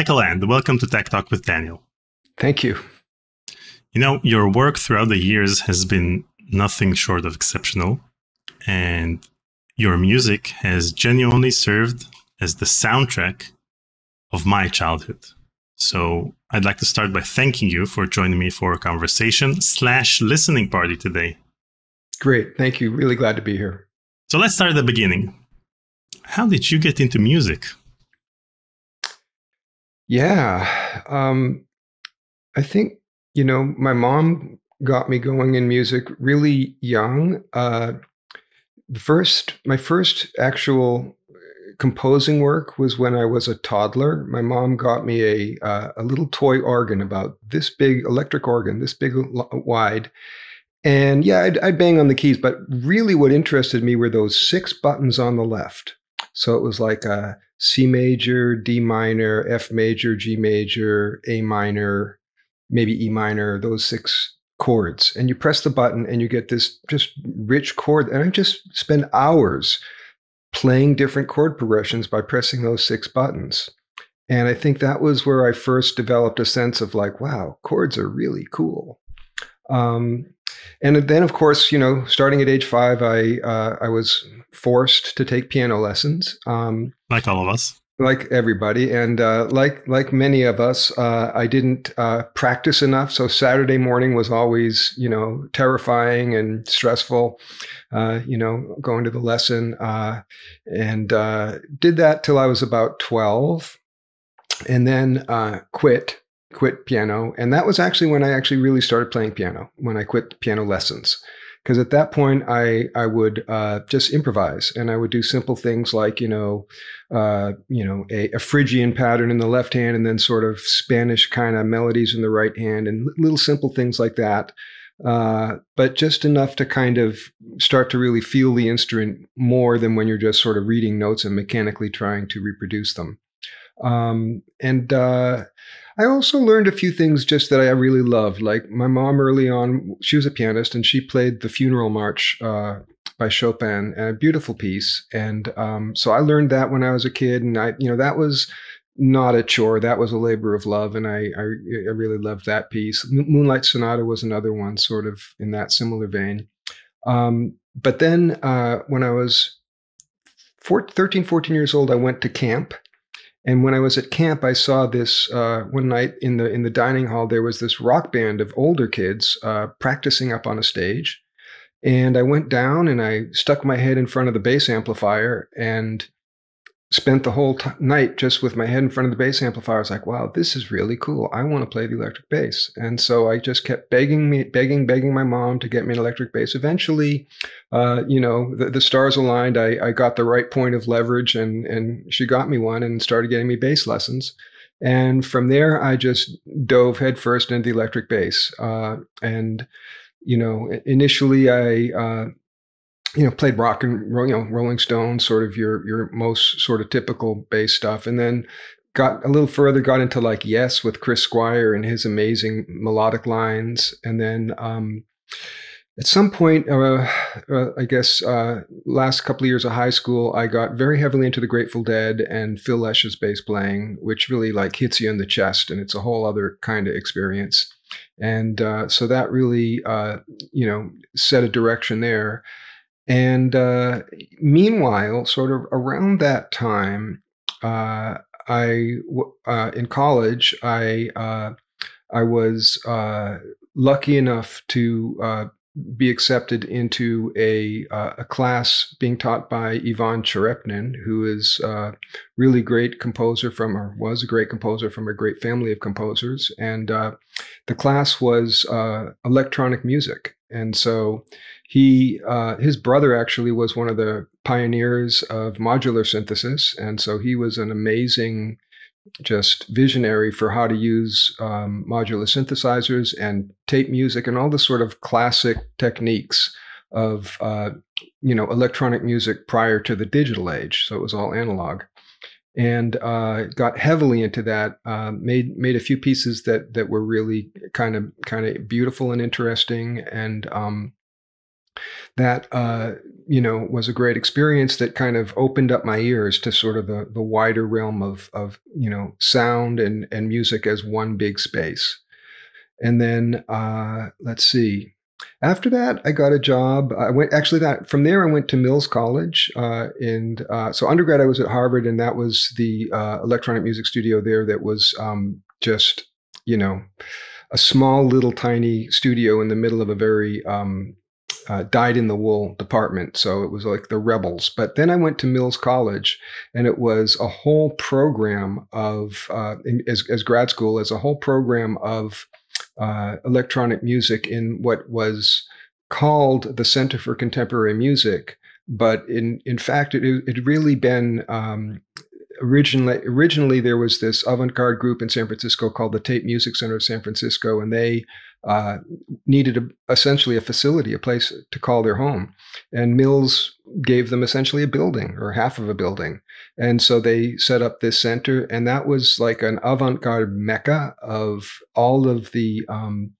Michael Land, welcome to Tech Talk with Daniel. Thank you. You know, your work throughout the years has been nothing short of exceptional, and your music has genuinely served as the soundtrack of my childhood. So I'd like to start by thanking you for joining me for a conversation slash listening party today. Great. Thank you. Really glad to be here. So let's start at the beginning. How did you get into music? Yeah. Um, I think, you know, my mom got me going in music really young. Uh, the first, my first actual composing work was when I was a toddler. My mom got me a uh, a little toy organ about this big, electric organ, this big wide. And yeah, I'd, I'd bang on the keys, but really what interested me were those six buttons on the left. So it was like a C major, D minor, F major, G major, A minor, maybe E minor, those six chords. And you press the button and you get this just rich chord. And I just spend hours playing different chord progressions by pressing those six buttons. And I think that was where I first developed a sense of like, wow, chords are really cool. Um, and then, of course, you know, starting at age five, I uh, I was forced to take piano lessons. Um, like all of us. Like everybody, and uh, like like many of us, uh, I didn't uh, practice enough. So Saturday morning was always, you know, terrifying and stressful. Uh, you know, going to the lesson, uh, and did that till I was about twelve, and then quit quit piano. And that was actually when I actually really started playing piano, when I quit piano lessons. Because at that point, I I would uh, just improvise, and I would do simple things like you know, uh, you know, a, a, Phrygian pattern in the left hand, and then sort of Spanish kind of melodies in the right hand, and little simple things like that. Uh, but just enough to kind of start to really feel the instrument more than when you're just sort of reading notes and mechanically trying to reproduce them. Um, and uh, I also learned a few things just that I really loved. Like my mom early on, she was a pianist and she played the Funeral March uh, by Chopin, a beautiful piece. And um, so I learned that when I was a kid, and I, you know, that was not a chore. That was a labor of love, and I I, I really loved that piece. Moonlight Sonata was another one, sort of in that similar vein. Um, but then uh, when I was 14, 13, 14 years old, I went to camp and when I was at camp, I saw this uh, one night in the in the dining hall. There was this rock band of older kids uh, practicing up on a stage, and I went down and I stuck my head in front of the bass amplifier and spent the whole t- night just with my head in front of the bass amplifier. I was like, wow, this is really cool. I want to play the electric bass. And so I just kept begging me, begging, begging my mom to get me an electric bass. Eventually, uh, you know, the, the, stars aligned. I, I got the right point of leverage and, and she got me one and started getting me bass lessons. And from there, I just dove headfirst into the electric bass. Uh, and, you know, initially I, uh, you know, played rock and you know, Rolling Stones, sort of your your most sort of typical bass stuff, and then got a little further, got into like Yes with Chris Squire and his amazing melodic lines, and then um, at some point, uh, uh, I guess uh, last couple of years of high school, I got very heavily into the Grateful Dead and Phil Lesh's bass playing, which really like hits you in the chest, and it's a whole other kind of experience. And uh, so that really, uh, you know, set a direction there. And uh, meanwhile, sort of around that time, uh, I uh, in college, I uh, I was uh, lucky enough to uh, be accepted into a a class being taught by Ivan Tcherepnin, who is a really great composer from or was a great composer from a great family of composers, and the class was electronic music, and so he uh, his brother actually was one of the pioneers of modular synthesis and so he was an amazing just visionary for how to use um, modular synthesizers and tape music and all the sort of classic techniques of uh, you know electronic music prior to the digital age. So it was all analog. And uh, got heavily into that uh, made made a few pieces that that were really kind of kind of beautiful and interesting and um, that uh, you know, was a great experience that kind of opened up my ears to sort of the, the wider realm of, of, you know, sound and, and music as one big space. And then, uh, let's see, after that, I got a job. I went actually that from there. I went to Mills College, uh, and uh, so undergrad I was at Harvard, and that was the uh, electronic music studio there. That was um, just you know a small little tiny studio in the middle of a very um, uh, dyed in the wool department. So it was like the rebels. But then I went to Mills College, and it was a whole program of, uh, in, as, as grad school, as a whole program of uh, electronic music in what was called the Center for Contemporary Music. But in, in fact, it had really been um, originally originally there was this avant-garde group in San Francisco called the Tape Music Center of San Francisco, and they uh, needed a, essentially a facility, a place to call their home. And Mills gave them essentially a building or half of a building, and so they set up this center, and that was like an avant-garde mecca of all of the um,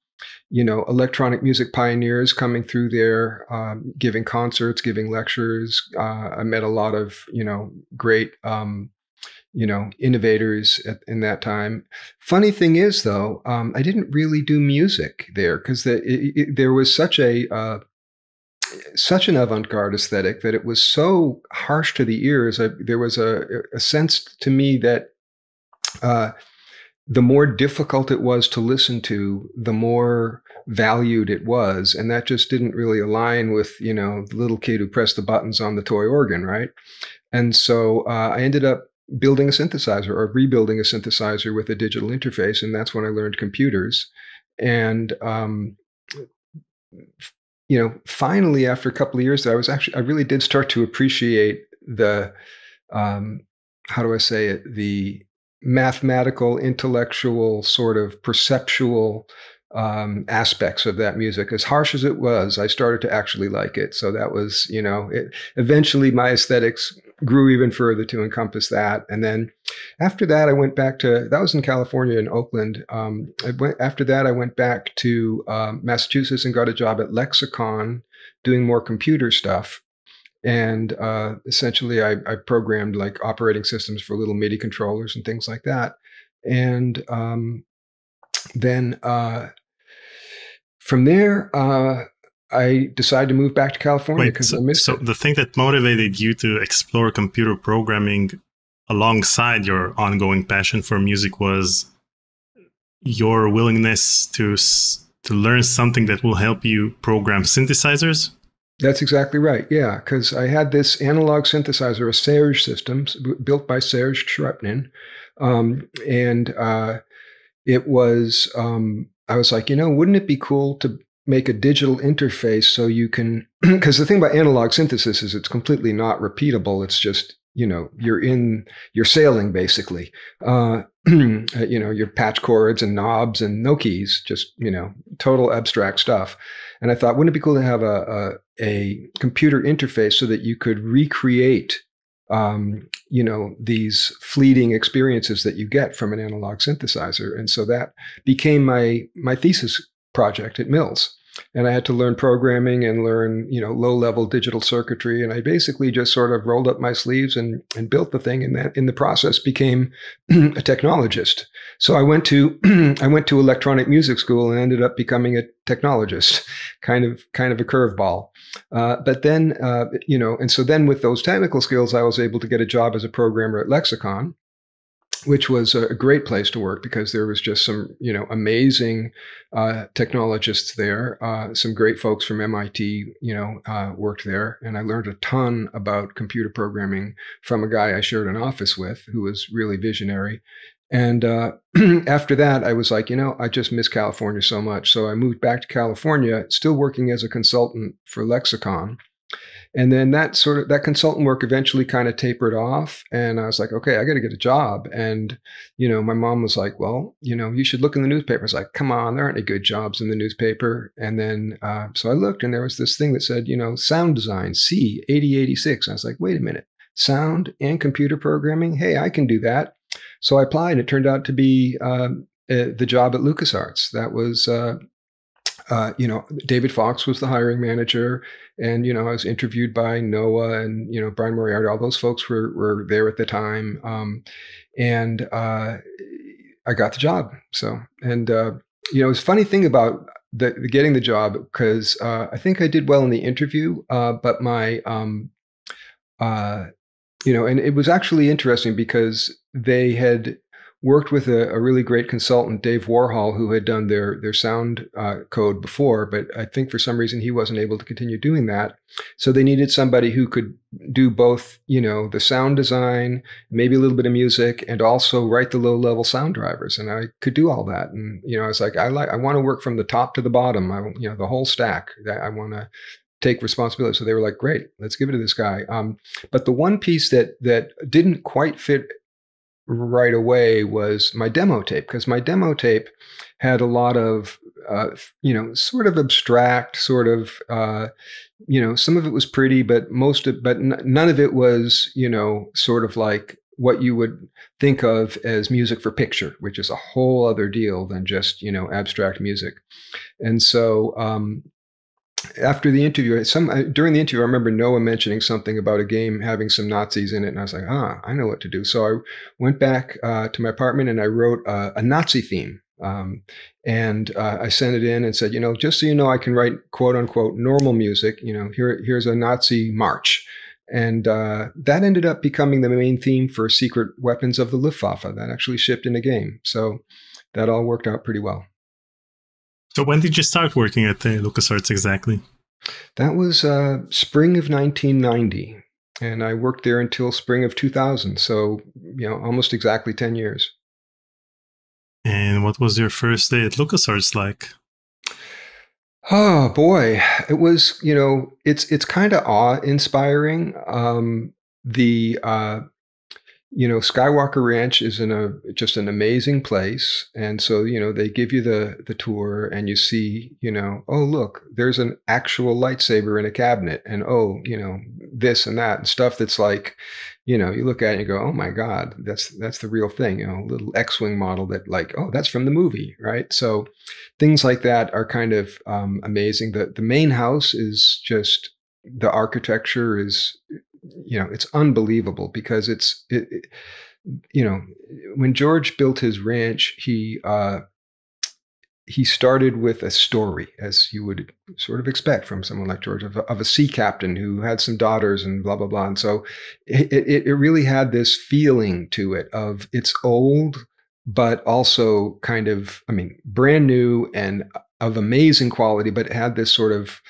you know, electronic music pioneers coming through there, um, giving concerts, giving lectures. Uh, I met a lot of, you know, great um, you know innovators at, in that time. Funny thing is though um, i didn't really do music there because the, there was such a uh, such an avant-garde aesthetic that it was so harsh to the ears. I, there was a, a, sense to me that uh, the more difficult it was to listen to the more valued it was and that just didn't really align with you know the little kid who pressed the buttons on the toy organ right? And so uh, i ended up building a synthesizer or rebuilding a synthesizer with a digital interface. And that's when I learned computers. And, um, you know, finally, after a couple of years, I was actually, I really did start to appreciate the, um, how do I say it, the mathematical, intellectual, sort of perceptual um, aspects of that music. As harsh as it was, I started to actually like it. So that was, you know, it, eventually my aesthetics grew even further to encompass that. And then after that, I went back to that was in California in Oakland. Um, I went, after that, I went back to um, Massachusetts and got a job at Lexicon doing more computer stuff. And uh, essentially, I, I, programmed like operating systems for little MIDI controllers and things like that. And um, then uh, from there, uh, I decided to move back to California because so, I missed so it. the thing that motivated you to explore computer programming alongside your ongoing passion for music was your willingness to to learn something that will help you program synthesizers. That's exactly right. Yeah, because I had this analog synthesizer, a Serge Systems, built by Serge Tcherepnin, um, and uh, it was. Um, I was like, you know, wouldn't it be cool to make a digital interface so you can because the thing about analog synthesis is it's completely not repeatable. It's just you know you're in you're sailing basically. Uh, you know your patch cords and knobs and no keys just you know total abstract stuff. And i thought wouldn't it be cool to have a, a, a computer interface so that you could recreate um, you know these fleeting experiences that you get from an analog synthesizer? And so that became my my thesis project at Mills. And I had to learn programming and learn, you know, low level digital circuitry. And I basically just sort of rolled up my sleeves and, and built the thing. And that in the process became a technologist. So I went to I went to electronic music school and ended up becoming a technologist, kind of kind of a curveball. Uh, but then, uh, you know, and so then with those technical skills, I was able to get a job as a programmer at Lexicon which was a great place to work because there was just some you know amazing uh, technologists there uh, some great folks from mit you know uh, worked there. And i learned a ton about computer programming from a guy i shared an office with who was really visionary. And uh, after that i was like you know i just miss california so much. So i moved back to california still working as a consultant for lexicon and then that sort of that consultant work eventually kind of tapered off. And I was like, okay, I got to get a job. And, you know, my mom was like, well, you know, you should look in the newspaper. I was like, come on, there aren't any good jobs in the newspaper. And then, uh, so I looked and there was this thing that said, you know, sound design, C 8086. I was like, wait a minute, sound and computer programming? Hey, I can do that. So I applied and it turned out to be uh, the job at LucasArts. That was, uh, uh, you know, David Fox was the hiring manager, and you know, I was interviewed by Noah and you know Brian Moriarty. All those folks were were there at the time, um, and uh, I got the job. So, and uh, you know, it's funny thing about the, the getting the job because uh, I think I did well in the interview, uh, but my um, you know, and it was actually interesting because they had worked with a, a, really great consultant, Dave Warhol, who had done their their sound uh, code before, but I think for some reason he wasn't able to continue doing that. So they needed somebody who could do both, you know, the sound design, maybe a little bit of music, and also write the low level sound drivers. And I could do all that. And you know, I was like, I like, I want to work from the top to the bottom. I, you know, the whole stack. I want to take responsibility. So they were like, great, let's give it to this guy. Um, but the one piece that that didn't quite fit right away was my demo tape because my demo tape had a lot of uh, you know sort of abstract sort of uh, you know some of it was pretty but most of but n- none of it was you know sort of like what you would think of as music for picture which is a whole other deal than just you know abstract music. And so um, after the interview, some during the interview, I remember Noah mentioning something about a game having some Nazis in it, and I was like, ah, I know what to do. So I went back uh, to my apartment and I wrote uh, a Nazi theme. Um, and uh, I sent it in and said, you know, just so you know, I can write quote unquote normal music. You know, here here's a Nazi march, and uh, that ended up becoming the main theme for Secret Weapons of the Luftwaffe. That actually shipped in a game, so that all worked out pretty well. So when did you start working at the LucasArts exactly? That was uh, spring of 1990, and I worked there until spring of 2000. So you know, almost exactly 10 years. And what was your first day at LucasArts like? Oh boy, it was. You know, it's it's kind of awe inspiring. Um, the uh, you know skywalker ranch is in a just an amazing place and so you know they give you the the tour and you see you know oh look there's an actual lightsaber in a cabinet and oh you know this and that and stuff that's like you know you look at it and you go oh my god that's that's the real thing you know a little x-wing model that like oh that's from the movie right? So things like that are kind of um, amazing. The the main house is just the architecture is you know it's unbelievable because it's it, it, you know when George built his ranch he uh, he started with a story as you would sort of expect from someone like George of a, of a sea captain who had some daughters and blah blah blah. And so it, it, it really had this feeling to it of it's old but also kind of I mean brand new and of amazing quality but it had this sort of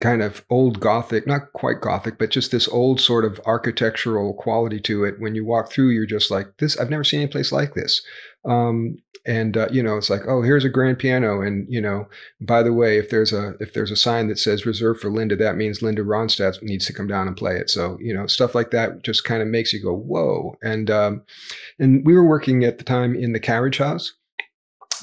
kind of old Gothic, not quite Gothic, but just this old sort of architectural quality to it. When you walk through, you're just like, this, I've never seen any place like this. Um, and uh, you know, it's like, oh, here's a grand piano, and you know, by the way, if there's a if there's a sign that says reserved for Linda, that means Linda Ronstadt needs to come down and play it. So you know, stuff like that just kind of makes you go, whoa. And um, and we were working at the time in the carriage house,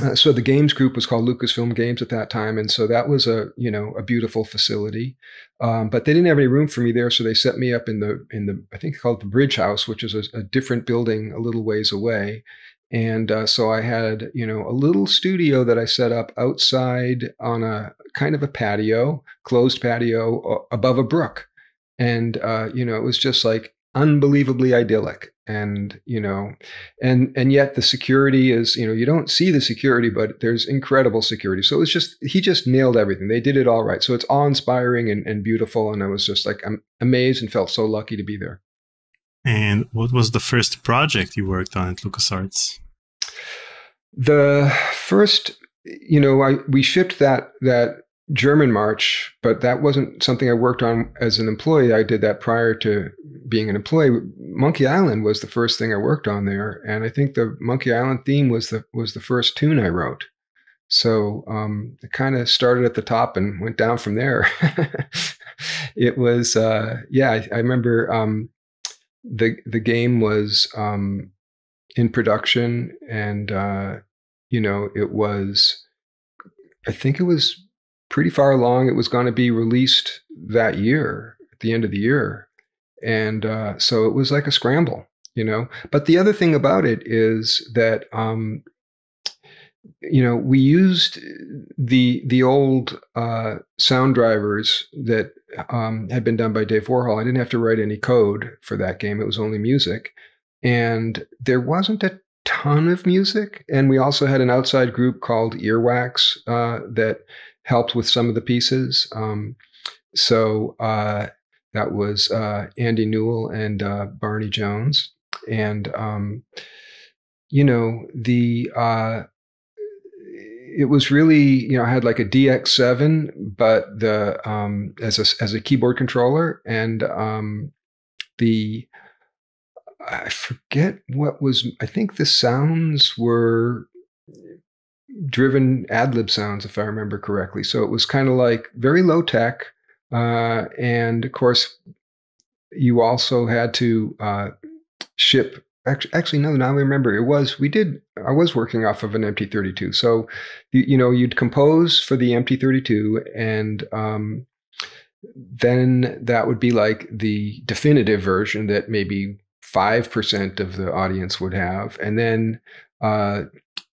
uh, so the games group was called Lucasfilm Games at that time, and so that was a you know a beautiful facility. Um, but they didn't have any room for me there, so they set me up in the in the I think called the Bridge House, which is a, a different building a little ways away. And uh, so I had you know a little studio that I set up outside on a kind of a patio, closed patio above a brook, and uh, you know it was just like unbelievably idyllic and you know and and yet the security is you know you don't see the security but there's incredible security. So it's just he just nailed everything. They did it all right. So it's awe-inspiring and, and beautiful and i was just like i'm amazed and felt so lucky to be there. And what was the first project you worked on at lucasarts? The first you know i we shipped that that German March, but that wasn't something I worked on as an employee. I did that prior to being an employee. Monkey Island was the first thing I worked on there, and I think the Monkey Island theme was the was the first tune I wrote. So um, it kind of started at the top and went down from there. it was uh, yeah, I, I remember um, the the game was um, in production, and uh, you know it was. I think it was pretty far along. It was going to be released that year, at the end of the year. And uh, so it was like a scramble, you know. But the other thing about it is that um, you know, we used the the old uh, sound drivers that um, had been done by Dave Warhol. I didn't have to write any code for that game; it was only music, and there wasn't a ton of music. And we also had an outside group called Earwax uh, that helped with some of the pieces. Um, so uh, that was uh, Andy Newell and uh, Barney Jones, and um, you know the uh, it was really you know I had like a DX7, but the um, as a as a keyboard controller and um, the I forget what was I think the sounds were driven AdLib sounds if I remember correctly. So it was kind of like very low tech, uh, and of course you also had to uh, ship Actually, no. Now I remember, it was we did. I was working off of an MT32, so you, you know you'd compose for the MT32, and um, then that would be like the definitive version that maybe five percent of the audience would have, and then uh,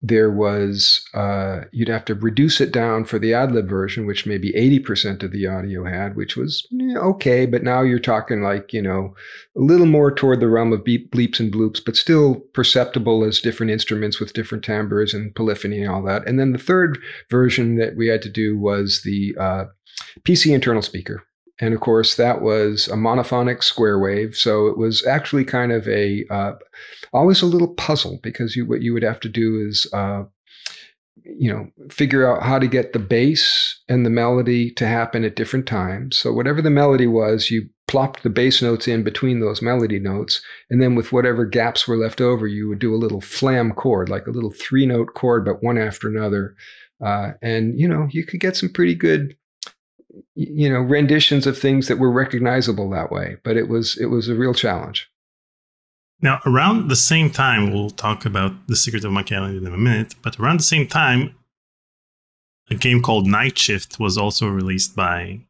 there was uh, you'd have to reduce it down for the AdLib version, which maybe 80% of the audio had, which was okay, but now you're talking like, you know, a little more toward the realm of beep, bleeps and bloops, but still perceptible as different instruments with different timbres and polyphony and all that. And then the third version that we had to do was the uh, PC internal speaker. And of course, that was a monophonic square wave. So it was actually kind of a uh, always a little puzzle because you, what you would have to do is uh, you know figure out how to get the bass and the melody to happen at different times. So whatever the melody was, you plopped the bass notes in between those melody notes, and then with whatever gaps were left over, you would do a little flam chord, like a little three note chord, but one after another. Uh, and you know you could get some pretty good you know renditions of things that were recognizable that way but it was it was a real challenge now around the same time we'll talk about the secret of monkey island in a minute but around the same time a game called night shift was also released by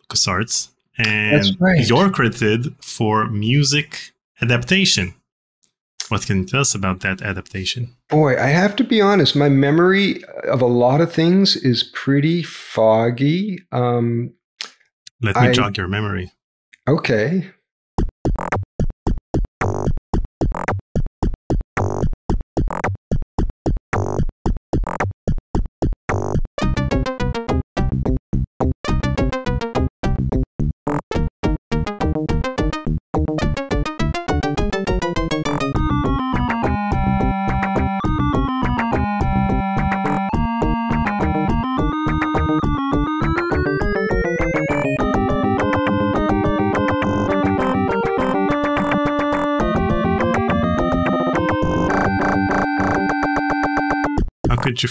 lucasarts and right. you're credited for music adaptation what can you tell us about that adaptation? Boy, I have to be honest. My memory of a lot of things is pretty foggy. Um, Let me I, jog your memory. Okay.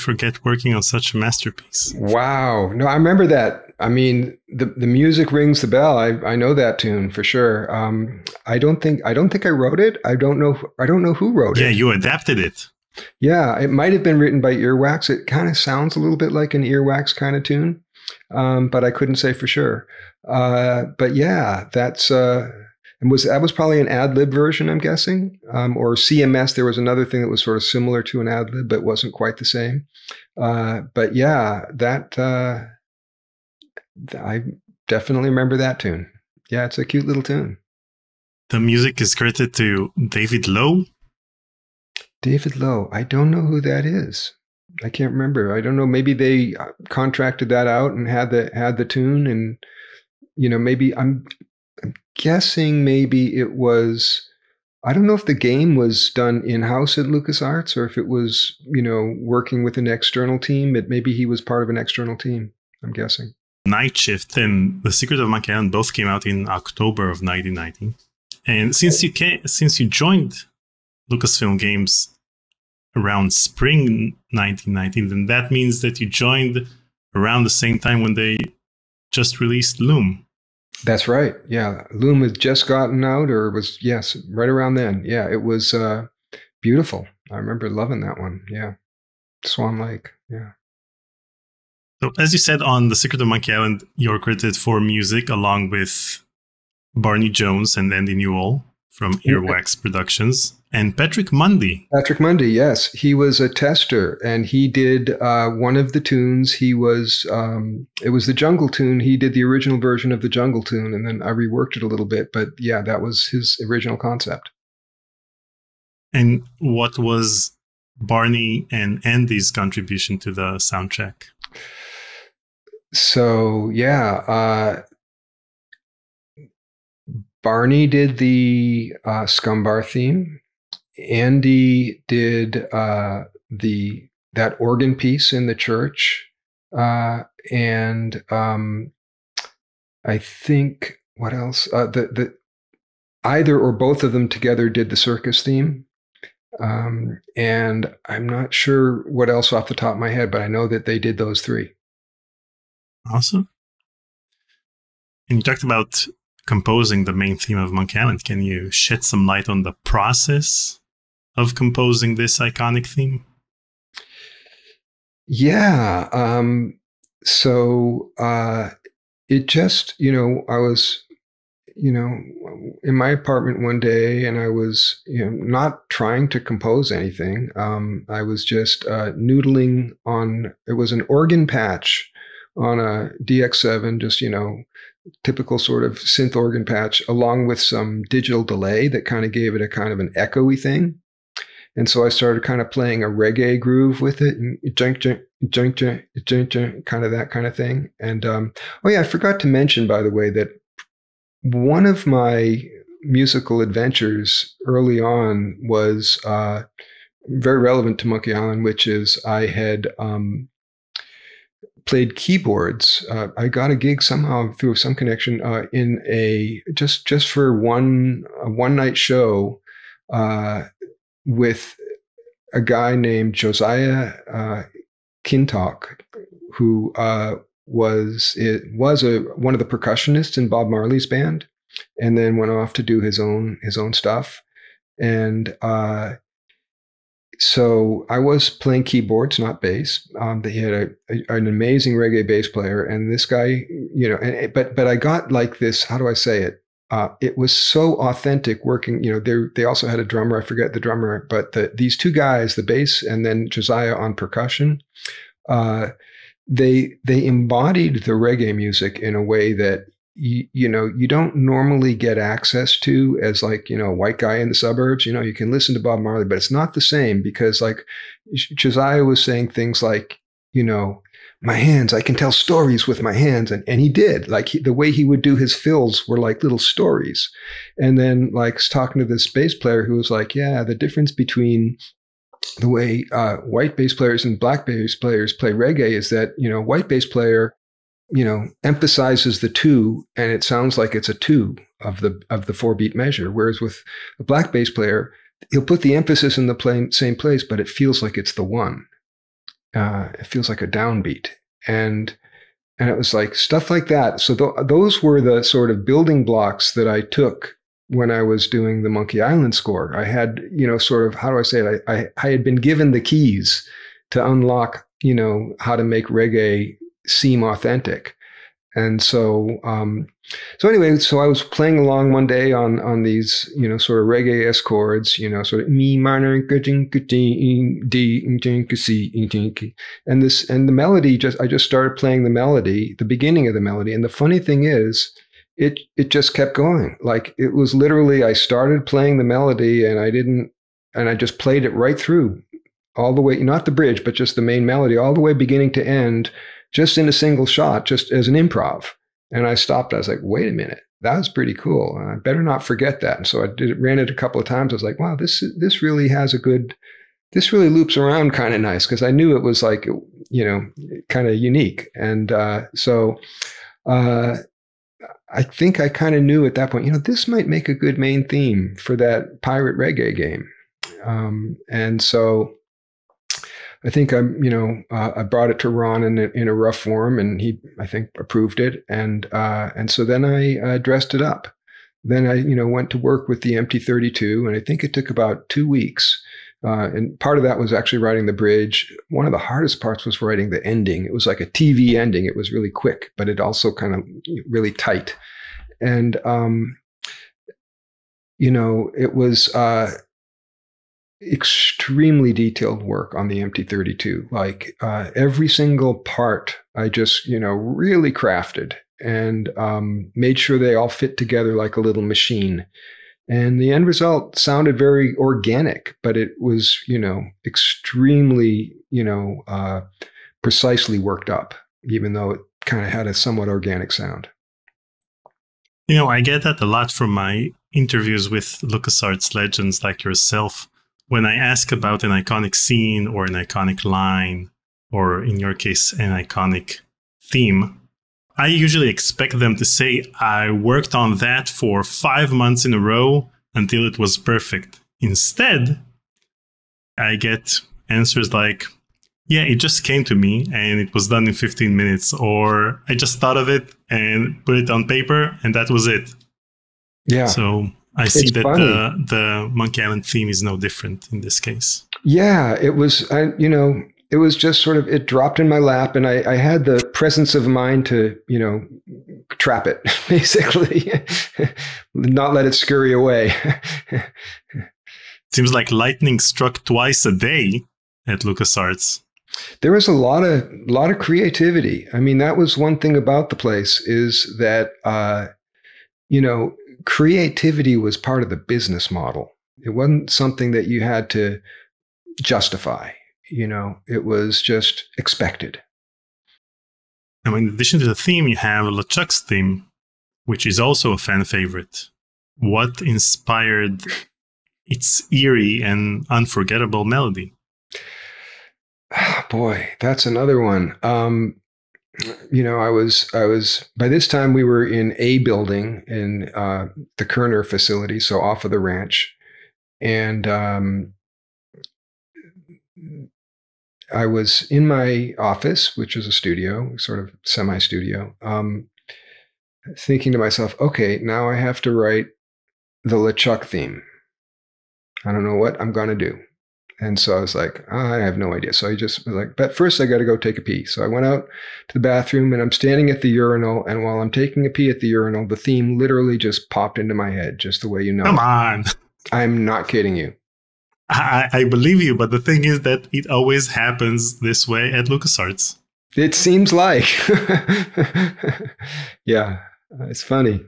Forget working on such a masterpiece? Wow. No, I remember that. I mean, the the music rings the bell. I, I know that tune for sure. Um, I don't think I don't think I wrote it. I don't know. I don't know who wrote yeah, it. Yeah, you adapted it. Yeah, it might have been written by Earwax. It kind of sounds a little bit like an Earwax kind of tune, um, but I couldn't say for sure. Uh, but yeah, that's uh, and was that was probably an AdLib version, I'm guessing, um, or CMS. There was another thing that was sort of similar to an AdLib, but wasn't quite the same. Uh, but yeah, that uh, I definitely remember that tune. Yeah, it's a cute little tune. The music is credited to David Lowe. David Lowe. I don't know who that is. I can't remember. I don't know. Maybe they uh, contracted that out and had the had the tune, and you know, maybe I'm guessing maybe it was I don't know if the game was done in house at LucasArts or if it was, you know, working with an external team. It maybe he was part of an external team. I'm guessing. Night Shift and The Secret of Monkey Island both came out in October of 1990. And since you came, since you joined Lucasfilm Games around spring 1990, then that means that you joined around the same time when they just released Loom. That's right. Yeah. Loom had just gotten out or was, yes, right around then. Yeah. It was uh, beautiful. I remember loving that one. Yeah. Swan Lake. Yeah. So, as you said on The Secret of Monkey Island, you're credited for music along with Barney Jones and Andy Newell from Earwax Productions, and Patrick Mundy. Patrick Mundy, yes, he was a tester, and he did uh, one of the tunes. He was um, it was the Jungle tune. He did the original version of the Jungle tune, and then I reworked it a little bit. But yeah, that was his original concept. And what was Barney and Andy's contribution to the soundtrack? So yeah, uh, Barney did the uh, Scumm Bar theme. Andy did uh, the that organ piece in the church, uh, and um, I think what else? Uh, the the either or both of them together did the circus theme. Um, and I'm not sure what else off the top of my head, but I know that they did those three. Awesome. And you talked about composing the main theme of Monkey Island. Can you shed some light on the process of composing this iconic theme? Yeah. Um, so uh, it just, you know, I was, you know, in my apartment one day and I was, you know, not trying to compose anything. Um, I was just uh, noodling on, it was an organ patch on a DX7, just, you know, typical sort of synth organ patch, along with some digital delay that kind of gave it a kind of an echoey thing. And so I started kind of playing a reggae groove with it, and junk, junk, junk, junk, junk, junk, kind of that kind of thing. And um, oh yeah, I forgot to mention, by the way, that one of my musical adventures early on was uh, very relevant to Monkey Island, which is I had um, played keyboards. Uh, I got a gig somehow through some connection uh, in a just just for one one night show uh, with a guy named Josiah uh, Kintalk, who uh, was it was a one of the percussionists in Bob Marley's band, and then went off to do his own his own stuff. And uh, so I was playing keyboards, not bass. Um, he had a, a, an amazing reggae bass player, and this guy, you know, and, but but I got like this. How do I say it? Uh, it was so authentic working. You know, they they also had a drummer. I forget the drummer, but the, these two guys, the bass and then Josiah on percussion, uh, they they embodied the reggae music in a way that you, you know you don't normally get access to as like you know a white guy in the suburbs you know you can listen to bob marley but it's not the same because like josiah was saying things like you know my hands i can tell stories with my hands and, and he did. Like he, the way he would do his fills were like little stories. And then like talking to this bass player who was like yeah the difference between the way uh, white bass players and black bass players play reggae is that you know white bass player you know emphasizes the two and it sounds like it's a two of the of the four beat measure. Whereas with a black bass player he'll put the emphasis in the same place but it feels like it's the one uh, it feels like a downbeat. And and it was like stuff like that. So th- those were the sort of building blocks that i took when i was doing the monkey island score. I had you know sort of how do i say it? I, I, I had been given the keys to unlock you know how to make reggae seem authentic. And so, um, so anyway, so I was playing along one day on on these, you know, sort of reggae S chords, you know, sort of me minor, and this and the melody just I just started playing the melody, the beginning of the melody, and the funny thing is, it it just kept going. Like it was literally I started playing the melody and I didn't, and I just played it right through, all the way, not the bridge, but just the main melody, all the way beginning to end just in a single shot, just as an improv. And I stopped. I was like, wait a minute, that was pretty cool. I better not forget that. And so I did, ran it a couple of times. I was like, wow, this this really has a good, this really loops around kind of nice because I knew it was like, you know, kind of unique. And uh, so uh, I think I kind of knew at that point, you know, this might make a good main theme for that pirate reggae game. Um, and so I think I'm, you know, uh, I brought it to Ron in a, in a rough form, and he, I think, approved it, and uh, and so then I uh, dressed it up. Then I, you know, went to work with the MT32, and I think it took about two weeks. Uh, and part of that was actually writing the bridge. One of the hardest parts was writing the ending. It was like a TV ending. It was really quick, but it also kind of really tight. And um, you know, it was uh, extremely detailed work on the MT32. Like uh, every single part, I just, you know, really crafted and um, made sure they all fit together like a little machine. And the end result sounded very organic, but it was, you know, extremely, you know, uh, precisely worked up, even though it kind of had a somewhat organic sound. You know, I get that a lot from my interviews with LucasArts legends like yourself. When I ask about an iconic scene or an iconic line, or in your case, an iconic theme, I usually expect them to say, I worked on that for five months in a row until it was perfect. Instead, I get answers like, yeah, it just came to me and it was done in 15 minutes, or I just thought of it and put it on paper and that was it. Yeah. So I see it's that the, the Monkey Island theme is no different in this case. Yeah, it was, I, you know, it was just sort of, it dropped in my lap and I, I had the presence of mind to, you know, trap it, basically, not let it scurry away. Seems like lightning struck twice a day at LucasArts there was a lot of lot of creativity. I mean, that was one thing about the place is that uh, you know creativity was part of the business model. It wasn't something that you had to justify. You know, it was just expected. Now, in addition to the theme, you have LeChuck's theme, which is also a fan favorite. What inspired its eerie and unforgettable melody? boy, that's another one. Um, you know, I was I was by this time we were in a building in uh, the Kerner facility, so off of the ranch, and um, I was in my office, which is a studio, sort of semi studio, um, thinking to myself, okay, now I have to write the LeChuck theme. I don't know what I'm going to do. And so I was like, oh, I have no idea. So I just was like, but first I got to go take a pee. So I went out to the bathroom and I'm standing at the urinal. And while I'm taking a pee at the urinal, the theme literally just popped into my head, just the way you know. Come on. I'm not kidding you. I, I believe you, but the thing is that it always happens this way at LucasArts. It seems like. yeah, it's funny.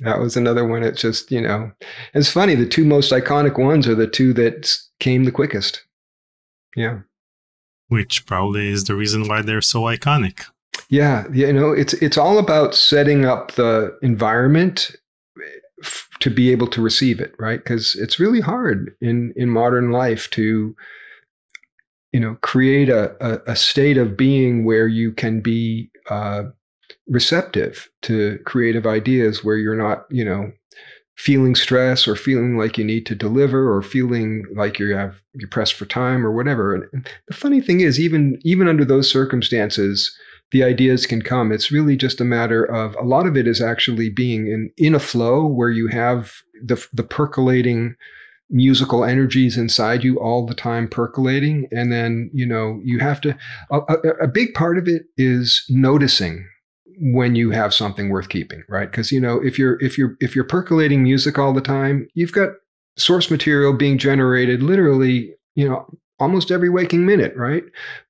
That was another one. It just, you know, it's funny. The two most iconic ones are the two that came the quickest. Yeah. Which probably is the reason why they're so iconic. Yeah, you know, it's it's all about setting up the environment f- to be able to receive it, right? Because it's really hard in in modern life to you know create a, a, a state of being where you can be uh, receptive to creative ideas where you're not, you know, feeling stress or feeling like you need to deliver or feeling like you have you're pressed for time or whatever. And the funny thing is, even even under those circumstances, the ideas can come. It's really just a matter of a lot of it is actually being in in a flow where you have the the percolating musical energies inside you all the time percolating and then you know you have to a, a, big part of it is noticing when you have something worth keeping, right? Because you know, if you're if you're if you're percolating music all the time, you've got source material being generated literally, you know, almost every waking minute, right?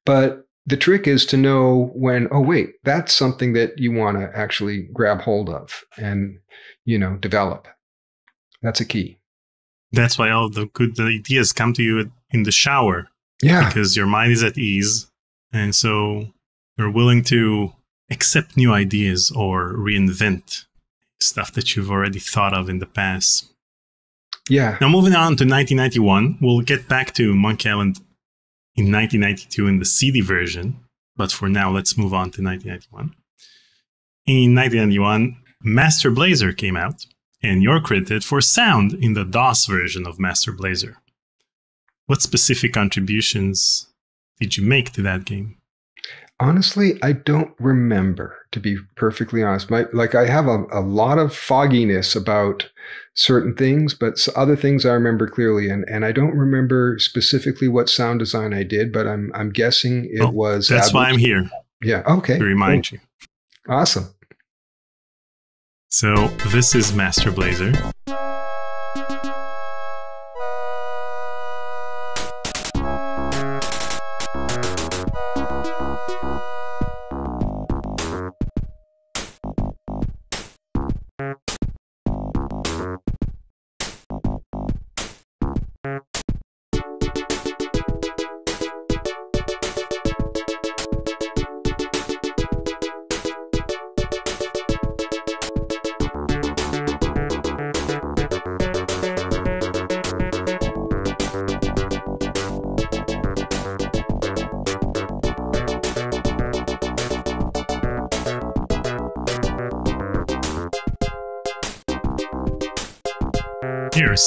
But the trick is to know when, oh wait, that's something that you want to actually grab hold of and, you know, develop. That's a key. That's why all the good ideas come to you in the shower. Yeah. Because your mind is at ease. And so you're willing to accept new ideas or reinvent stuff that you've already thought of in the past. Yeah. Now, moving on to 1991, we'll get back to Monkey Island in 1992 in the CD version, but for now, let's move on to 1991. In 1991, Master Blazer came out, and you're credited for sound in the DOS version of Master Blazer. What specific contributions did you make to that game? Honestly, I don't remember, to be perfectly honest. My, like, I have a, a lot of fogginess about certain things, but other things I remember clearly. And, and I don't remember specifically what sound design I did, but I'm, I'm guessing it well, was. That's why I'm here. Yeah. Okay. To remind cool. you. Awesome. So, this is Master Blazer.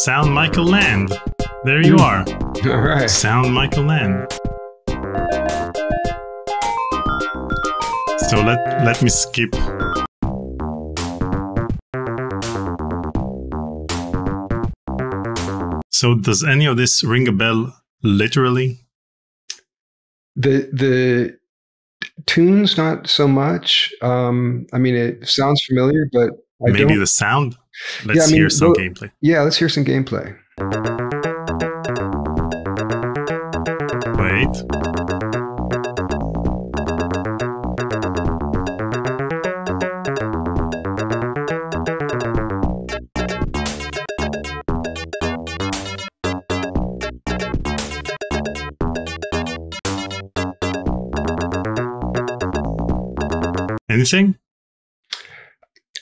Sound Michael Land. There you are. All right. Sound Michael Land. So let let me skip. So does any of this ring a bell literally? The the tunes not so much. Um, I mean, it sounds familiar, but I Maybe the sound. Let's Yeah, I mean, hear some gameplay. Yeah, let's hear some gameplay. Wait. Anything?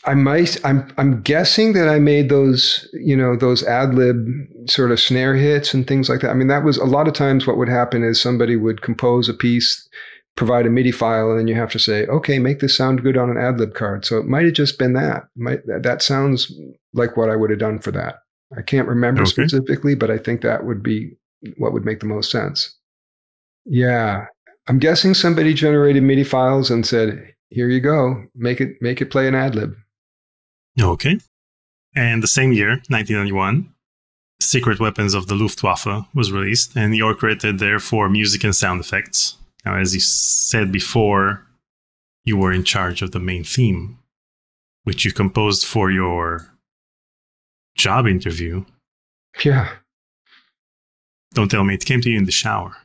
I might. I'm. I'm guessing that I made those. You know, those AdLib sort of snare hits and things like that. I mean, that was a lot of times what would happen is somebody would compose a piece, provide a MIDI file, and then you have to say, okay, make this sound good on an AdLib card. So it might have just been that. Might that, sounds like what I would have done for that. I can't remember Okay. specifically, but I think that would be what would make the most sense. Yeah, I'm guessing somebody generated MIDI files and said, "Here you go, make it make it play an AdLib." Okay. And the same year, 1991, Secret Weapons of the Luftwaffe was released, and you're credited there for music and sound effects. Now, as you said before, you were in charge of the main theme, which you composed for your job interview. Yeah. Don't tell me it came to you in the shower.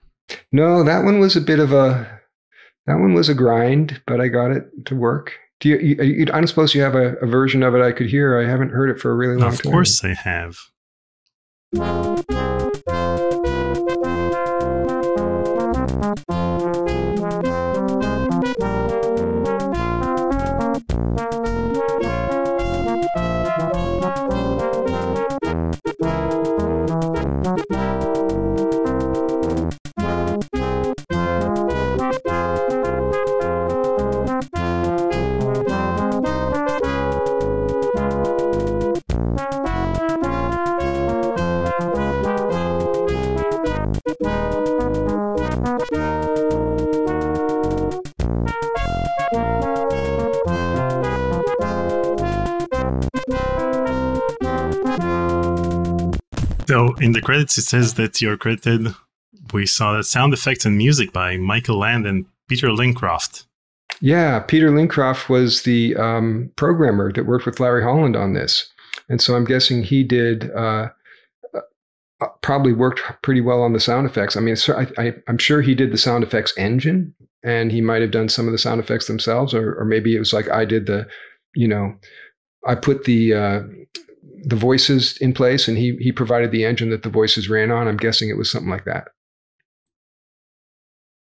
No, that one was a bit of a that one was a grind, but I got it to work. Do you? you, you I don't suppose you have a, a version of it I could hear. I haven't heard it for a really long Of time. Of course, I have. In the credits, it says that you're credited. We saw that sound effects and music by Michael Land and Peter Lincroft. Yeah, Peter Lincroft was the um, programmer that worked with Larry Holland on this, and so I'm guessing he did. Uh, uh, probably worked pretty well on the sound effects. I mean, so I, I, I'm sure he did the sound effects engine, and he might have done some of the sound effects themselves, or, or maybe it was like I did the, you know, I put the uh, the voices in place, and he he provided the engine that the voices ran on. I'm guessing it was something like that.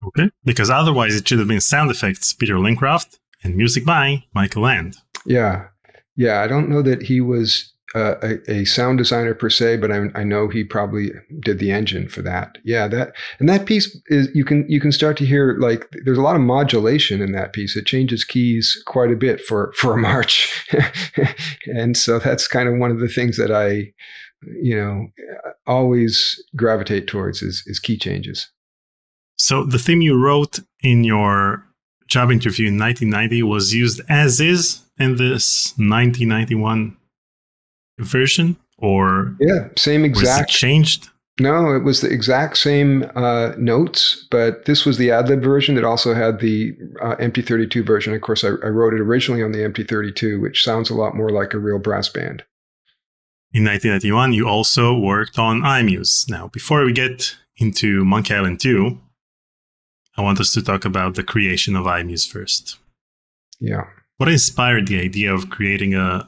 Okay. Because otherwise, it should have been sound effects Peter Lincroft and music by Michael Land. Yeah, yeah. I don't know that he was a, a sound designer per se, but I, I know he probably did the engine for that. Yeah, that and that piece is you can you can start to hear like there's a lot of modulation in that piece. It changes keys quite a bit for for a march, and so that's kind of one of the things that I, you know, always gravitate towards is is key changes. So the theme you wrote in your job interview in 1990 was used as is in this 1991 version, or Yeah, same exact. changed? No, it was the exact same uh, notes, but this was the AdLib version. It also had the uh, MT32 version. Of course, I, I wrote it originally on the MT32, which sounds a lot more like a real brass band. In 1991, you also worked on iMuse. Now, before we get into Monkey Island 2, I want us to talk about the creation of iMuse first. Yeah. What inspired the idea of creating a,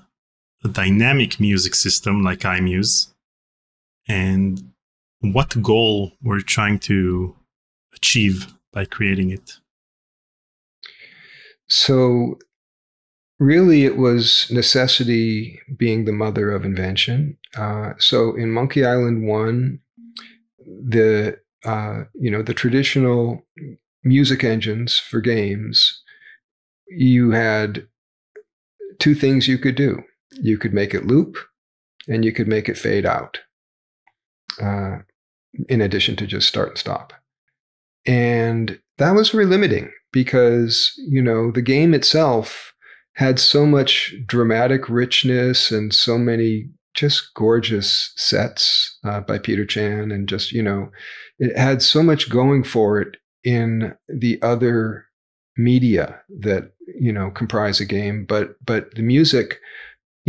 a dynamic music system like iMuse? And what goal we're trying to achieve by creating it? So, really, it was necessity being the mother of invention. Uh, so, in Monkey Island One, the uh, you know the traditional music engines for games, you had two things you could do. You could make it loop, and you could make it fade out. Uh, in addition to just start and stop. And that was very limiting because, you know, the game itself had so much dramatic richness and so many just gorgeous sets uh, by Peter Chan. And just, you know, it had so much going for it in the other media that, you know, comprise a game. But, but the music,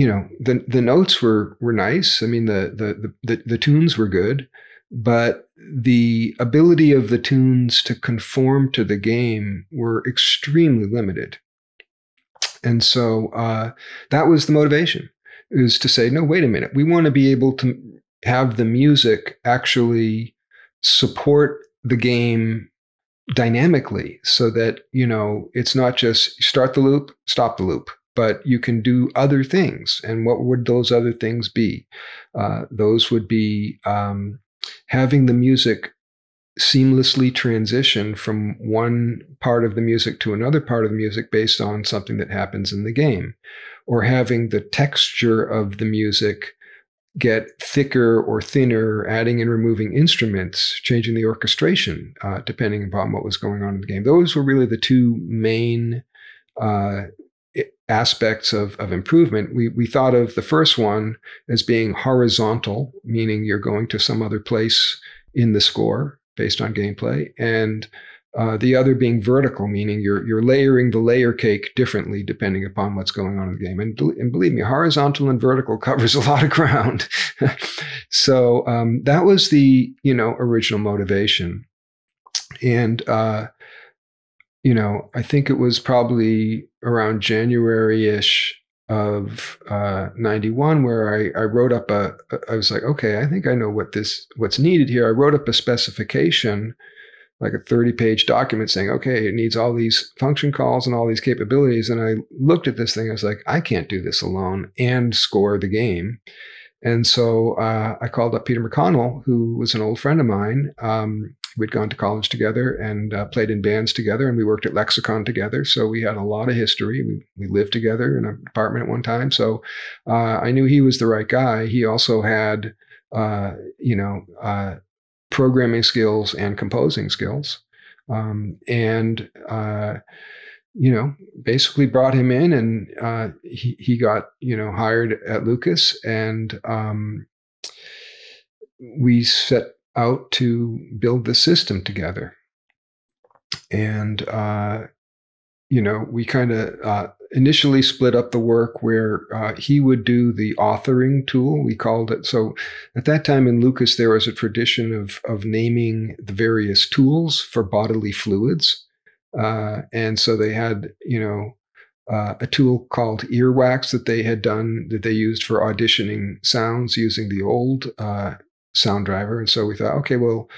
you know, the, the notes were, were nice. I mean, the, the, the, the, tunes were good but the ability of the tunes to conform to the game were extremely limited. And so uh, that was the motivation is to say, no, wait a minute. We want to be able to have the music actually support the game dynamically so that, you know, it's not just start the loop, stop the loop, but you can do other things. And what would those other things be? Uh, those would be um, having the music seamlessly transition from one part of the music to another part of the music based on something that happens in the game, or having the texture of the music get thicker or thinner, adding and removing instruments, changing the orchestration, uh, depending upon what was going on in the game. Those were really the two main uh, aspects of, of improvement. We, we thought of the first one as being horizontal, meaning you're going to some other place in the score based on gameplay, and uh, the other being vertical, meaning you're you're layering the layer cake differently depending upon what's going on in the game. And, and believe me, horizontal and vertical covers a lot of ground. so um, that was the you know original motivation, and uh, you know, I think it was probably around January ish of uh, 91 where I, I wrote up a, I was like, okay, I think I know what this, what's needed here. I wrote up a specification, like a 30 page document saying, okay, it needs all these function calls and all these capabilities. And I looked at this thing, I was like, I can't do this alone and score the game. And so uh, I called up Peter McConnell, who was an old friend of mine. Um, we'd gone to college together and uh, played in bands together, and we worked at Lexicon together. So we had a lot of history. We we lived together in an apartment at one time. So uh, I knew he was the right guy. He also had, uh, you know, uh, programming skills and composing skills, um, and uh, you know, basically brought him in, and uh, he he got you know hired at Lucas, and um, we set out to build the system together. And, uh, you know, we kind of uh, initially split up the work where uh, he would do the authoring tool. We called it. So at that time in Lucas, there was a tradition of, of naming the various tools for bodily fluids. Uh, and so they had, you know, uh, a tool called Earwax that they had done that they used for auditioning sounds using the old uh, sound driver. And so we thought, okay, well,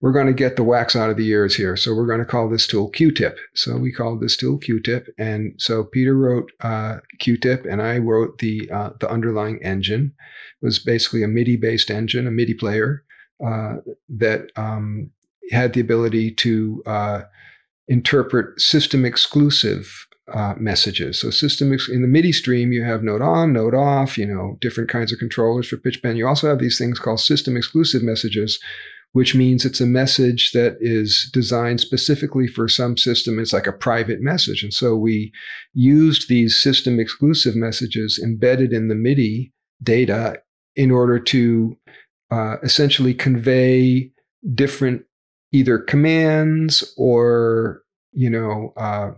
we're going to get the wax out of the ears here. So we're going to call this tool Q-tip. So we called this tool Q-tip. And so Peter wrote uh, Q-tip and I wrote the, uh, the underlying engine. It was basically a MIDI based engine, a MIDI player uh, that um, had the ability to uh, interpret system exclusive uh, messages. So system ex- in the MIDI stream, you have note on, note off, you know, different kinds of controllers for pitch bend. You also have these things called system exclusive messages, which means it's a message that is designed specifically for some system. It's like a private message. And so we used these system exclusive messages embedded in the MIDI data in order to uh, essentially convey different either commands or you know uh,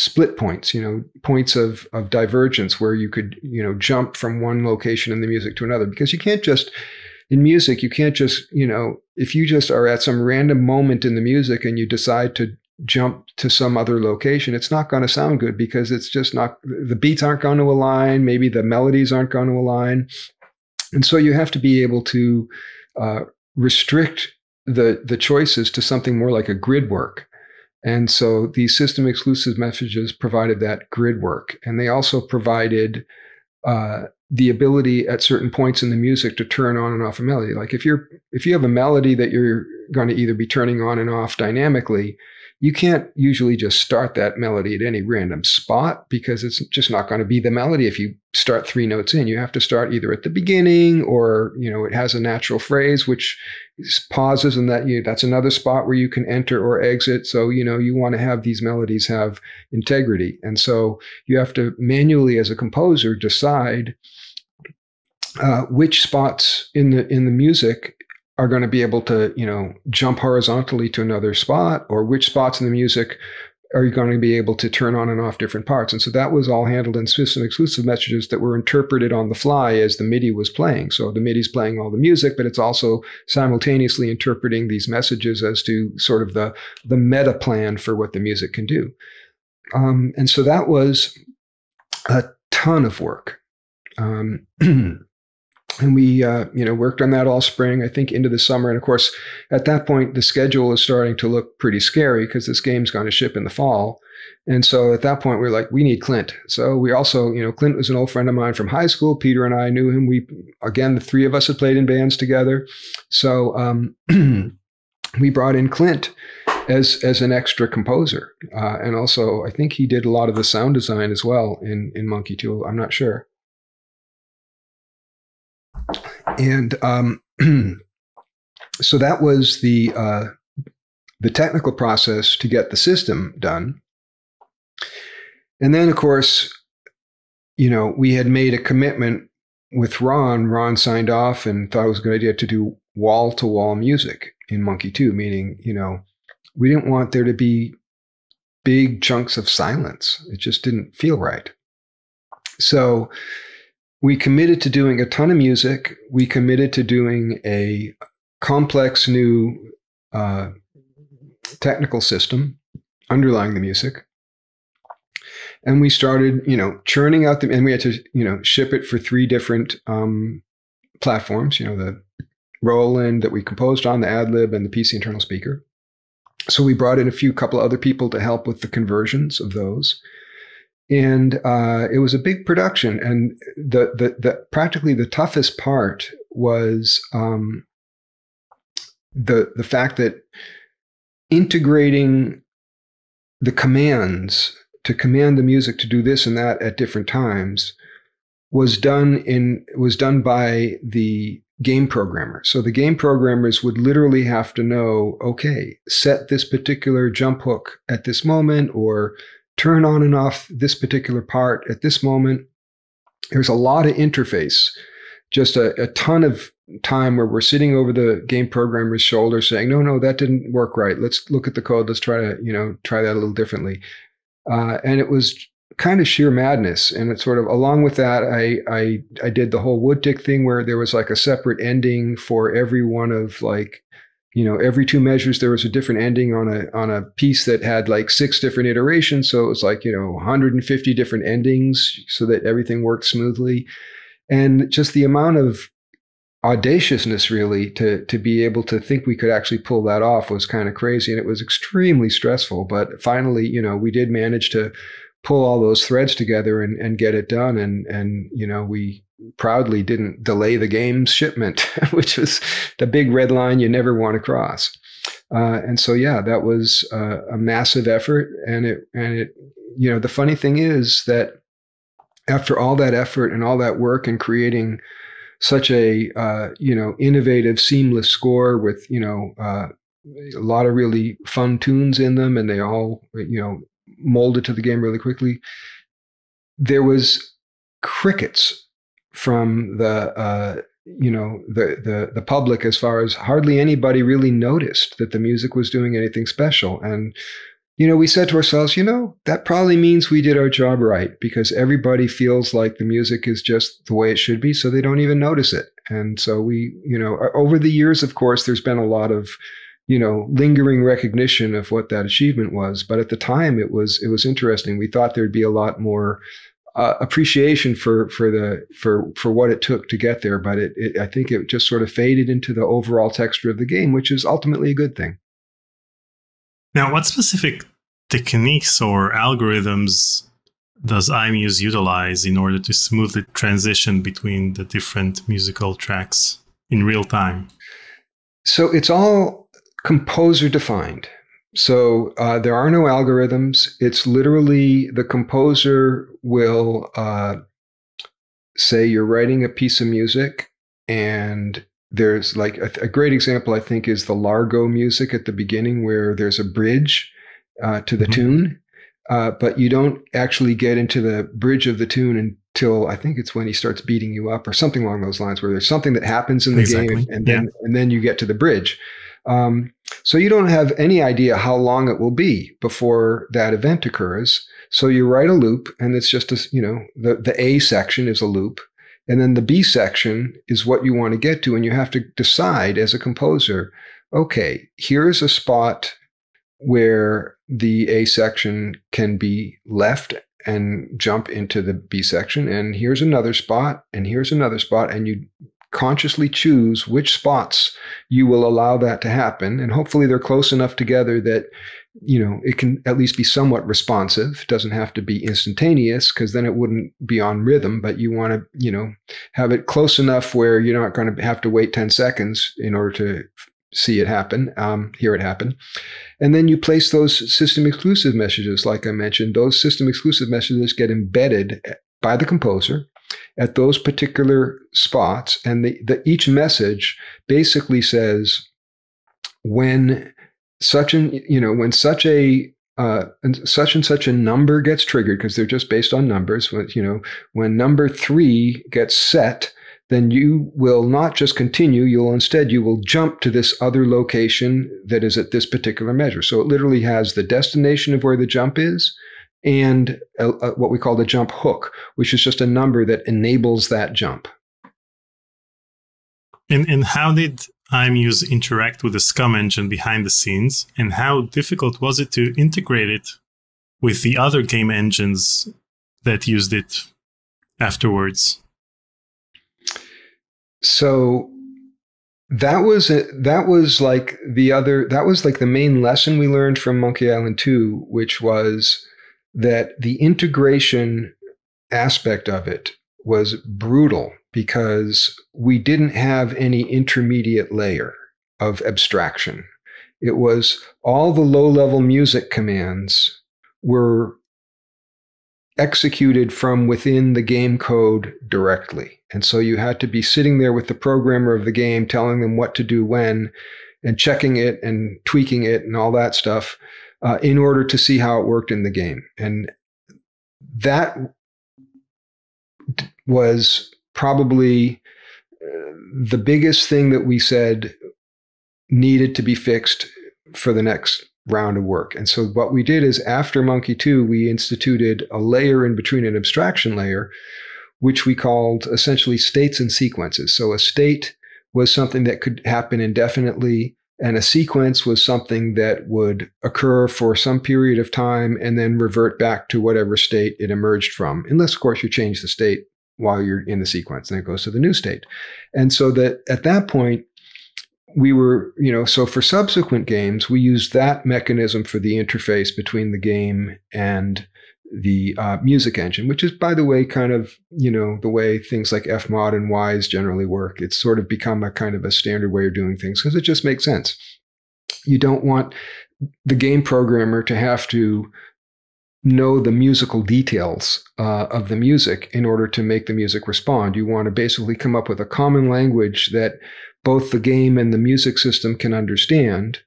split points, you know, points of, of divergence where you could, you know, jump from one location in the music to another. Because you can't just, in music, you can't just, you know, if you just are at some random moment in the music and you decide to jump to some other location, it's not going to sound good because it's just not, the beats aren't going to align. Maybe the melodies aren't going to align. And so you have to be able to uh, restrict the, the choices to something more like a grid work and so these system exclusive messages provided that grid work. And they also provided uh, the ability at certain points in the music to turn on and off a melody. Like if you're if you have a melody that you're going to either be turning on and off dynamically, you can't usually just start that melody at any random spot because it's just not going to be the melody if you start three notes in. You have to start either at the beginning or, you know, it has a natural phrase which pauses and that you that's another spot where you can enter or exit. So, you know, you want to have these melodies have integrity. And so you have to manually as a composer decide uh, which spots in the in the music are going to be able to, you know, jump horizontally to another spot or which spots in the music are you going to be able to turn on and off different parts? And so that was all handled in system exclusive messages that were interpreted on the fly as the MIDI was playing. So the MIDI is playing all the music, but it's also simultaneously interpreting these messages as to sort of the, the meta plan for what the music can do. Um, and so that was a ton of work. Um, and we uh, you know worked on that all spring i think into the summer. And of course at that point the schedule is starting to look pretty scary because this game's going to ship in the fall. And so at that point we are like we need clint. So we also you know clint was an old friend of mine from high school. Peter and i knew him. We again the three of us had played in bands together. So um, we brought in clint as as an extra composer. Uh, and also i think he did a lot of the sound design as well in in monkey 2 i'm not sure and um, so that was the uh, the technical process to get the system done. And then, of course, you know, we had made a commitment with Ron. Ron signed off and thought it was a good idea to do wall to wall music in Monkey 2, meaning, you know, we didn't want there to be big chunks of silence. It just didn't feel right. So we committed to doing a ton of music. We committed to doing a complex new uh, technical system underlying the music. And we started, you know, churning out the, and we had to, you know, ship it for three different um, platforms, you know, the Roland that we composed on, the AdLib, and the PC internal speaker. So we brought in a few couple of other people to help with the conversions of those and uh, it was a big production. And the, the, the practically the toughest part was um, the the fact that integrating the commands to command the music to do this and that at different times was done in was done by the game programmer. So the game programmers would literally have to know, okay, set this particular jump hook at this moment or turn on and off this particular part at this moment. There's a lot of interface, just a, a ton of time where we're sitting over the game programmer's shoulder saying, no, no, that didn't work right. Let's look at the code. Let's try to, you know, try that a little differently. Uh, and it was kind of sheer madness. And it sort of along with that, I I I did the whole wood Woodtick thing where there was like a separate ending for every one of like you know every two measures there was a different ending on a on a piece that had like six different iterations. So it was like you know 150 different endings so that everything worked smoothly. And just the amount of audaciousness really to to be able to think we could actually pull that off was kind of crazy. And it was extremely stressful. But finally you know we did manage to pull all those threads together and, and get it done. And and you know we proudly didn't delay the game's shipment, which was the big red line you never want to cross. Uh, and so, yeah, that was uh, a massive effort. And it, and it, you know, the funny thing is that after all that effort and all that work and creating such a, uh, you know, innovative, seamless score with, you know, uh, a lot of really fun tunes in them, and they all, you know, molded to the game really quickly. There was crickets from the uh, you know the, the the public as far as hardly anybody really noticed that the music was doing anything special. And you know we said to ourselves you know that probably means we did our job right because everybody feels like the music is just the way it should be so they don't even notice it. And so we you know over the years of course there's been a lot of you know lingering recognition of what that achievement was. But at the time it was it was interesting. We thought there'd be a lot more uh, appreciation for for the for for what it took to get there, but it, it I think it just sort of faded into the overall texture of the game, which is ultimately a good thing. Now, what specific techniques or algorithms does iMuse utilize in order to smoothly transition between the different musical tracks in real time? So it's all composer defined. So uh, there are no algorithms. It's literally the composer will uh, say you're writing a piece of music and there's like a, a, great example i think is the largo music at the beginning where there's a bridge uh, to the mm-hmm. tune uh, but you don't actually get into the bridge of the tune until I think it's when he starts beating you up or something along those lines, where there's something that happens in the exactly. game, and then yeah. and then you get to the bridge. Um, so you don't have any idea how long it will be before that event occurs. So you write a loop, and it's just a you know the the A section is a loop, and then the B section is what you want to get to, and you have to decide as a composer. Okay, here's a spot where the A section can be left and jump into the B section. And here's another spot, and here's another spot. And you consciously choose which spots you will allow that to happen. And hopefully they're close enough together that you know it can at least be somewhat responsive it doesn't have to be instantaneous because then it wouldn't be on rhythm but you want to you know have it close enough where you're not going to have to wait 10 seconds in order to see it happen, um, hear it happen. And then you place those system exclusive messages, like I mentioned. Those system exclusive messages get embedded by the composer at those particular spots. And the, the, each message basically says when such an, you know, when such a uh, and such and such a number gets triggered because they're just based on numbers. When, you know, when number three gets set, then you will not just continue, you'll instead, you will jump to this other location that is at this particular measure. So it literally has the destination of where the jump is and a, a, what we call the jump hook, which is just a number that enables that jump. And, and how did iMuse interact with the SCUMM engine behind the scenes? And how difficult was it to integrate it with the other game engines that used it afterwards? so that was that was like the other that was like the main lesson we learned from Monkey Island 2 which was that the integration aspect of it was brutal because we didn't have any intermediate layer of abstraction it was all the low level music commands were executed from within the game code directly. And so you had to be sitting there with the programmer of the game, telling them what to do when, and checking it and tweaking it and all that stuff uh, in order to see how it worked in the game. And that was probably uh, the biggest thing that we said needed to be fixed for the next round of work. And so what we did is after Monkey 2, we instituted a layer in between an abstraction layer, which we called essentially states and sequences. So a state was something that could happen indefinitely, and a sequence was something that would occur for some period of time and then revert back to whatever state it emerged from, unless, of course, you change the state while you're in the sequence, and it goes to the new state. And so that at that point, we were, you know, so for subsequent games, we used that mechanism for the interface between the game and the uh, music engine, which is, by the way, kind of, you know, the way things like Fmod and Wwise generally work. It's sort of become a kind of a standard way of doing things because it just makes sense. You don't want the game programmer to have to know the musical details uh, of the music in order to make the music respond. You want to basically come up with a common language that both the game and the music system can understand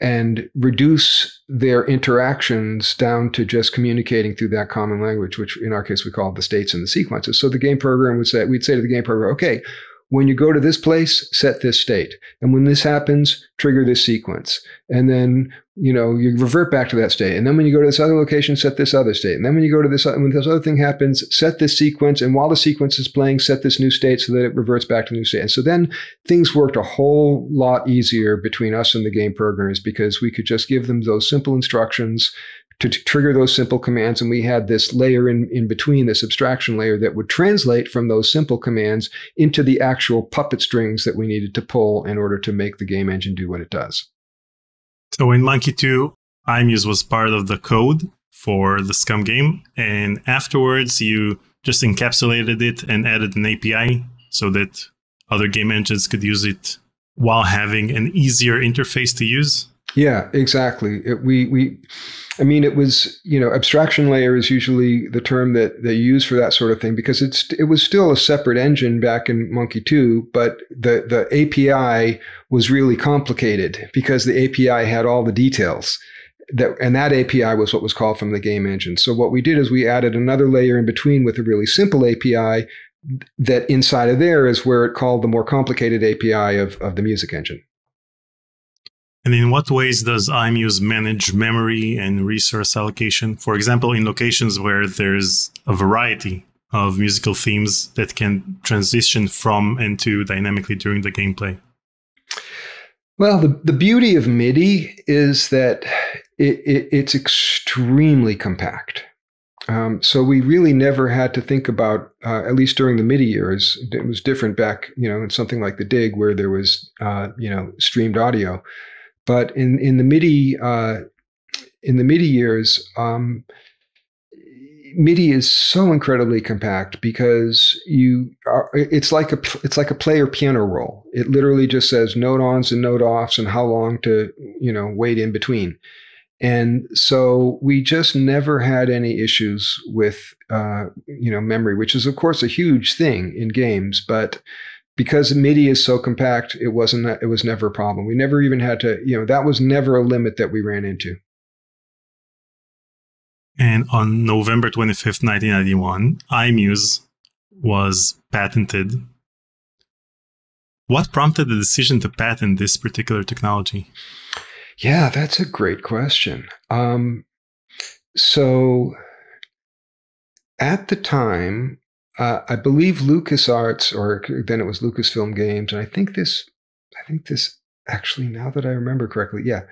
and reduce their interactions down to just communicating through that common language, which in our case we call the states and the sequences. So the game program would say, we'd say to the game program, okay, when you go to this place, set this state. And when this happens, trigger this sequence. And then, you know, you revert back to that state. And then when you go to this other location, set this other state. And then when you go to this, when this other thing happens, set this sequence. And while the sequence is playing, set this new state so that it reverts back to the new state. And so then things worked a whole lot easier between us and the game programmers because we could just give them those simple instructions to t- trigger those simple commands. And we had this layer in, in between, this abstraction layer that would translate from those simple commands into the actual puppet strings that we needed to pull in order to make the game engine do what it does. So in Monkey 2, iMuse was part of the code for the SCUMM game. And afterwards, you just encapsulated it and added an API so that other game engines could use it while having an easier interface to use. Yeah, exactly. It, we we I mean, it was you know abstraction layer is usually the term that they use for that sort of thing because it's it was still a separate engine back in Monkey Two, but the the API was really complicated because the API had all the details. That, and that API was what was called from the game engine. So what we did is we added another layer in between with a really simple API that inside of there is where it called the more complicated API of, of the music engine. And in what ways does iMuse manage memory and resource allocation? For example, in locations where there's a variety of musical themes that can transition from and to dynamically during the gameplay. Well, the, the beauty of MIDI is that it, it, it's extremely compact. Um, so we really never had to think about, uh, at least during the MIDI years, it was different back, you know, in something like the Dig where there was, uh, you know, streamed audio. But in in the MIDI uh, in the MIDI years, um, MIDI is so incredibly compact because you are, it's like a it's like a player piano roll. It literally just says note ons and note offs and how long to you know wait in between. And so we just never had any issues with uh, you know memory, which is of course a huge thing in games, but because MIDI is so compact, it wasn't it was never a problem. We never even had to, you know, that was never a limit that we ran into. And on November 25th, 1991, iMuse was patented. What prompted the decision to patent this particular technology? Yeah, that's a great question. Um, so at the time, uh, I believe LucasArts, or then it was Lucasfilm Games, and I think this, I think this actually, now that I remember correctly, yeah.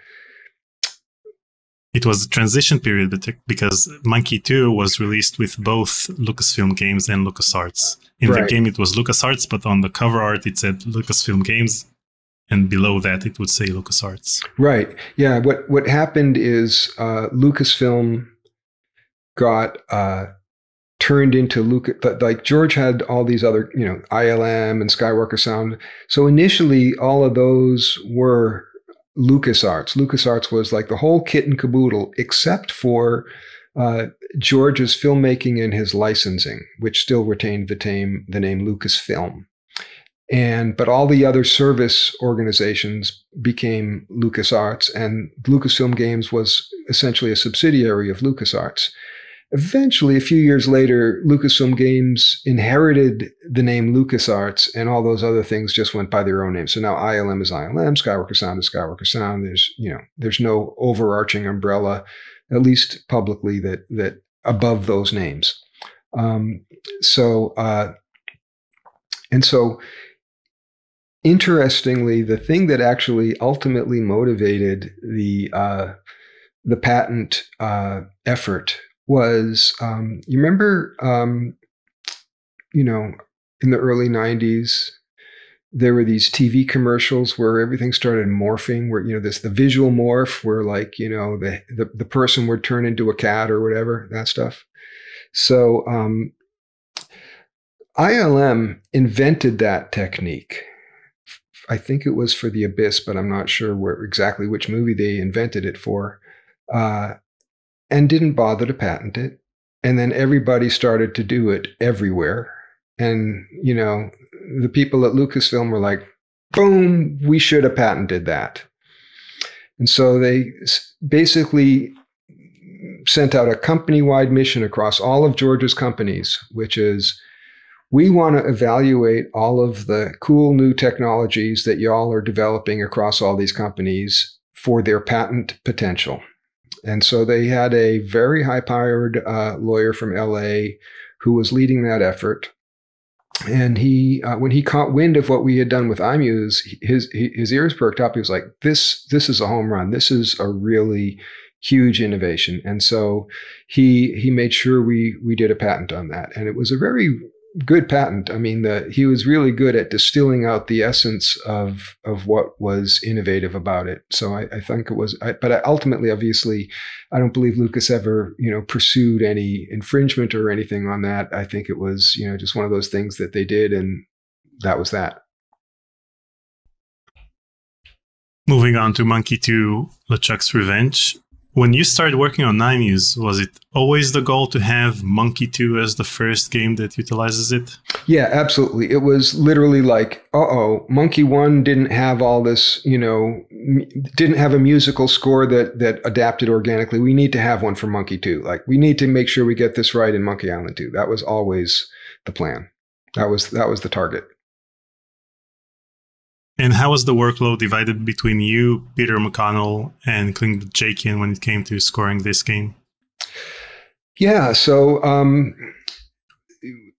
It was a transition period because Monkey 2 was released with both Lucasfilm Games and LucasArts. In right. the game, it was LucasArts, but on the cover art, it said Lucasfilm Games, and below that, it would say LucasArts. Right. Yeah. What what happened is uh, Lucasfilm got uh, turned into Luke. Like George had all these other, you know, ILM and Skywalker Sound. So initially, all of those were LucasArts. LucasArts was like the whole kit and caboodle, except for uh, George's filmmaking and his licensing, which still retained the name the name Lucasfilm. And but all the other service organizations became LucasArts, and Lucasfilm Games was essentially a subsidiary of LucasArts. Eventually, a few years later, Lucasfilm Games inherited the name LucasArts, and all those other things just went by their own name. So now ILM is ILM, Skywalker Sound is Skywalker Sound. There's you know there's no overarching umbrella, at least publicly, that that above those names. Um, so uh, and so interestingly, the thing that actually ultimately motivated the uh, the patent uh, effort was um, you remember um, you know in the early 90s there were these TV commercials where everything started morphing, where you know this the visual morph, where like you know the the, the person would turn into a cat or whatever that stuff. So um, ILM invented that technique. I think it was for the Abyss, but I'm not sure where exactly which movie they invented it for. Uh, and didn't bother to patent it. And then everybody started to do it everywhere. And, you know, the people at Lucasfilm were like, boom, we should have patented that. And so they basically sent out a company wide mission across all of George's companies, which is we want to evaluate all of the cool new technologies that y'all are developing across all these companies for their patent potential. And so they had a very high powered uh, lawyer from LA who was leading that effort. And he, uh, when he caught wind of what we had done with iMuse, his his ears perked up. He was like, "This this is a home run. This is a really huge innovation." And so he he made sure we we did a patent on that, and it was a very good patent. I mean, the, he was really good at distilling out the essence of of what was innovative about it. So I, I think it was, I, but I, ultimately, obviously, I don't believe Lucas ever, you know, pursued any infringement or anything on that. I think it was, you know, just one of those things that they did, and that was that. Moving on to Monkey 2, LeChuck's Revenge. When you started working on iMuse, was it always the goal to have Monkey 2 as the first game that utilizes it? Yeah, absolutely. It was literally like, uh oh, Monkey 1 didn't have all this, you know, didn't have a musical score that, that adapted organically. We need to have one for Monkey 2. Like, we need to make sure we get this right in Monkey Island 2. That was always the plan. That was that was the target. And how was the workload divided between you, Peter McConnell, and Clint Bajakian when it came to scoring this game? Yeah, so um,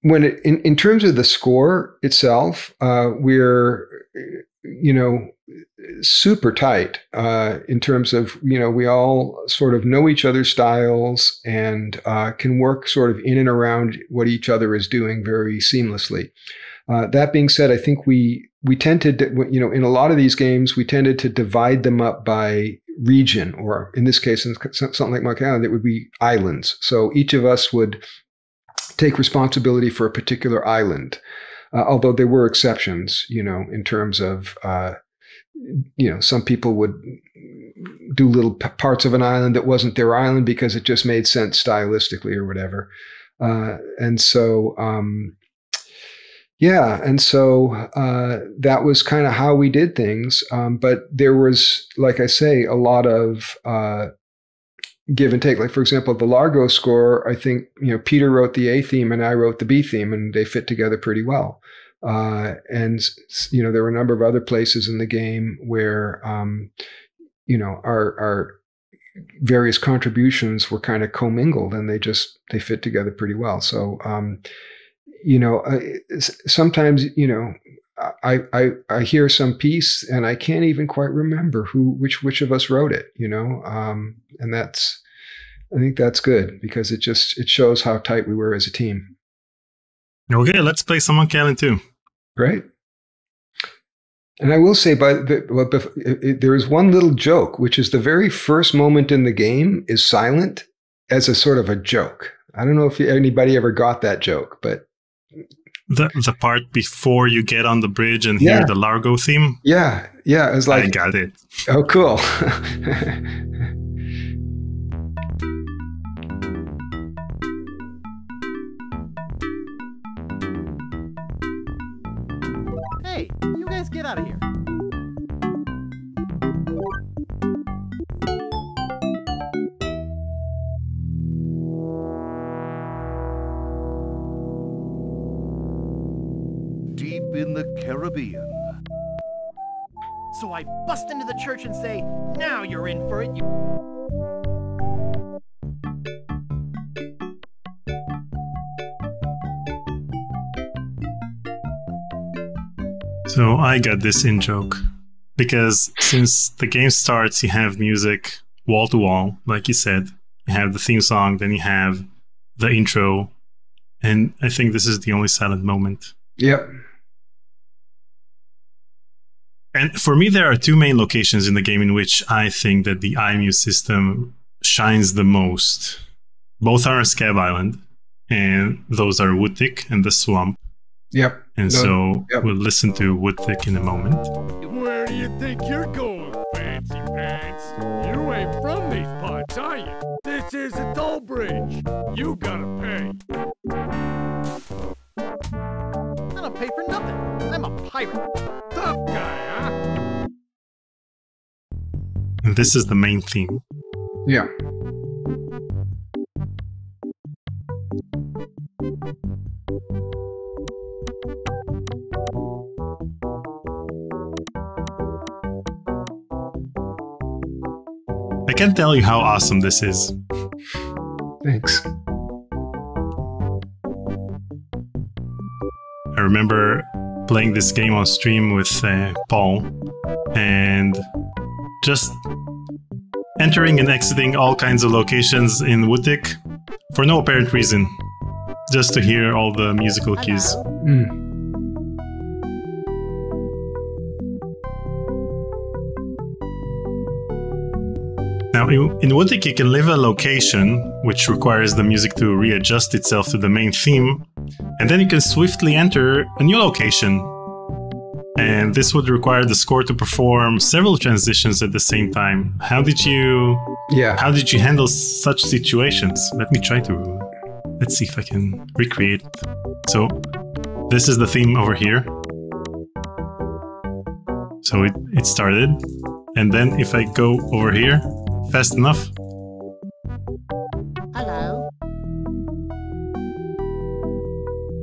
when it, in in terms of the score itself, uh, we're you know super tight uh, in terms of you know we all sort of know each other's styles and uh, can work sort of in and around what each other is doing very seamlessly. Uh, that being said, I think we we tended to, you know in a lot of these games we tended to divide them up by region or in this case in something like Monkey Island it would be islands. So each of us would take responsibility for a particular island. Uh, although there were exceptions, you know, in terms of uh, you know, some people would do little p- parts of an island that wasn't their island because it just made sense stylistically or whatever. Uh, and so, um, yeah, and so uh, that was kind of how we did things. Um, but there was, like I say, a lot of uh, give and take. Like for example, the Largo score, I think you know Peter wrote the A theme and I wrote the B theme, and they fit together pretty well. Uh, and you know there were a number of other places in the game where um, you know our our various contributions were kind of commingled and they just they fit together pretty well. So um, you know uh, sometimes you know I, I I hear some piece and I can't even quite remember who which which of us wrote it, you know, um, and that's I think that's good because it just it shows how tight we were as a team. Okay, let's play some Island 2. Great. And I will say, by the, there is one little joke, which is the very first moment in the game is silent as a sort of a joke. I don't know if anybody ever got that joke, but the the part before you get on the bridge and yeah. hear the Largo theme. Yeah, yeah, it was like I got it. Oh, cool. church and say, now you're in for it, you... So I got this in joke because since the game starts, you have music wall to wall, like you said. You have the theme song, then you have the intro, and I think this is the only silent moment. Yep. And for me, there are two main locations in the game in which I think that the iMuse system shines the most. Both are on Scab Island, and those are Woodtick and the Swamp. Yep. And No, so yep. we'll listen to Woodtick in a moment. Where do you think you're going, fancy pants? You ain't from these parts, are you? This is a toll bridge. You gotta pay. I don't pay for nothing. I'm a pirate. Tough guy, huh? And this is the main theme. Yeah. I can't tell you how awesome this is. Thanks. I remember playing this game on stream with uh, Paul and just entering and exiting all kinds of locations in Woodtick for no apparent reason, just to hear all the musical cues. Mm. Now, in, in you can leave a location, which requires the music to readjust itself to the main theme, and then you can swiftly enter a new location. and this would require the score to perform several transitions at the same time. How did you Yeah. how did you handle such situations? Let me try to let's see if I can recreate. So this is the theme over here. So it, it started, and then if I go over here fast enough,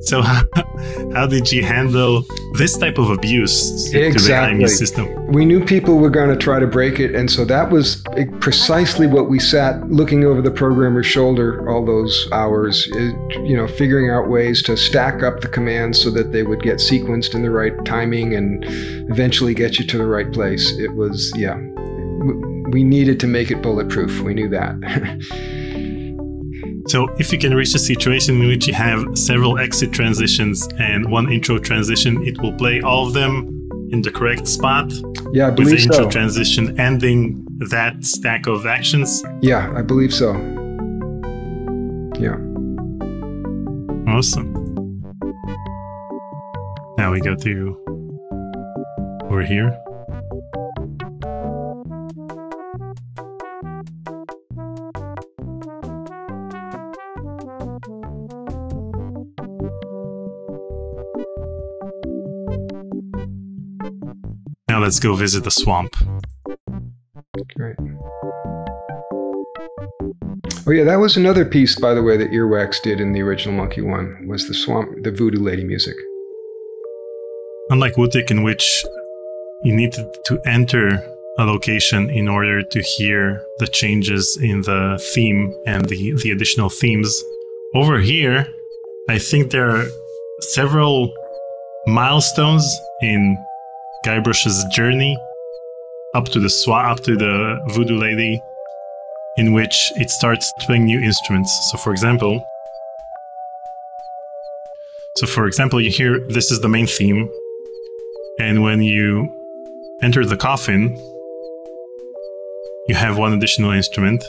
so how, how did you handle this type of abuse to the Exactly. System? we knew people were going to try to break it and so that was precisely what we sat looking over the programmer's shoulder all those hours eh, you know figuring out ways to stack up the commands so that they would get sequenced in the right timing and eventually get you to the right place it was yeah we needed to make it bulletproof we knew that So if you can reach a situation in which you have several exit transitions and one intro transition, it will play all of them in the correct spot yeah i believe with the intro so transition ending that stack of actions. yeah i believe so yeah Awesome. Now we go to over here. Let's go visit the swamp. Great. Oh yeah, that was another piece, by the way, that Earwax did in the original Monkey One. Was the swamp, the Voodoo Lady music? Unlike Woodtick, in which you needed to, to enter a location in order to hear the changes in the theme and the, the additional themes, over here, I think there are several milestones in Guybrush's journey up to the swa- up to the Voodoo Lady, in which it starts playing new instruments. So, for example, so for example, you hear this is the main theme, and when you enter the coffin, you have one additional instrument.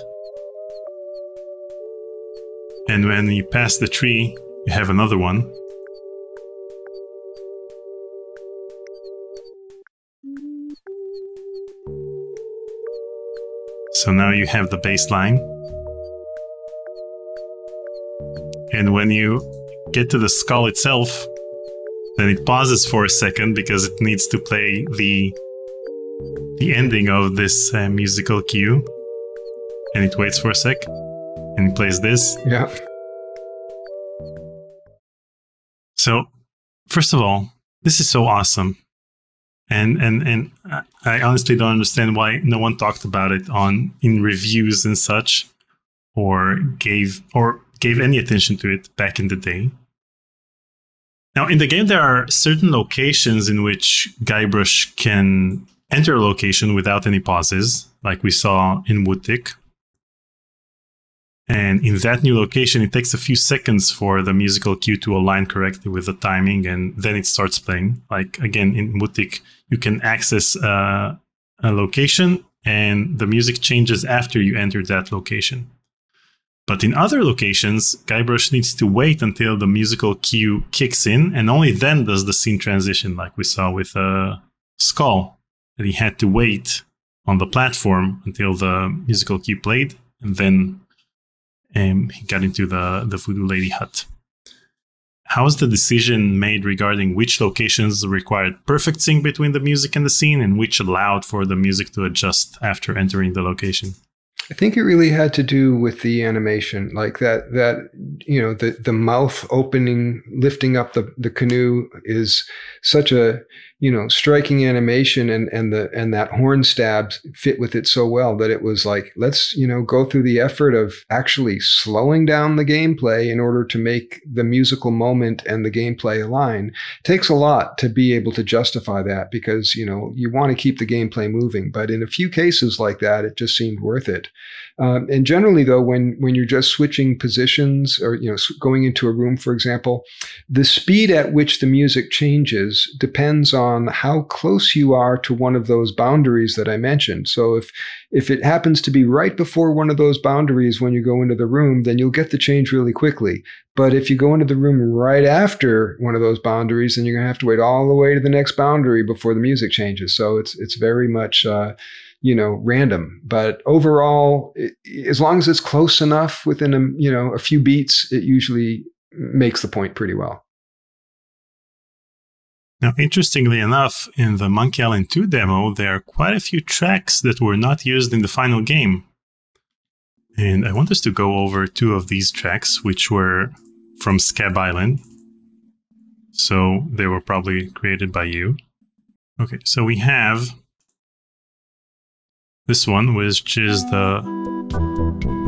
And when you pass the tree, you have another one. So now you have the baseline. And when you get to the skull itself, then it pauses for a second because it needs to play the the ending of this uh, musical cue and it waits for a sec and it plays this Yeah. so first of all this is so awesome and and and I- honestly don't understand why no one talked about it on in reviews and such or gave or gave any attention to it back in the day. Now in the game there are certain locations in which guybrush can enter a location without any pauses like we saw in woodtick and in that new location, it takes a few seconds for the musical cue to align correctly with the timing, and then it starts playing. Like again, in Woodtick, you can access uh, a location, and the music changes after you enter that location. But in other locations, Guybrush needs to wait until the musical cue kicks in, and only then does the scene transition, like we saw with uh, Skull, that he had to wait on the platform until the musical cue played, and then um, he got into the, the Voodoo Lady hut. How was the decision made regarding which locations required perfect sync between the music and the scene and which allowed for the music to adjust after entering the location? I think it really had to do with the animation, like that that you know the the mouth opening, lifting up the the canoe is such a you know striking animation, and and the and that horn stab fit with it so well that it was like let's you know go through the effort of actually slowing down the gameplay in order to make the musical moment and the gameplay align. Takes a lot to be able to justify that because you know you want to keep the gameplay moving, but in a few cases like that, it just seemed worth it. Um, and generally, though, when when you're just switching positions or you know going into a room, for example, the speed at which the music changes depends on how close you are to one of those boundaries that I mentioned. So if if it happens to be right before one of those boundaries when you go into the room, then you'll get the change really quickly. But if you go into the room right after one of those boundaries, then you're going to have to wait all the way to the next boundary before the music changes. So it's it's very much uh, you know random. But overall, it, as long as it's close enough within a you know a few beats, it usually makes the point pretty well. Now, interestingly enough, in the Monkey Island 2 demo, there are quite a few tracks that were not used in the final game. And I want us to go over two of these tracks, which were from Scab Island. So they were probably created by you. Okay, so we have this one, which is the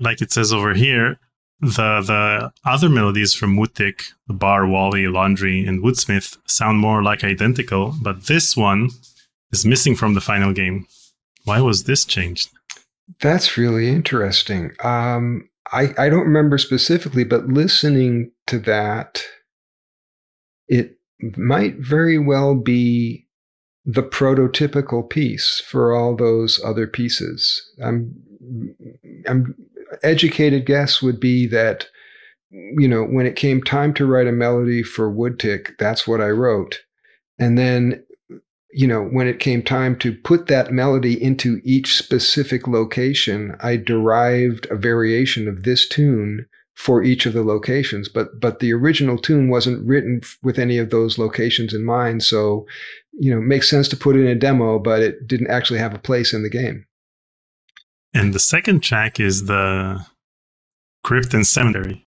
like it says over here, the the other melodies from Woodtick, the bar, Wally, Laundry, and Woodsmith sound more like identical, but this one is missing from the final game. Why was this changed? That's really interesting. Um, I I don't remember specifically, but listening to that, it might very well be the prototypical piece for all those other pieces. I'm I'm educated guess would be that you know when it came time to write a melody for woodtick that's what i wrote. And then you know when it came time to put that melody into each specific location i derived a variation of this tune for each of the locations. But but the original tune wasn't written with any of those locations in mind. So you know it makes sense to put it in a demo but it didn't actually have a place in the game and the second track is the Crypt and Cemetery.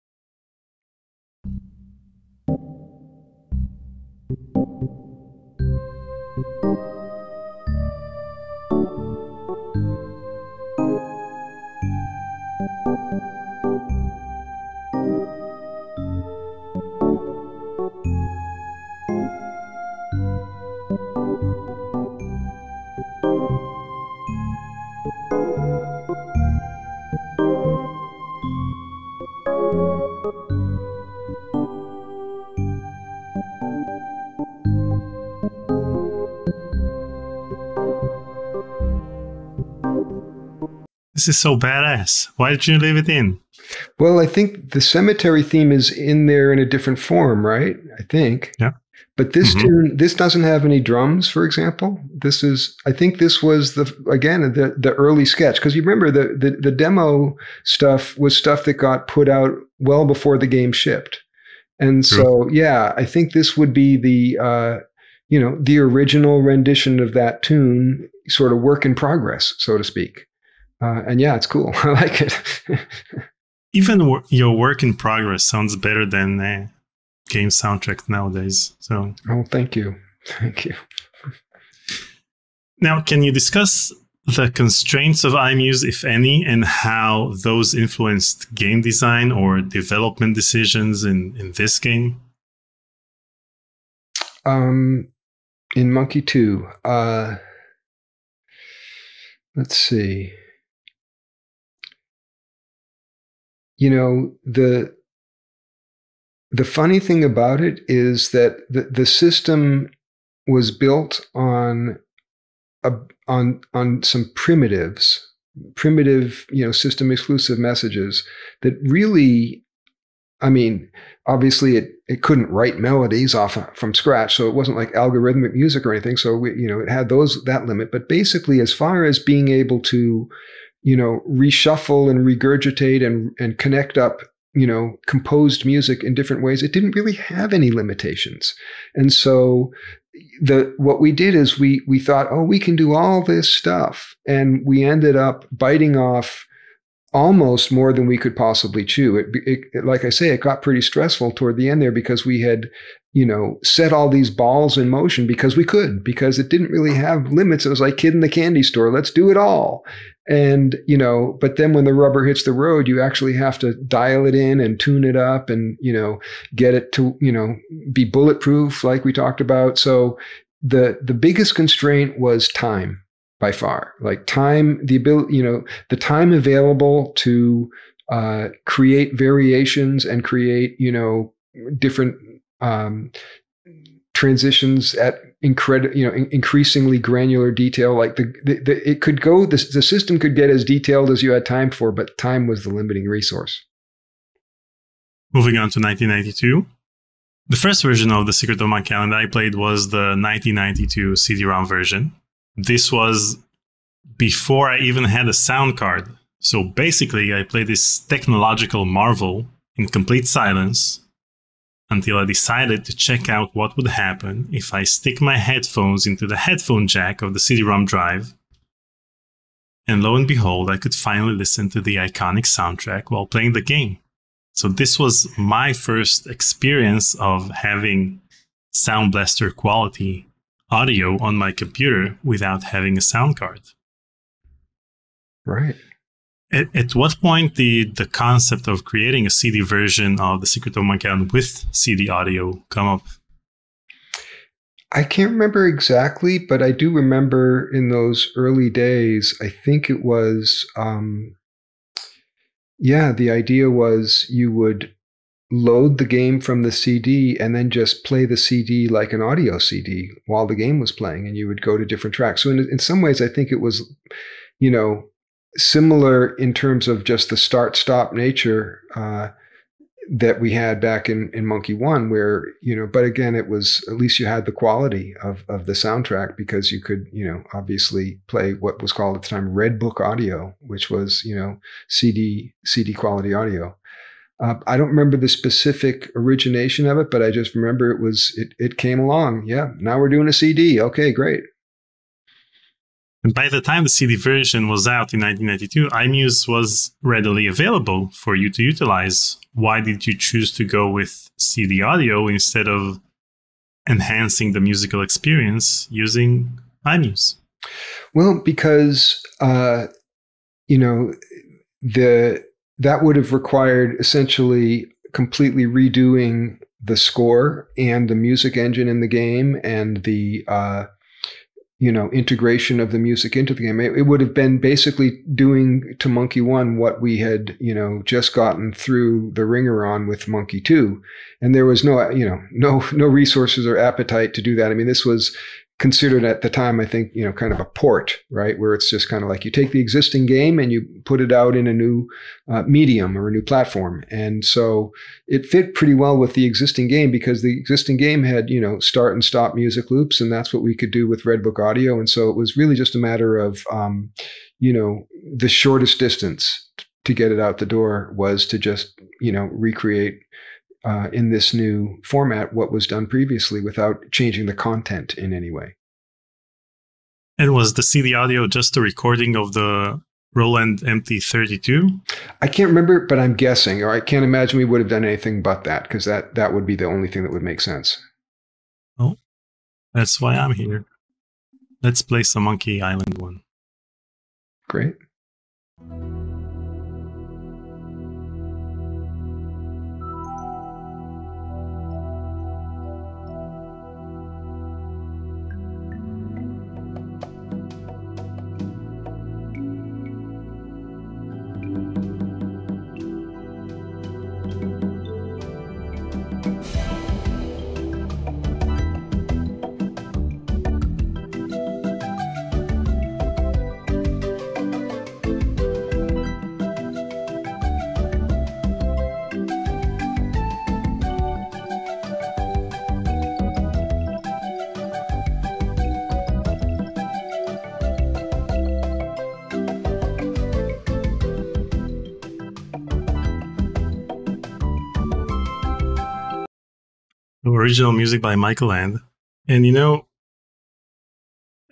This is so badass. Why did you leave it in? Well, I think the cemetery theme is in there in a different form, right? I think. Yeah. But this mm-hmm. tune, this doesn't have any drums, for example. This is, I think, this was the again the the early sketch because you remember the, the the demo stuff was stuff that got put out well before the game shipped, and True. so yeah, I think this would be the uh, you know the original rendition of that tune, sort of work in progress, so to speak. Uh, and yeah, it's cool. I like it. Even w- your work in progress sounds better than uh, game soundtrack nowadays. So, oh, thank you, thank you. Now, can you discuss the constraints of iMuse, if any, and how those influenced game design or development decisions in, in this game? Um, in Monkey 2, uh, let's see. You know the the funny thing about it is that the, the system was built on a, on on some primitives primitive you know system exclusive messages that really i mean obviously it it couldn't write melodies off from scratch so it wasn't like algorithmic music or anything so we, you know it had those that limit but basically as far as being able to you know, reshuffle and regurgitate and, and connect up, you know, composed music in different ways. It didn't really have any limitations. And so the what we did is we we thought, oh, we can do all this stuff. And we ended up biting off almost more than we could possibly chew. It, it, like I say, it got pretty stressful toward the end there because we had, you know, set all these balls in motion because we could, because it didn't really have limits. It was like kid in the candy store. Let's do it all. And, you know, but then when the rubber hits the road, you actually have to dial it in and tune it up and, you know, get it to, you know, be bulletproof, like we talked about. So the, the biggest constraint was time by far. Like time, the ability, you know, the time available to uh, create variations and create, you know, different um, transitions at incredible, you know, in- increasingly granular detail. Like the, the, the it could go, the, the system could get as detailed as you had time for, but time was the limiting resource. Moving on to 1992. The first version of the Secret of Monkey Island I played was the 1992 CD-ROM version this was before I even had a sound card. So basically, I played this technological marvel in complete silence until I decided to check out what would happen if I stick my headphones into the headphone jack of the CD-ROM drive. And lo and behold, I could finally listen to the iconic soundtrack while playing the game. So this was my first experience of having Sound Blaster quality audio on my computer without having a sound card. Right. At, at what point did the concept of creating a CD version of The Secret of Island with CD audio come up? I can't remember exactly, but I do remember in those early days, I think it was, um, yeah, the idea was you would load the game from the CD and then just play the CD like an audio CD while the game was playing, and you would go to different tracks. So in, in some ways, I think it was, you know, similar in terms of just the start-stop nature uh, that we had back in, in Monkey One, where you know, but again, it was at least you had the quality of of the soundtrack because you could, you know, obviously play what was called at the time Red Book audio, which was you know CD CD quality audio. Uh, I don't remember the specific origination of it, but I just remember it was it, it came along. Yeah, now we're doing a CD. Okay, great. And by the time the CD version was out in 1992, iMuse was readily available for you to utilize. Why did you choose to go with CD audio instead of enhancing the musical experience using iMuse? Well, because uh, you know the that would have required essentially completely redoing the score and the music engine in the game and the uh, you know integration of the music into the game. It, it, would have been basically doing to Monkey One what we had you know just gotten through the wringer on with Monkey Two, and there was no you know no no resources or appetite to do that. I mean, this was considered at the time, I think, you know, kind of a port, right? Where it's just kind of like you take the existing game and you put it out in a new uh, medium or a new platform. And so it fit pretty well with the existing game because the existing game had, you know, start and stop music loops. And that's what we could do with Redbook Audio. And so it was really just a matter of, um, you know, the shortest distance to get it out the door was to just, you know, recreate uh, in this new format what was done previously without changing the content in any way. And was the CD audio just a recording of the Roland MT32? I can't remember, but I'm guessing, or I can't imagine we would have done anything but that because that that would be the only thing that would make sense. Oh, that's why I'm here. Let's play some Monkey Island one. Great. Original music by Michael Land. And you know,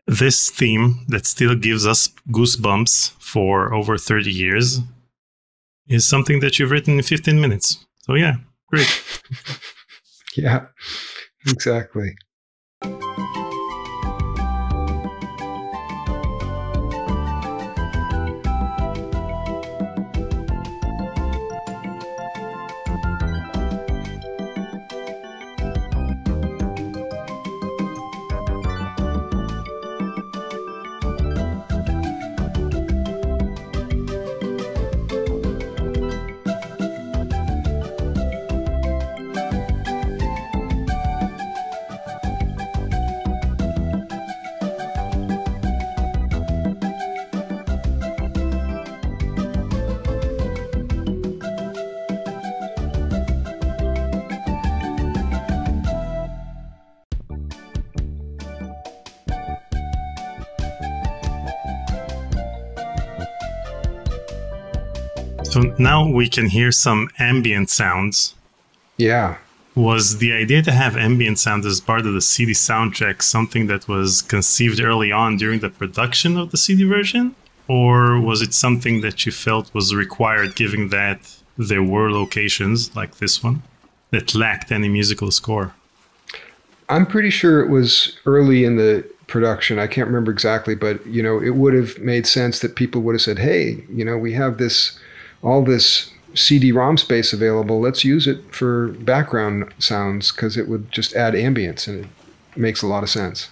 this theme that still gives us goosebumps for over 30 years is something that you've written in 15 minutes. So yeah, great. yeah, exactly. We can hear some ambient sounds. Yeah. Was the idea to have ambient sound as part of the CD soundtrack something that was conceived early on during the production of the CD version? Or was it something that you felt was required given that there were locations like this one that lacked any musical score? I'm pretty sure it was early in the production. I can't remember exactly, but you know, it would have made sense that people would have said, "Hey, you know, we have this all this CD-ROM space available. Let's use it for background sounds because it would just add ambience and it makes a lot of sense."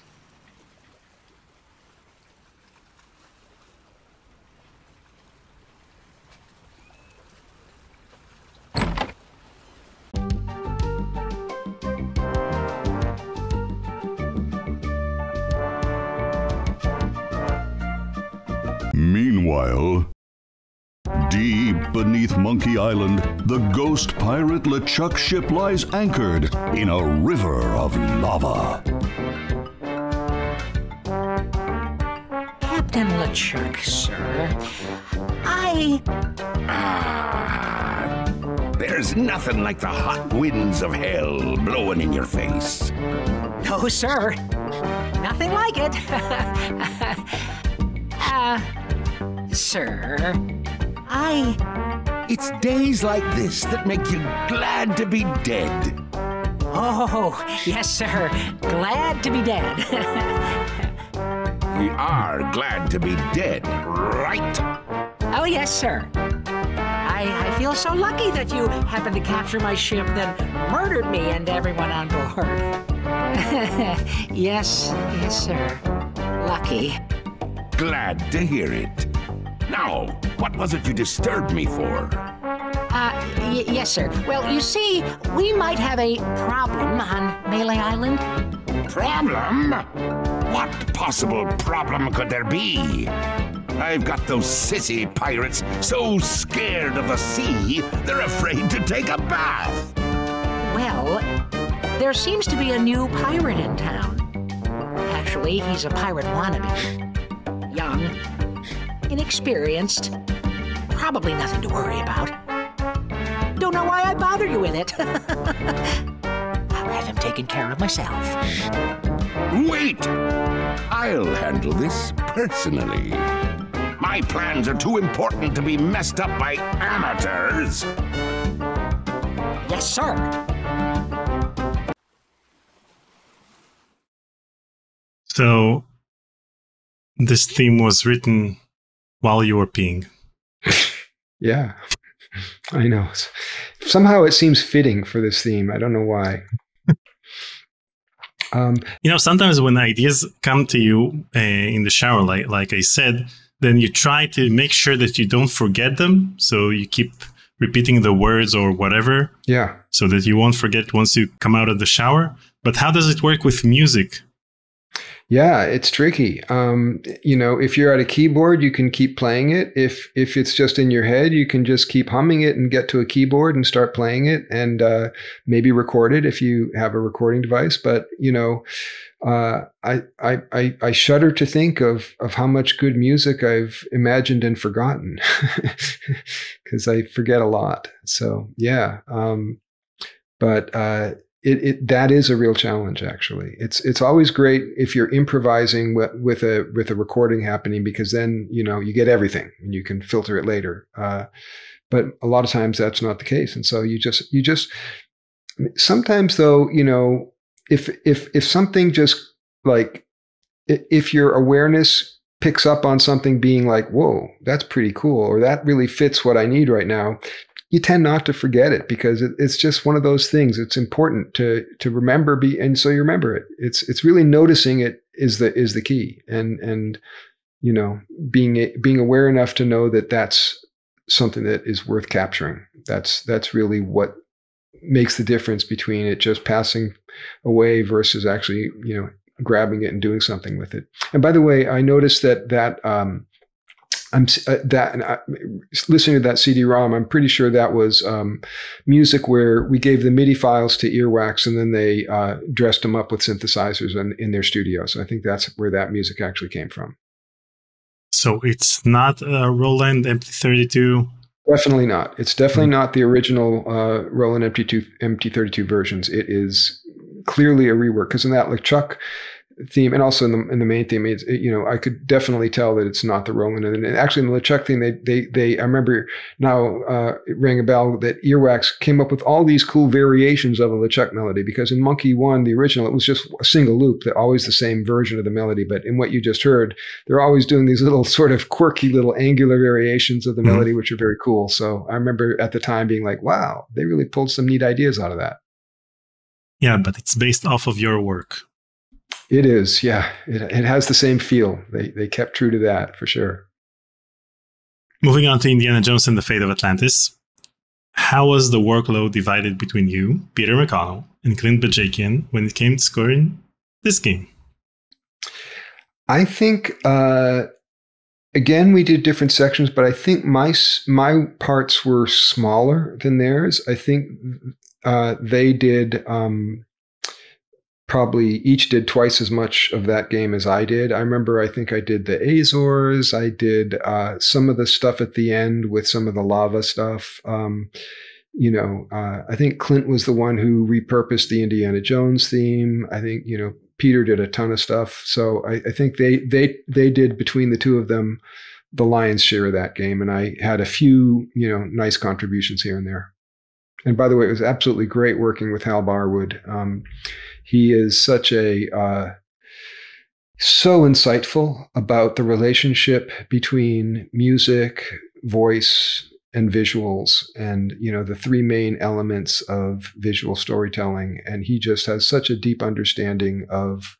Meanwhile, deep beneath Monkey Island, the ghost pirate LeChuck ship lies anchored in a river of lava. Captain LeChuck, sir. Aye. Ah, there's nothing like the hot winds of hell blowing in your face. No, sir. Nothing like it. uh, sir. Aye. It's days like this that make you glad to be dead. Oh, yes, sir. Glad to be dead. We are glad to be dead, right? oh, yes, sir. I, I feel so lucky that you happened to capture my ship, then murdered me and everyone on board. yes, yes, sir. Lucky. Glad to hear it. Now, what was it you disturbed me for? Uh, y- yes, sir. Well, you see, we might have a problem on Melee Island. Problem? What possible problem could there be? I've got those sissy pirates so scared of the sea, they're afraid to take a bath. Well, there seems to be a new pirate in town. Actually, he's a pirate wannabe. Young, inexperienced, probably nothing to worry about. Don't know why I bother you with it. I'll have him taken care of myself. Wait! I'll handle this personally. My plans are too important to be messed up by amateurs. Yes, sir. So this theme was written while you were peeing. Yeah, I know. Somehow it seems fitting for this theme. I don't know why. um, You know, sometimes when ideas come to you uh, in the shower, like like I said, then you try to make sure that you don't forget them. So you keep repeating the words or whatever, yeah. so that you won't forget once you come out of the shower. But how does it work with music? Yeah, it's tricky. Um, you know, if you're at a keyboard, you can keep playing it. If if it's just in your head, you can just keep humming it and get to a keyboard and start playing it, and uh, maybe record it if you have a recording device. But you know, uh, I, I I shudder to think of of how much good music I've imagined and forgotten because I forget a lot. So yeah, um, but uh, it, it that is a real challenge actually it's it's always great if you're improvising with, with a with a recording happening because then you know you get everything and you can filter it later uh, but a lot of times that's not the case. And so you just, you just, sometimes though, you know, if, if, if something just like, if your awareness picks up on something being like, whoa, that's pretty cool, or that really fits what I need right now, you tend not to forget it because it, it's just one of those things. It's important to to remember, be and so you remember it. It's it's really noticing it is the is the key, and and you know being being aware enough to know that that's something that is worth capturing. That's that's really what makes the difference between it just passing away versus actually you know grabbing it and doing something with it. And by the way, I noticed that that um, I'm uh, that and I, listening to that CD-ROM. I'm pretty sure that was um, music where we gave the MIDI files to Earwax, and then they uh, dressed them up with synthesizers in, in their studio. So I think that's where that music actually came from. So it's not a Roland MT32. Definitely not. It's definitely mm-hmm. not the original uh, Roland MT2 MT32 versions. It is clearly a rework because in that LeChuck theme and also in the in the main theme it's it, you know I could definitely tell that it's not the Roland and, and actually in the LeChuck theme they they they I remember now uh, it rang a bell that Earwax came up with all these cool variations of a LeChuck melody because in Monkey One the original it was just a single loop that always the same version of the melody but in what you just heard they're always doing these little sort of quirky little angular variations of the mm-hmm. melody which are very cool so I remember at the time being like wow they really pulled some neat ideas out of that. Yeah, but it's based off of your work. It is, yeah. It, it has the same feel. They they kept true to that for sure. Moving on to Indiana Jones and the Fate of Atlantis. How was the workload divided between you, Peter McConnell, and Clint Bajakian when it came to scoring this game? I think uh, again we did different sections, but I think my my parts were smaller than theirs. I think uh, they did um, probably each did twice as much of that game as I did. I remember I think I did the Azores. I did uh, some of the stuff at the end with some of the lava stuff. Um, you know, uh, I think Clint was the one who repurposed the Indiana Jones theme. I think you know Peter did a ton of stuff. So I, I think they they they did between the two of them the lion's share of that game, and I had a few you know nice contributions here and there. And by the way, it was absolutely great working with Hal Barwood. Um, he is such a uh, so insightful about the relationship between music, voice, and visuals, and you know the three main elements of visual storytelling. And he just has such a deep understanding of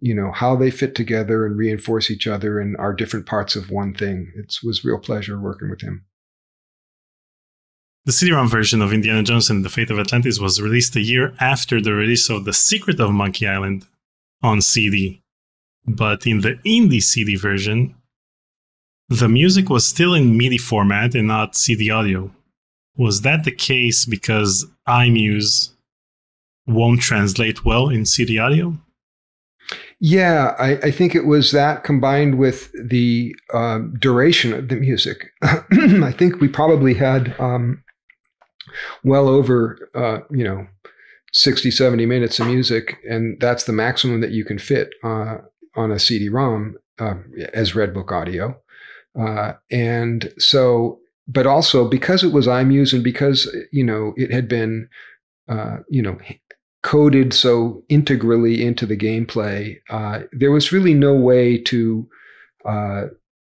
you know how they fit together and reinforce each other and are different parts of one thing. It was real pleasure working with him. The CD-ROM version of Indiana Jones and the Fate of Atlantis was released a year after the release of The Secret of Monkey Island on CD. But in the Indy CD version, the music was still in MIDI format and not CD audio. Was that the case because iMuse won't translate well in CD audio? Yeah, I, I, think it was that combined with the uh, duration of the music. I think we probably had um, well over, uh, you know, 60, 70 minutes of music. And that's the maximum that you can fit uh, on a CD ROM uh, as Redbook audio. Uh, and so, but also because it was iMuse and because, you know, it had been, uh, you know, coded so integrally into the gameplay, uh, there was really no way to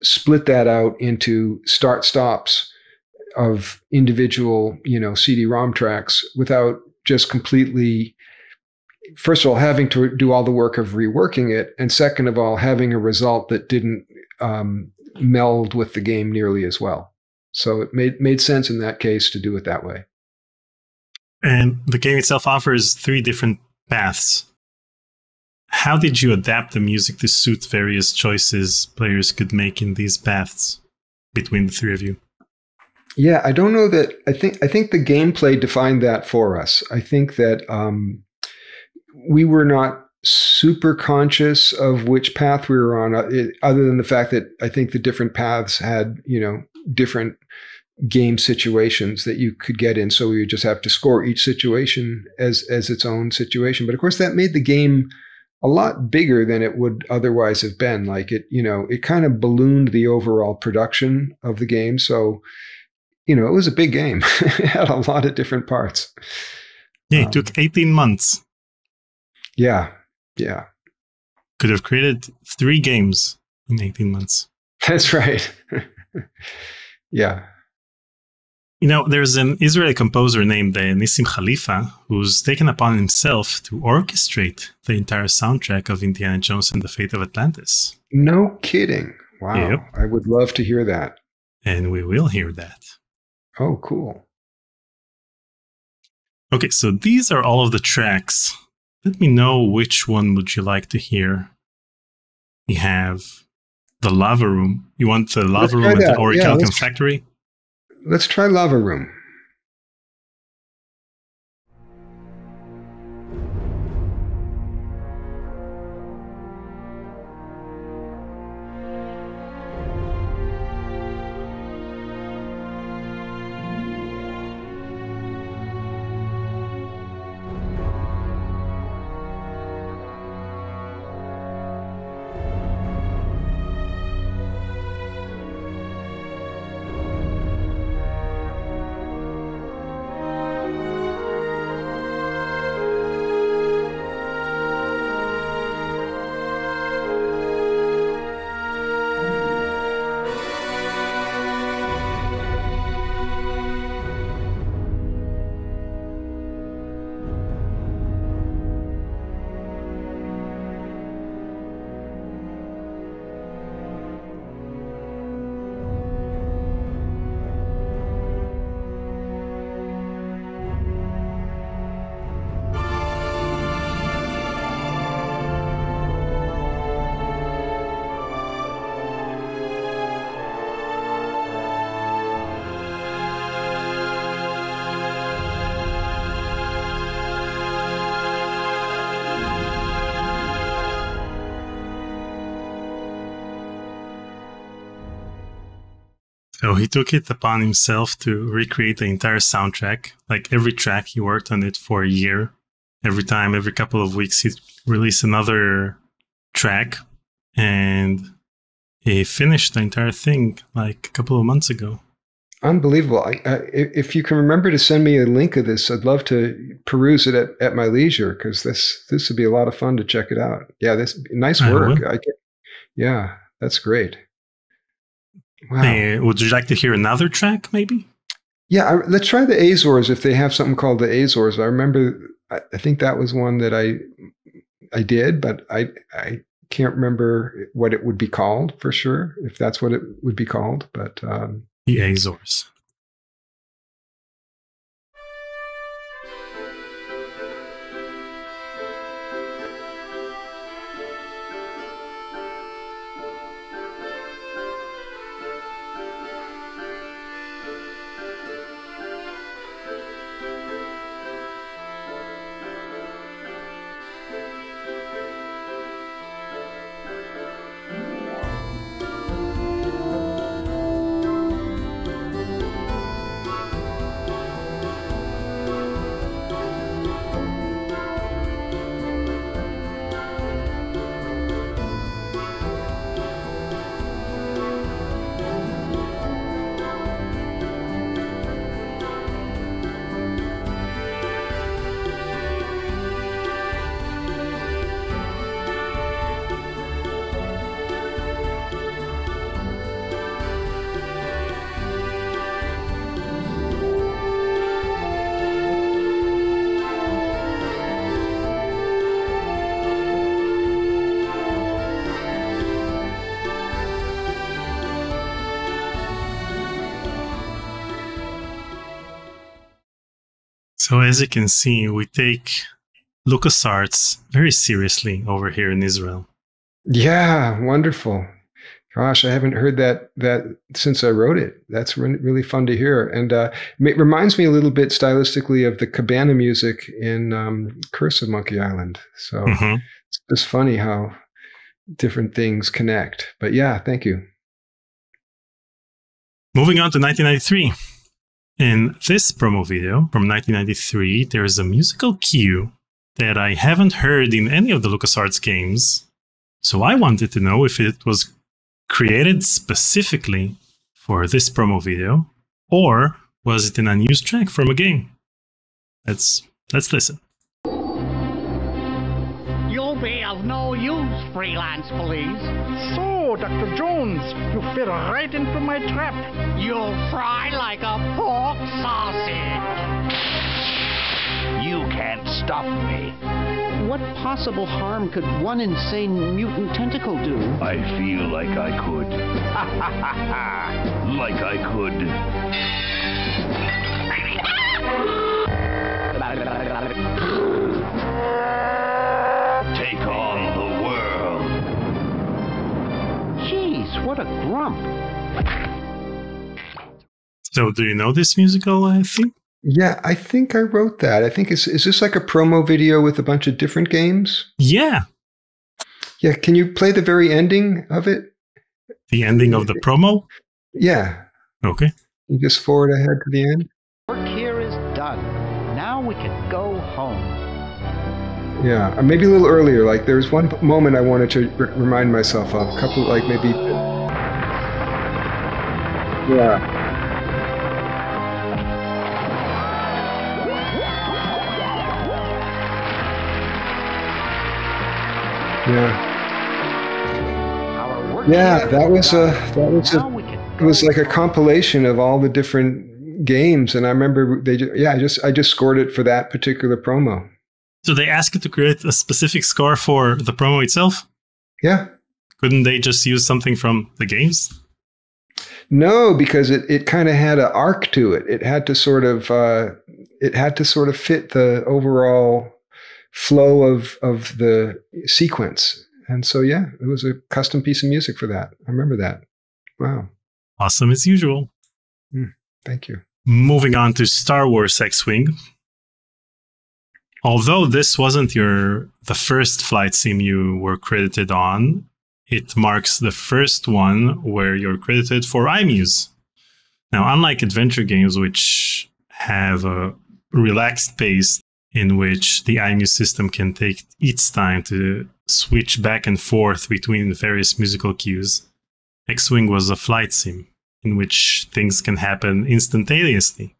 split that out into start stops of individual, you know, CD-ROM tracks without just completely first of all having to do all the work of reworking it and second of all having a result that didn't um, meld with the game nearly as well. So it made made sense in that case to do it that way. And the game itself offers three different paths. How did you adapt the music to suit various choices players could make in these paths between the three of you yeah, I don't know that. I think I think the gameplay defined that for us. I think that um, we were not super conscious of which path we were on, uh, other than the fact that I think the different paths had you know different game situations that you could get in. So would just have to score each situation as as its own situation. But of course, that made the game a lot bigger than it would otherwise have been. Like it, you know, it kind of ballooned the overall production of the game. So you know, it was a big game. it had a lot of different parts. Yeah, it Um, took 18 months. Yeah, yeah, Could have created three games in 18 months. that's right. yeah. You know, there's an Israeli composer named uh, Nissim Khalifa who's taken upon himself to orchestrate the entire soundtrack of Indiana Jones and the Fate of Atlantis. No kidding. Wow. Yep. I would love to hear that. And we will hear that. Oh, cool. Okay, so these are all of the tracks. Let me know which one would you like to hear. We have the lava room. You want the lava room at the that. Yeah, factory? Let's try Lava Room. He took it upon himself to recreate the entire soundtrack. Like every track, he worked on it for a year. Every time, every couple of weeks, he'd release another track. And he finished the entire thing like a couple of months ago. Unbelievable. I, I, if you can remember to send me a link of this, I'd love to peruse it at, at my leisure because this this would be a lot of fun to check it out. Yeah, this nice work. will. I yeah, that's great. Wow. Uh, would you like to hear another track, maybe? Yeah, I, let's try the Azores if they have something called the Azores. I remember, I, I think that was one that I I did, but I I can't remember what it would be called for sure. If that's what it would be called, but um, The Azores. As you can see, we take LucasArts very seriously over here in Israel. yeah, wonderful. Gosh, I haven't heard that that since I wrote it. That's re- really fun to hear, and uh, it reminds me a little bit stylistically of the cabana music in um, Curse of Monkey Island. So Mhm. it's just funny how different things connect. But yeah, thank you. Moving on to 1993. In this promo video from 1993, there is a musical cue that I haven't heard in any of the LucasArts games. So I wanted to know if it was created specifically for this promo video or was it an unused track from a game? Let's let's listen. You'll be of no use, freelance police. So, Dr. Jones, you fit right into my trap. You'll fry like a pork sausage. You can't stop me. What possible harm could one insane mutant tentacle do? I feel like I could. like I could. what a grump. So, do you know this musical? I think. Yeah, I think I wrote that. I think is is this like a promo video with a bunch of different games? Yeah. Yeah, can you play the very ending of it? The ending of the promo? Yeah. Okay. You just forward ahead to the end. Work here is done. Now we can go home. Yeah, or maybe a little earlier. Like there was one moment I wanted to r- remind myself of. A couple, like maybe. Yeah. Yeah. Yeah, that was a that was a it was like a compilation of all the different games, and I remember they just, yeah I just I just scored it for that particular promo. So they asked you to create a specific score for the promo itself. Yeah. Couldn't they just use something from the games? No, because it, it kind of had an arc to it. It had to sort of uh, it had to sort of fit the overall flow of of the sequence. And so yeah, it was a custom piece of music for that. I remember that. Wow. Awesome as usual. Mm, thank you. Moving on to Star Wars X-Wing. Although this wasn't your the first flight sim you were credited on, it marks the first one where you're credited for iMuse. Now, unlike adventure games which have a relaxed pace in which the iMuse system can take its time to switch back and forth between various musical cues. X Wing was a flight sim in which things can happen instantaneously.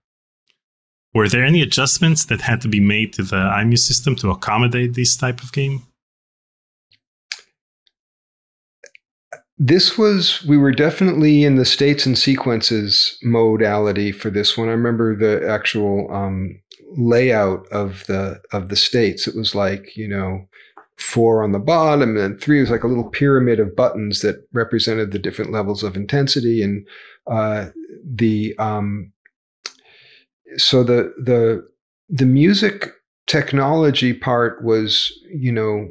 Were there any adjustments that had to be made to the iMuse system to accommodate this type of game? This was, we were definitely in the states and sequences modality for this one. I remember the actual um, layout of the of the states. It was like, you know, four on the bottom and three was like a little pyramid of buttons that represented the different levels of intensity and uh, the um, so the the the music technology part was you know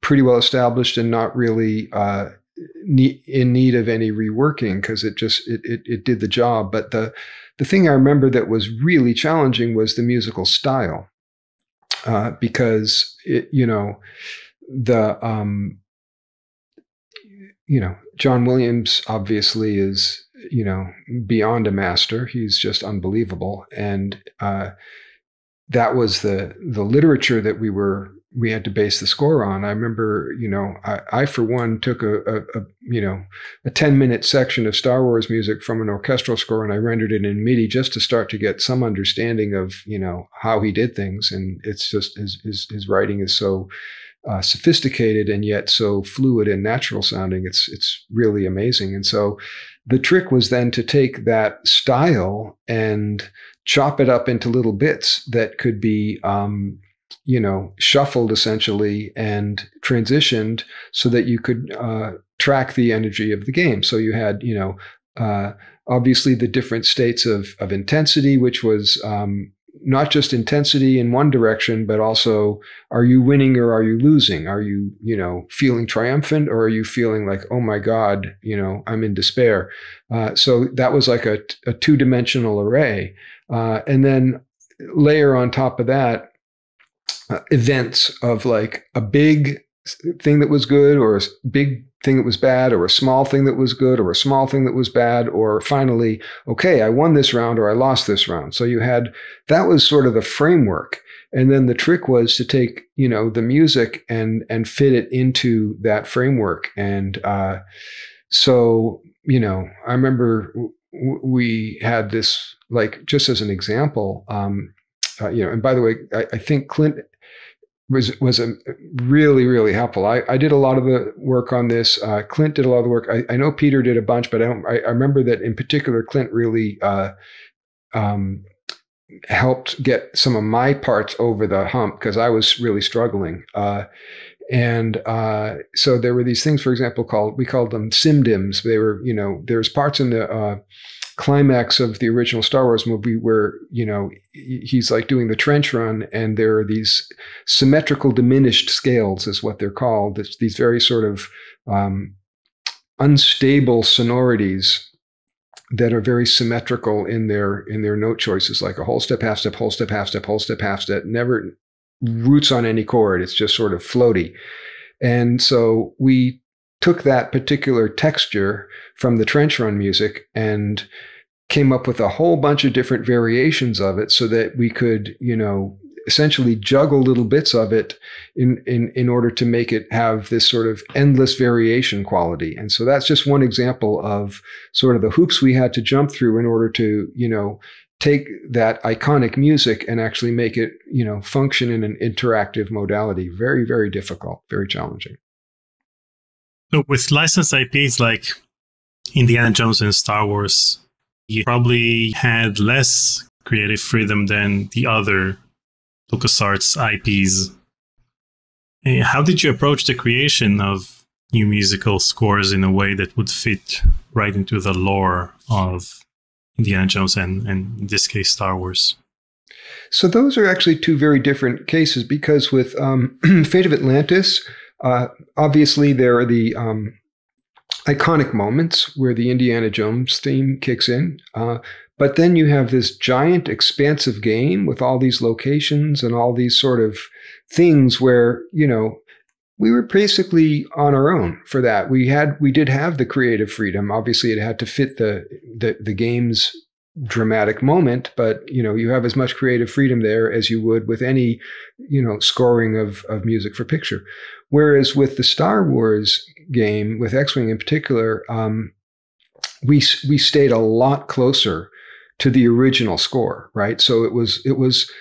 pretty well established and not really uh, in need of any reworking because it just it, it it did the job but the the thing I remember that was really challenging was the musical style uh, because it, you know the um, you know John Williams obviously is you know beyond a master. He's just unbelievable, and uh, that was the the literature that we were we had to base the score on. I remember, you know, I, I for one took a, a, a, you know a ten minute section of Star Wars music from an orchestral score and I rendered it in MIDI just to start to get some understanding of you know how he did things. And it's just his his, his writing is so uh, sophisticated and yet so fluid and natural sounding. It's it's really amazing. And so the trick was then to take that style and chop it up into little bits that could be um, you know, shuffled essentially and transitioned so that you could uh, track the energy of the game. So you had, you know, uh, obviously the different states of, of intensity, which was um, not just intensity in one direction, but also are you winning or are you losing? Are you, you know, feeling triumphant or are you feeling like, oh my God, you know, I'm in despair? Uh, so that was like a, a two dimensional array. Uh, and then layer on top of that uh, events of like a big thing that was good or a big thing that was bad or a small thing that was good or a small thing that was bad or finally okay i won this round or i lost this round so you had that was sort of the framework and then the trick was to take you know the music and and fit it into that framework and uh, so you know i remember w- we had this like just as an example. Um, uh, you know, and by the way, I, I think Clint was was a really really helpful. I, I did a lot of the work on this. Uh, Clint did a lot of the work. I, I know Peter did a bunch, but I don't. I, I remember that in particular, Clint really uh, um, helped get some of my parts over the hump because I was really struggling. Uh, and uh, so there were these things, for example, called we called them simdims. They were, you know, there's parts in the uh, climax of the original Star Wars movie where you know he's like doing the trench run, and there are these symmetrical diminished scales, is what they're called. It's these very sort of um, unstable sonorities that are very symmetrical in their in their note choices, like a whole step, half step, whole step, half step, whole step, half step. Never roots on any chord. It's just sort of floaty. And so we took that particular texture from the trench run music and came up with a whole bunch of different variations of it so that we could, you know, essentially juggle little bits of it in, in, in order to make it have this sort of endless variation quality. And so that's just one example of sort of the hoops we had to jump through in order to, you know, take that iconic music and actually make it, you know, function in an interactive modality. Very, very difficult, very challenging. So with licensed IPs like Indiana Jones and Star Wars, you probably had less creative freedom than the other LucasArts IPs. Eh, how did you approach the creation of new musical scores in a way that would fit right into the lore of Indiana Jones and, and in this case, Star Wars? So those are actually two very different cases because with um, Fate of Atlantis, uh, obviously there are the um, iconic moments where the Indiana Jones theme kicks in. Uh, but then you have this giant, expansive game with all these locations and all these sort of things where, you know, we were basically on our own for that. We had we did have the creative freedom. Obviously, it had to fit the the, the game's dramatic moment, but you know, you have as much creative freedom there as you would with any, you know, scoring of of music for picture. Whereas with the Star Wars game, with X-wing in particular, um, we we stayed a lot closer to the original score, right? So it was it was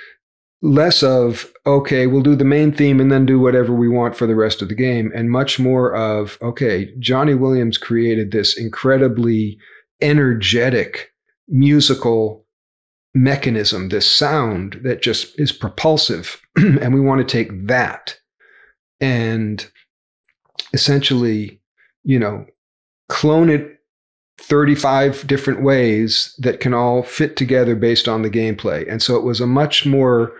less of okay we'll do the main theme and then do whatever we want for the rest of the game and much more of okay johnny williams created this incredibly energetic musical mechanism this sound that just is propulsive and we want to take that and essentially you know clone it 35 different ways that can all fit together based on the gameplay and so it was a much more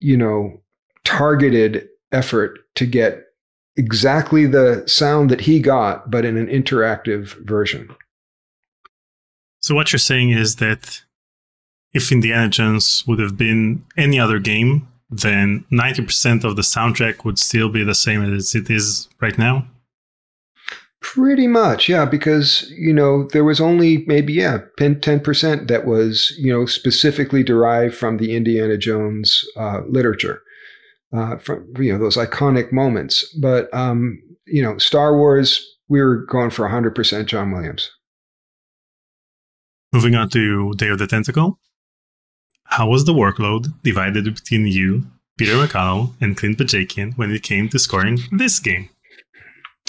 you know, targeted effort to get exactly the sound that he got, but in an interactive version. So, what you're saying is that if Indiana Jones would have been any other game, then 90% of the soundtrack would still be the same as it is right now? Pretty much, yeah, because, you know, there was only maybe, yeah, 10% that was, you know, specifically derived from the Indiana Jones uh, literature, uh, from, you know, those iconic moments. But, um, you know, Star Wars, we were going for 100% John Williams. Moving on to Day of the Tentacle. How was the workload divided between you, Peter McConnell, and Clint Bajakian when it came to scoring this game?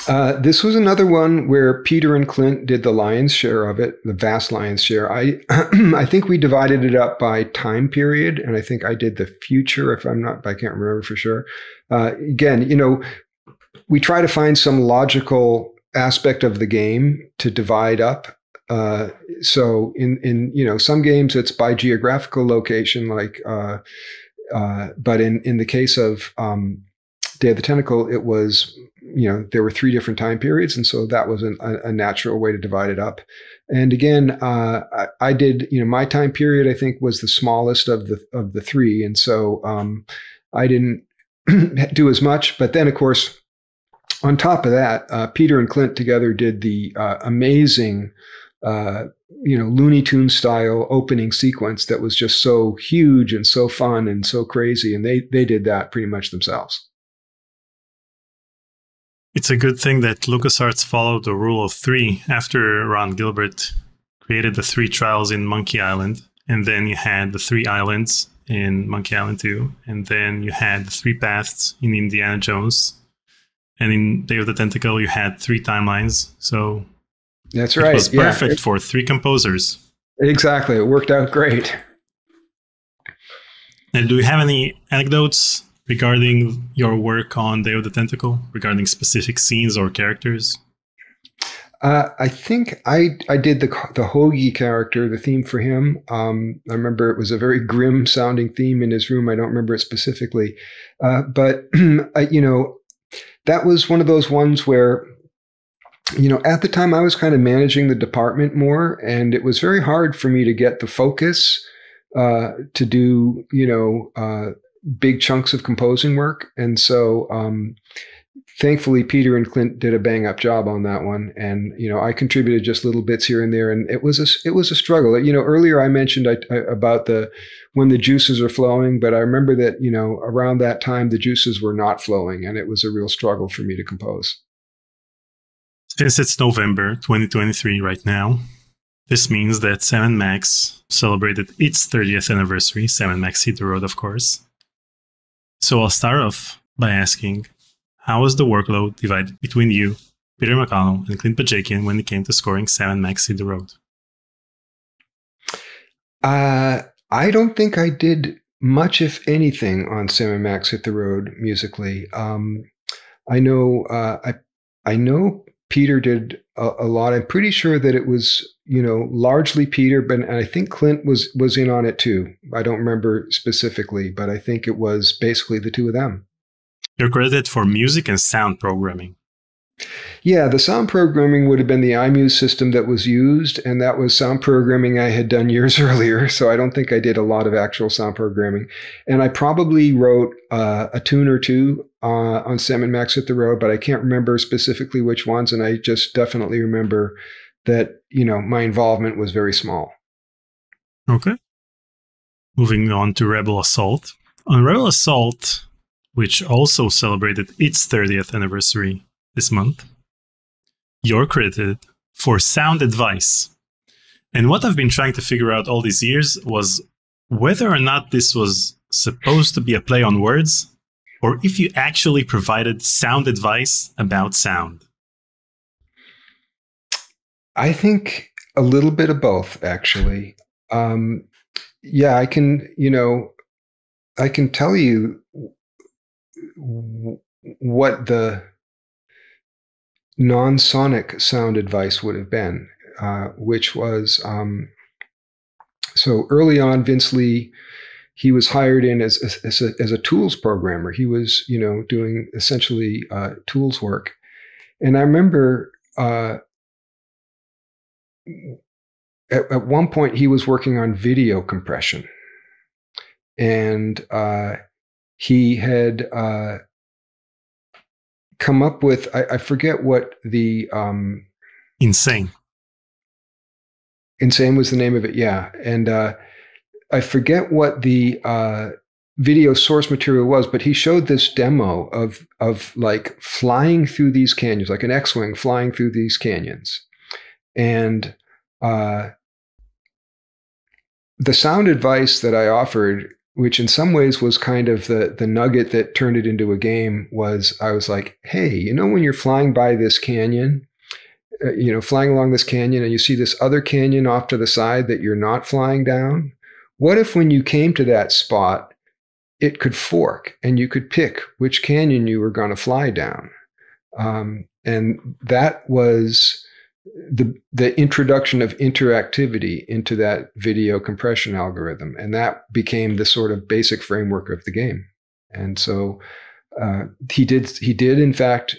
Uh, this was another one where Peter and Clint did the lion's share of it, the vast lion's share. I I think we divided it up by time period, and I think I did the future. If I'm not, I can't remember for sure. Uh, again, you know, we try to find some logical aspect of the game to divide up. Uh, so in in you know some games it's by geographical location, like, uh, uh, but in in the case of um, Day of the Tentacle, it was you know there were three different time periods and so that was an, a, a, natural way to divide it up. And again uh, I, I, did you know my time period i think was the smallest of the of the three and so um, i didn't do as much. But then of course on top of that uh, peter and clint together did the uh, amazing uh, you know looney tune style opening sequence that was just so huge and so fun and so crazy and they they did that pretty much themselves it's a good thing that LucasArts followed the rule of three after Ron Gilbert created the three trials in Monkey Island, and then you had the three islands in Monkey Island 2, and then you had the three paths in Indiana Jones, and in Day of the Tentacle you had three timelines. So that's right. it was yeah. perfect for three composers. exactly. It worked out great. And do you have any anecdotes regarding your work on Day of the Tentacle, regarding specific scenes or characters? Uh, I think I I did the the Hoagie character, the theme for him. Um, I remember it was a very grim sounding theme in his room. I don't remember it specifically, uh, but I, you know, that was one of those ones where, you know, at the time I was kind of managing the department more, and it was very hard for me to get the focus uh, to do you know uh, big chunks of composing work, and so. Um, thankfully peter and clint did a bang up job on that one. And you know i contributed just little bits here and there and it was a it was a struggle. You know earlier i mentioned I, I, about the when the juices are flowing but i remember that you know around that time the juices were not flowing and it was a real struggle for me to compose Since it's November 2023 right now, this means that Sam Max celebrated its 30th anniversary. Sam Max hit the road, of course. So I'll start off by asking how was the workload divided between you, Peter McConnell, and Clint Bajakian when it came to scoring Sam Max hit the road? uh, i don't think i did much if anything on sam max hit the road musically um, i know uh, i i know peter did a, a lot. I'm pretty sure that it was you know largely peter but and i think clint was was in on it too. I don't remember specifically but i think it was basically the two of them. You're credited for music and sound programming. Yeah the sound programming would have been the imuse system that was used and that was sound programming i had done years earlier so i don't think i did a lot of actual sound programming and i probably wrote uh, a tune or two uh, on sam and max hit the road but i can't remember specifically which ones and i just definitely remember that you know my involvement was very small Okay. Moving on to Rebel Assault. On Rebel Assault, which also celebrated its 30th anniversary this month, you're credited for sound advice. And what I've been trying to figure out all these years was whether or not this was supposed to be a play on words or if you actually provided sound advice about sound. I think a little bit of both, actually. Um, yeah, I can, you know, I can tell you what the non sonic sound advice would have been, uh, which was um, so early on, Vince Lee. He was hired in as, as, as, a, as a tools programmer. He was, you know, doing essentially uh, tools work. And I remember uh, at, at one point he was working on video compression and uh, he had uh, come up with I, I forget what the um, Insane. insane was the name of it yeah and uh, i forget what the uh, video source material was but he showed this demo of of like flying through these canyons like an x-wing flying through these canyons and uh, the sound advice that I offered, which in some ways was kind of the the nugget that turned it into a game, was I was like, hey, you know, when you're flying by this canyon, uh, you know, flying along this canyon, and you see this other canyon off to the side that you're not flying down. What if when you came to that spot, it could fork and you could pick which canyon you were going to fly down? Um, and that was the the introduction of interactivity into that video compression algorithm, and that became the sort of basic framework of the game. And so uh, he did he did in fact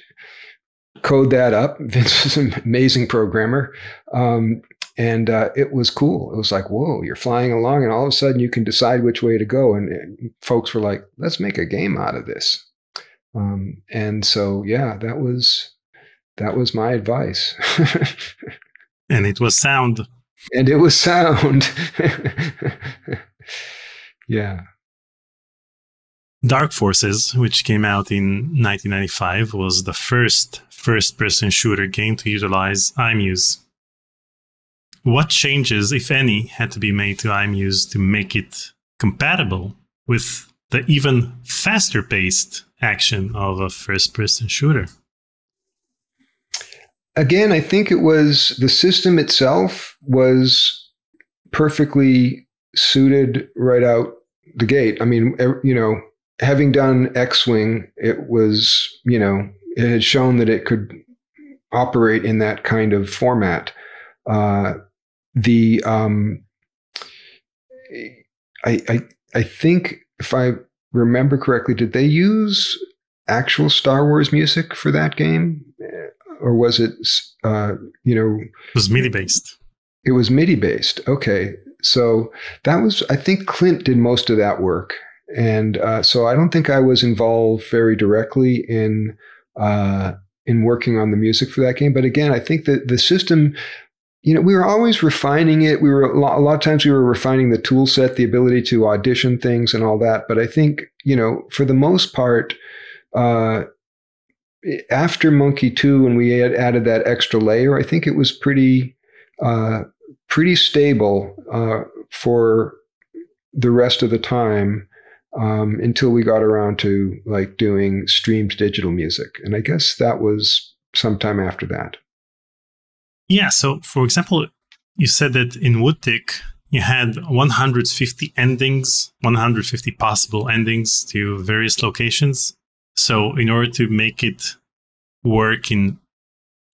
code that up. Vince was an amazing programmer. Um, and uh, it was cool. It was like, whoa, you're flying along, and all of a sudden you can decide which way to go. And, and folks were like, let's make a game out of this. Um, and so, yeah, that was that was my advice. and it was sound. And it was sound. yeah. Dark Forces, which came out in 1995, was the first first person shooter game to utilize iMuse. what changes, if any, had to be made to iMuse to make it compatible with the even faster paced action of a first person shooter? Again, I think it was the system itself was perfectly suited right out the gate. I mean, you know, having done X Wing, it was, you know, it had shown that it could operate in that kind of format. Uh, the um, I, I I think if I remember correctly, did they use actual Star Wars music for that game, or was it uh, you know it was MIDI based? It was MIDI based. Okay, so that was I think Clint did most of that work, and uh, so I don't think I was involved very directly in. Uh, in working on the music for that game, but again, I think that the system you know, we were always refining it. We were a lot, a lot, of times we were refining the tool set, the ability to audition things and all that. But I think, you know, for the most part, uh, after Monkey 2, when we had added that extra layer, I think it was pretty, uh, pretty stable uh, for the rest of the time um, until we got around to like doing streamed digital music. And I guess that was sometime after that. Yeah. So, for example, you said that in Woodtick you had 150 endings, 150 possible endings to various locations. So, in order to make it work in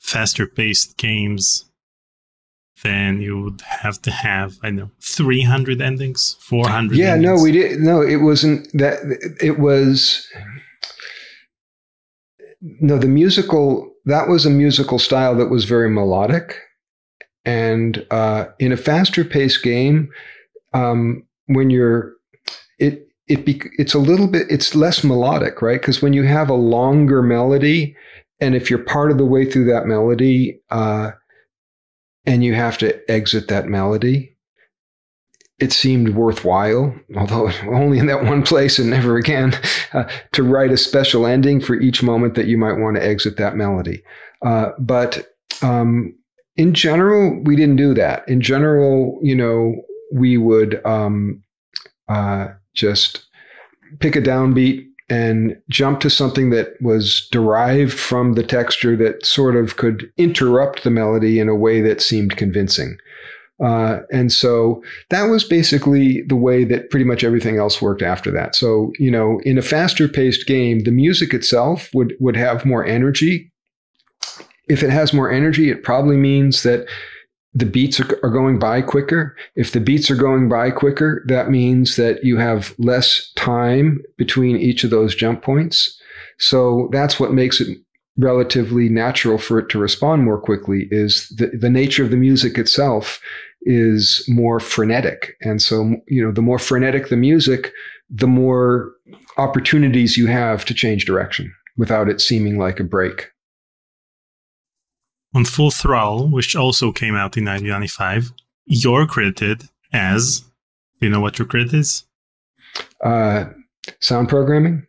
faster paced games, then you would have to have I don't know 300 endings, 400. Yeah, endings. no, we didn't. No, it wasn't that. It was no the musical that was a musical style that was very melodic. And uh, in a faster paced game, um, when you're, it, be, it's a little bit, it's less melodic, right? Because when you have a longer melody, and if you're part of the way through that melody, uh, and you have to exit that melody, it seemed worthwhile, although only in that one place and never again, uh, to write a special ending for each moment that you might want to exit that melody. Uh, but um, in general, we didn't do that. In general, you know, we would um, uh, just pick a downbeat and jump to something that was derived from the texture that sort of could interrupt the melody in a way that seemed convincing. Uh, and so that was basically the way that pretty much everything else worked after that. So, you know, in a faster paced game, the music itself would, would have more energy. If it has more energy, it probably means that the beats are, going by quicker. If the beats are going by quicker, that means that you have less time between each of those jump points. So that's what makes it relatively natural for it to respond more quickly is the, the nature of the music itself is more frenetic. And so, you know, the more frenetic the music, the more opportunities you have to change direction without it seeming like a break. On Full Throttle, which also came out in 1995, you're credited as, do you know what your credit is? Uh, sound programming?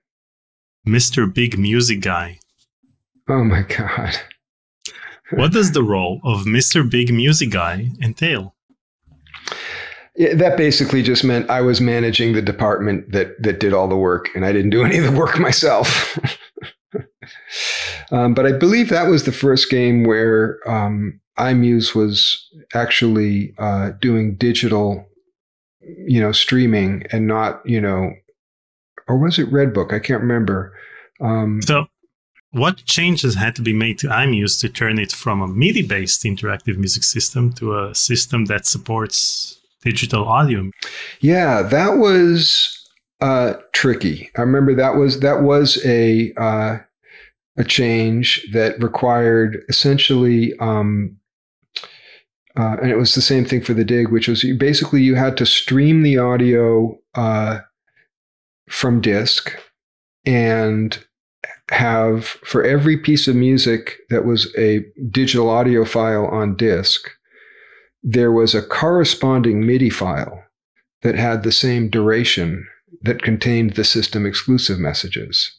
Mr. Big Music Guy. Oh my God. what does the role of Mr. Big Music Guy entail? Yeah, that basically just meant I was managing the department that that did all the work, and I didn't do any of the work myself. um, but I believe that was the first game where um, iMuse was actually uh, doing digital, you know, streaming and not, you know, or was it Redbook? I can't remember. Um, so, what changes had to be made to iMuse to turn it from a MIDI-based interactive music system to a system that supports digital audio. Yeah, that was uh, tricky. I remember that was that was a uh, a change that required essentially. Um, uh, and it was the same thing for the dig, which was you, basically you had to stream the audio uh, from disk and have for every piece of music that was a digital audio file on disk, there was a corresponding MIDI file that had the same duration that contained the system exclusive messages.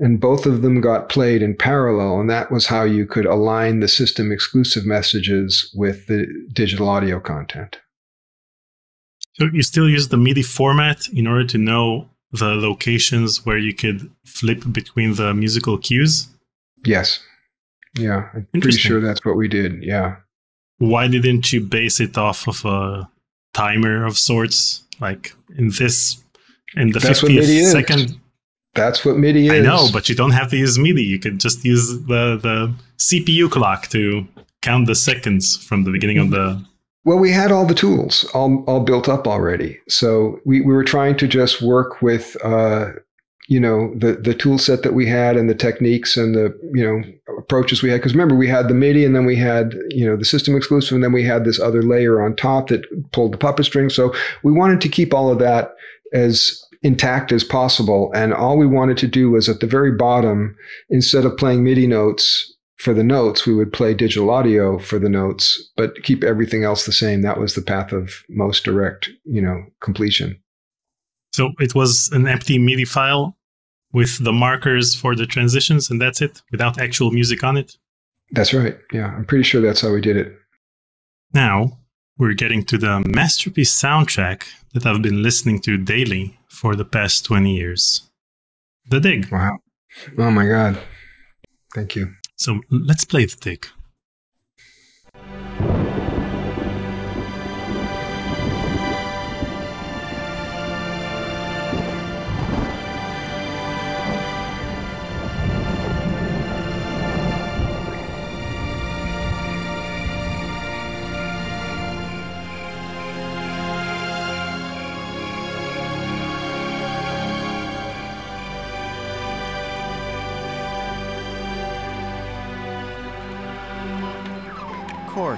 And both of them got played in parallel. And that was how you could align the system exclusive messages with the digital audio content. So you still use the MIDI format in order to know the locations where you could flip between the musical cues? Yes. Yeah, I'm pretty sure that's what we did. Yeah. Why didn't you base it off of a timer of sorts? Like in this, in the That's 50th second. That's what MIDI is. I know, but you don't have to use MIDI. You could just use the, the CPU clock to count the seconds from the beginning of the. Well, we had all the tools all, all built up already. So we, we were trying to just work with, uh, you know, the, the tool set that we had and the techniques and the, you know, approaches we had. Because remember, we had the MIDI and then we had, you know, the system exclusive and then we had this other layer on top that pulled the puppet string. So we wanted to keep all of that as intact as possible. And all we wanted to do was at the very bottom, instead of playing MIDI notes for the notes, we would play digital audio for the notes, but keep everything else the same. That was the path of most direct, you know, completion. So it was an empty MIDI file with the markers for the transitions, and that's it, without actual music on it. That's right. Yeah, I'm pretty sure that's how we did it. Now we're getting to the masterpiece soundtrack that I've been listening to daily for the past 20 years. The Dig. Wow. Oh my God. Thank you. So let's play The Dig.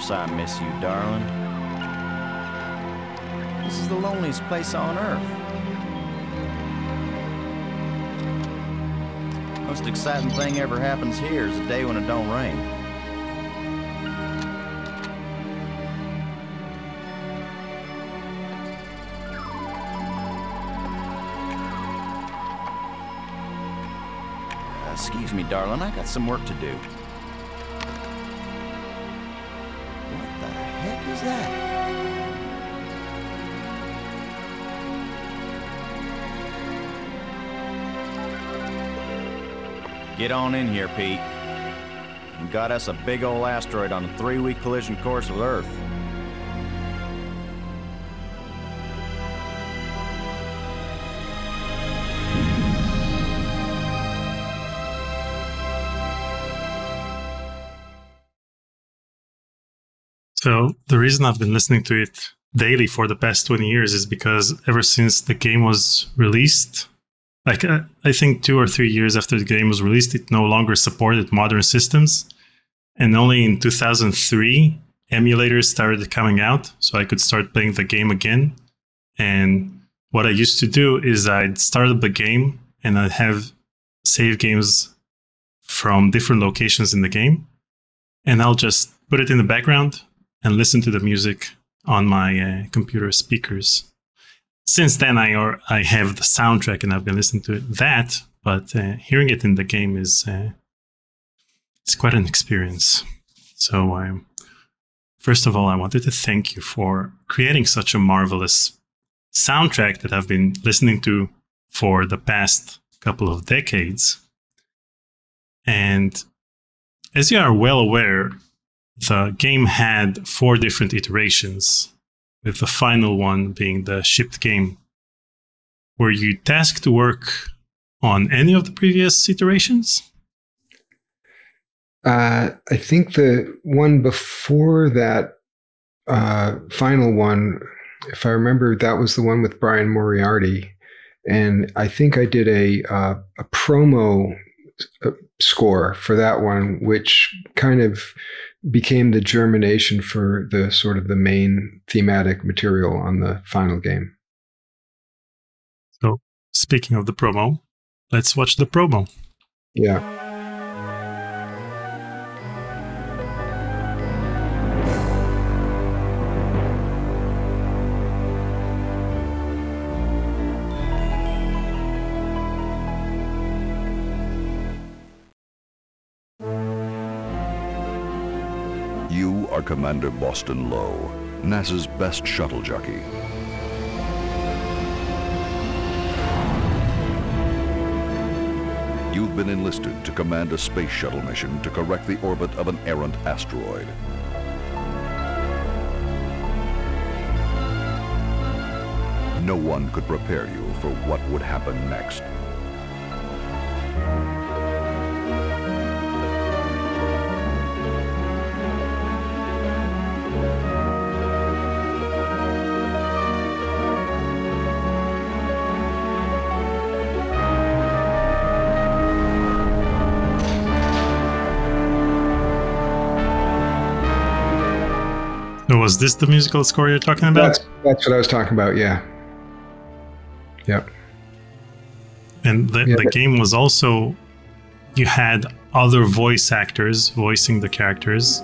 Course I miss you, darling. This is the loneliest place on earth. Most exciting thing ever happens here is the day when it don't rain. Uh, excuse me, darling, I got some work to do. That? Get on in here, Pete. We got us a big old asteroid on a three-week collision course with Earth. So the reason I've been listening to it daily for the past 20 years is because ever since the game was released, like uh, I think two or three years after the game was released, it no longer supported modern systems. And only in 2003, emulators started coming out, so I could start playing the game again. And what I used to do is I'd start up the game and I'd have save games from different locations in the game. And I'll just put it in the background and listen to the music on my uh, computer speakers. Since then, I or I have the soundtrack and I've been listening to that, but uh, hearing it in the game is uh, it's quite an experience. So, um, first of all, I wanted to thank you for creating such a marvelous soundtrack that I've been listening to for the past couple of decades. And as you are well aware, the game had four different iterations, with the final one being the shipped game. Were you tasked to work on any of the previous iterations? Uh, I think the one before that uh, final one, if I remember, that was the one with Brian Moriarty, and I think I did a uh, a promo uh, score for that one, which kind of became the germination for the sort of the main thematic material on the final game. So, speaking of the promo, let's watch the promo. Yeah. Commander Boston Low, NASA's best shuttle jockey. You've been enlisted to command a space shuttle mission to correct the orbit of an errant asteroid. No one could prepare you for what would happen next. Was this the musical score you're talking about? That's, that's what I was talking about, yeah. Yep. And the, Yeah, the but- game was also you had other voice actors voicing the characters.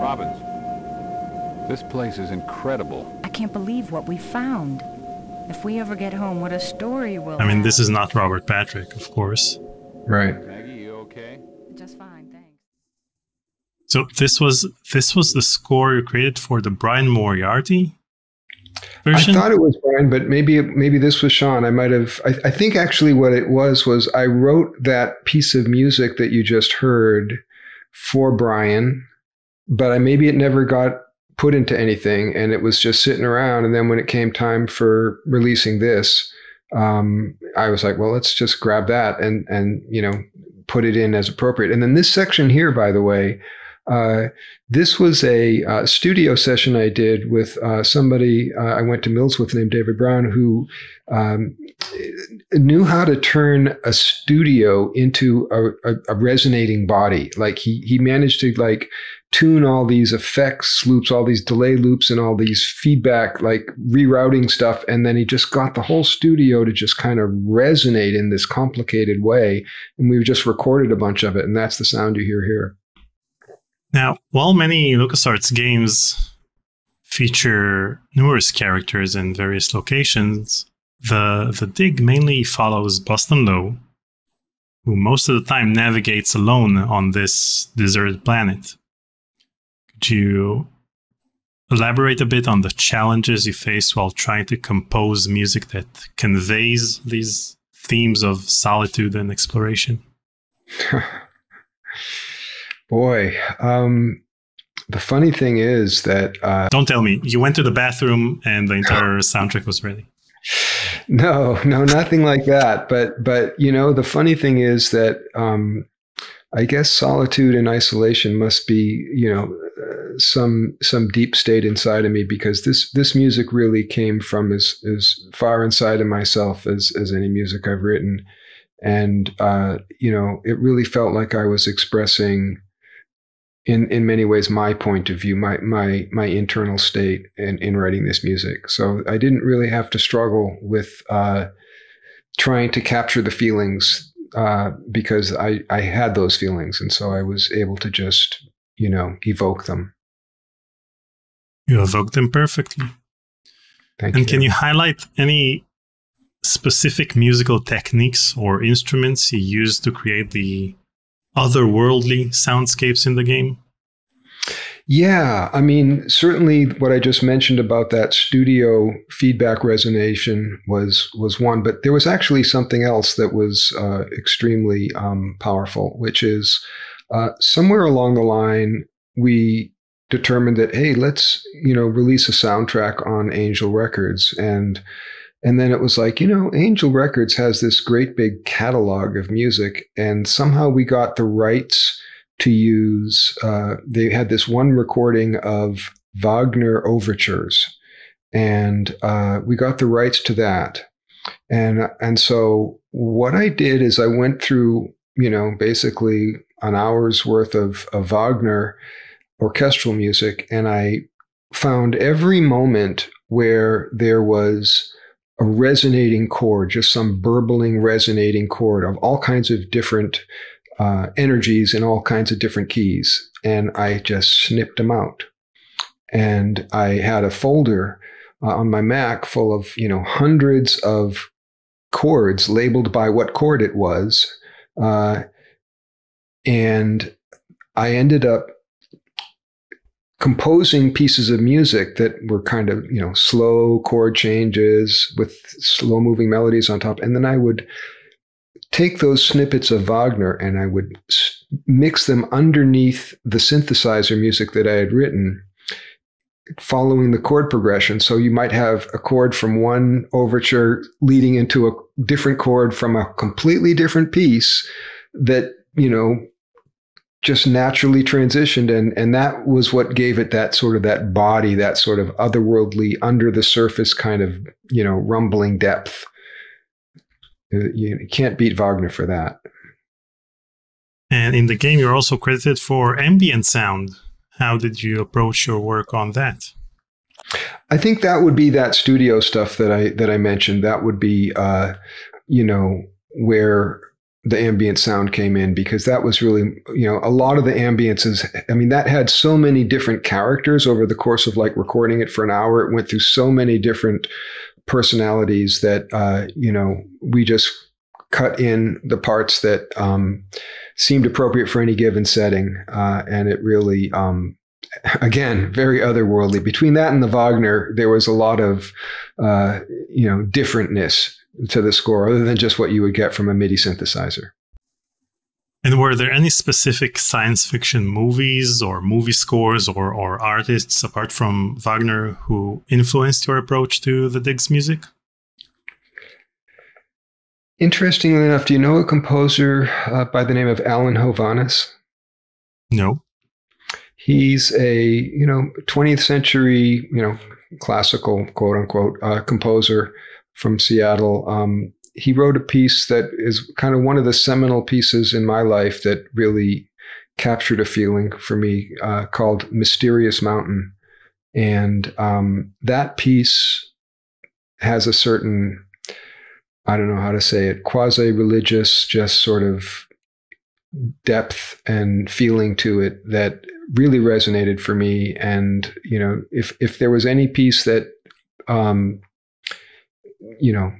Robbins, this place is incredible. I can't believe what we found. If we ever get home, what a story we'll I mean, have. this is not Robert Patrick, of course. Right. So this was this was the score you created for the Brian Moriarty version. I thought it was Brian, but maybe maybe this was Sean. I might have. I, I think actually what it was was I wrote that piece of music that you just heard for Brian, but I maybe it never got put into anything, and it was just sitting around. And then when it came time for releasing this, um, I was like, well, let's just grab that and and you know put it in as appropriate. And then this section here, by the way. Uh, this was a uh, studio session I did with uh, somebody uh, I went to Mills with named David Brown, who um, knew how to turn a studio into a, a, a resonating body. Like he he managed to like tune all these effects loops, all these delay loops, and all these feedback like rerouting stuff, and then he just got the whole studio to just kind of resonate in this complicated way. And we just recorded a bunch of it, and that's the sound you hear here. Now, while many LucasArts games feature numerous characters in various locations, the the dig mainly follows Boston Low, who most of the time navigates alone on this deserted planet. Could you elaborate a bit on the challenges you face while trying to compose music that conveys these themes of solitude and exploration? Boy, um, the funny thing is that uh, Don't tell me you went to the bathroom and the entire soundtrack was ready. no, no, nothing like that. But but you know, the funny thing is that um, I guess solitude and isolation must be you know uh, some some deep state inside of me because this this music really came from as as far inside of myself as as any music I've written, and uh, you know, it really felt like I was expressing in in many ways my point of view, my my my internal state in in writing this music. So I didn't really have to struggle with uh, trying to capture the feelings uh, because I I had those feelings, and so I was able to just you know evoke them. You evoked them perfectly. Thank and you. can you highlight any specific musical techniques or instruments you used to create the otherworldly soundscapes in the game? Yeah, I mean, certainly what I just mentioned about that studio feedback resonation was was one, but there was actually something else that was uh, extremely um, powerful, which is uh, somewhere along the line we determined that hey, let's you know release a soundtrack on Angel Records, and and then it was like you know Angel Records has this great big catalog of music, and somehow we got the rights to use. Uh, they had this one recording of Wagner overtures, and uh, we got the rights to that. And and so what I did is I went through, you know, basically an hour's worth of, of Wagner orchestral music, and I found every moment where there was a resonating chord, just some burbling, resonating chord of all kinds of different uh, energies in all kinds of different keys. And I just snipped them out. And I had a folder uh, on my Mac full of, you know, hundreds of chords labeled by what chord it was. Uh, and I ended up composing pieces of music that were kind of you know slow chord changes with slow moving melodies on top. And then i would take those snippets of wagner and i would mix them underneath the synthesizer music that i had written following the chord progression. So you might have a chord from one overture leading into a different chord from a completely different piece that you know just naturally transitioned and and that was what gave it that sort of that body that sort of otherworldly under the surface kind of you know rumbling depth. Uh, you can't beat wagner for that. And in the game you're also credited for ambient sound. How did you approach your work on that? I think that would be that studio stuff that i that i mentioned. That would be uh you know where the ambient sound came in because that was really you know a lot of the ambiences i mean that had so many different characters over the course of like recording it for an hour. It went through so many different personalities that uh, you know we just cut in the parts that um, seemed appropriate for any given setting uh, and it really um, again very otherworldly. Between that and the wagner there was a lot of uh, you know differentness to the score other than just what you would get from a MIDI synthesizer. And were there any specific science fiction movies or movie scores or, or artists apart from Wagner who influenced your approach to the Dig's music? Interestingly enough, do you know a composer uh, by the name of Alan Hovhaness? No. He's a you know 20th century you know classical quote unquote uh, composer from Seattle. Um, he wrote a piece that is kind of one of the seminal pieces in my life that really captured a feeling for me uh, called Mysterious Mountain. And um, that piece has a certain, I don't know how to say it, quasi religious, just sort of depth and feeling to it that really resonated for me. And, you know, if, if there was any piece that um, you know,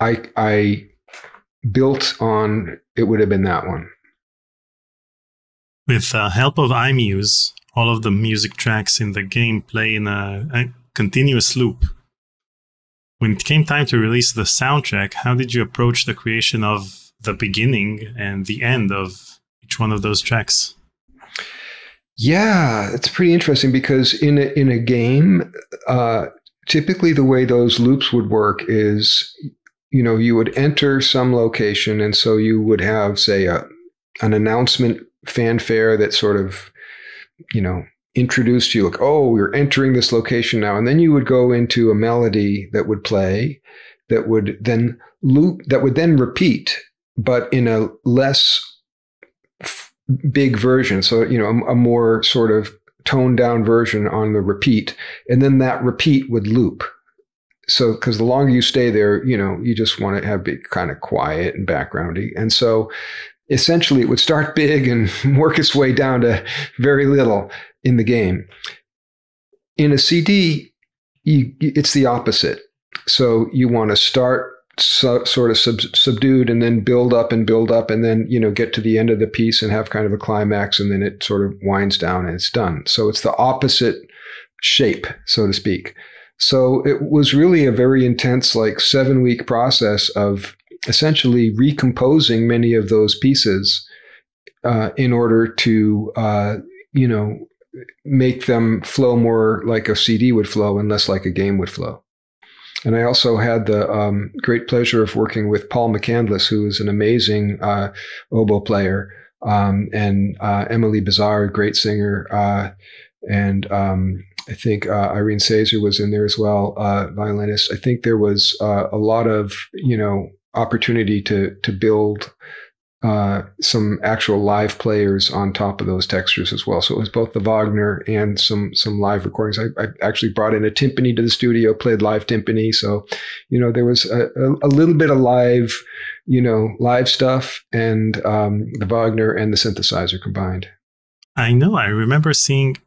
I I built on it would have been that one. With the help of iMuse, all of the music tracks in the game play in a, a continuous loop. When it came time to release the soundtrack, how did you approach the creation of the beginning and the end of each one of those tracks? Yeah, it's pretty interesting because in a, in a game, uh, typically the way those loops would work is you know you would enter some location and so you would have say a, an announcement fanfare that sort of you know introduced you like oh we're entering this location now. And then you would go into a melody that would play that would then loop that would then repeat but in a less f- big version. So you know a, a more sort of toned down version on the repeat, and then that repeat would loop. So, because the longer you stay there, you know, you just want to have be kind of quiet and backgroundy. And so, essentially, it would start big and work its way down to very little in the game. In a CD, you, it's the opposite. So you want to start so, sort of sub, subdued and then build up and build up and then you know get to the end of the piece and have kind of a climax and then it sort of winds down and it's done. So it's the opposite shape so to speak. So it was really a very intense like seven week process of essentially recomposing many of those pieces uh, in order to uh, you know make them flow more like a cd would flow and less like a game would flow and I also had the um, great pleasure of working with Paul McCandless, who is an amazing uh, oboe player, um, and uh, Emily Bezar, great singer, uh, and um, I think uh, Irene Sazer was in there as well, uh, violinist. I think there was uh, a lot of you know opportunity to to build uh, some actual live players on top of those textures as well. So it was both the Wagner and some some live recordings. I, I actually brought in a timpani to the studio, played live timpani. So, you know, there was a, a, a little bit of live, you know, live stuff and um, the Wagner and the synthesizer combined. I know. I remember seeing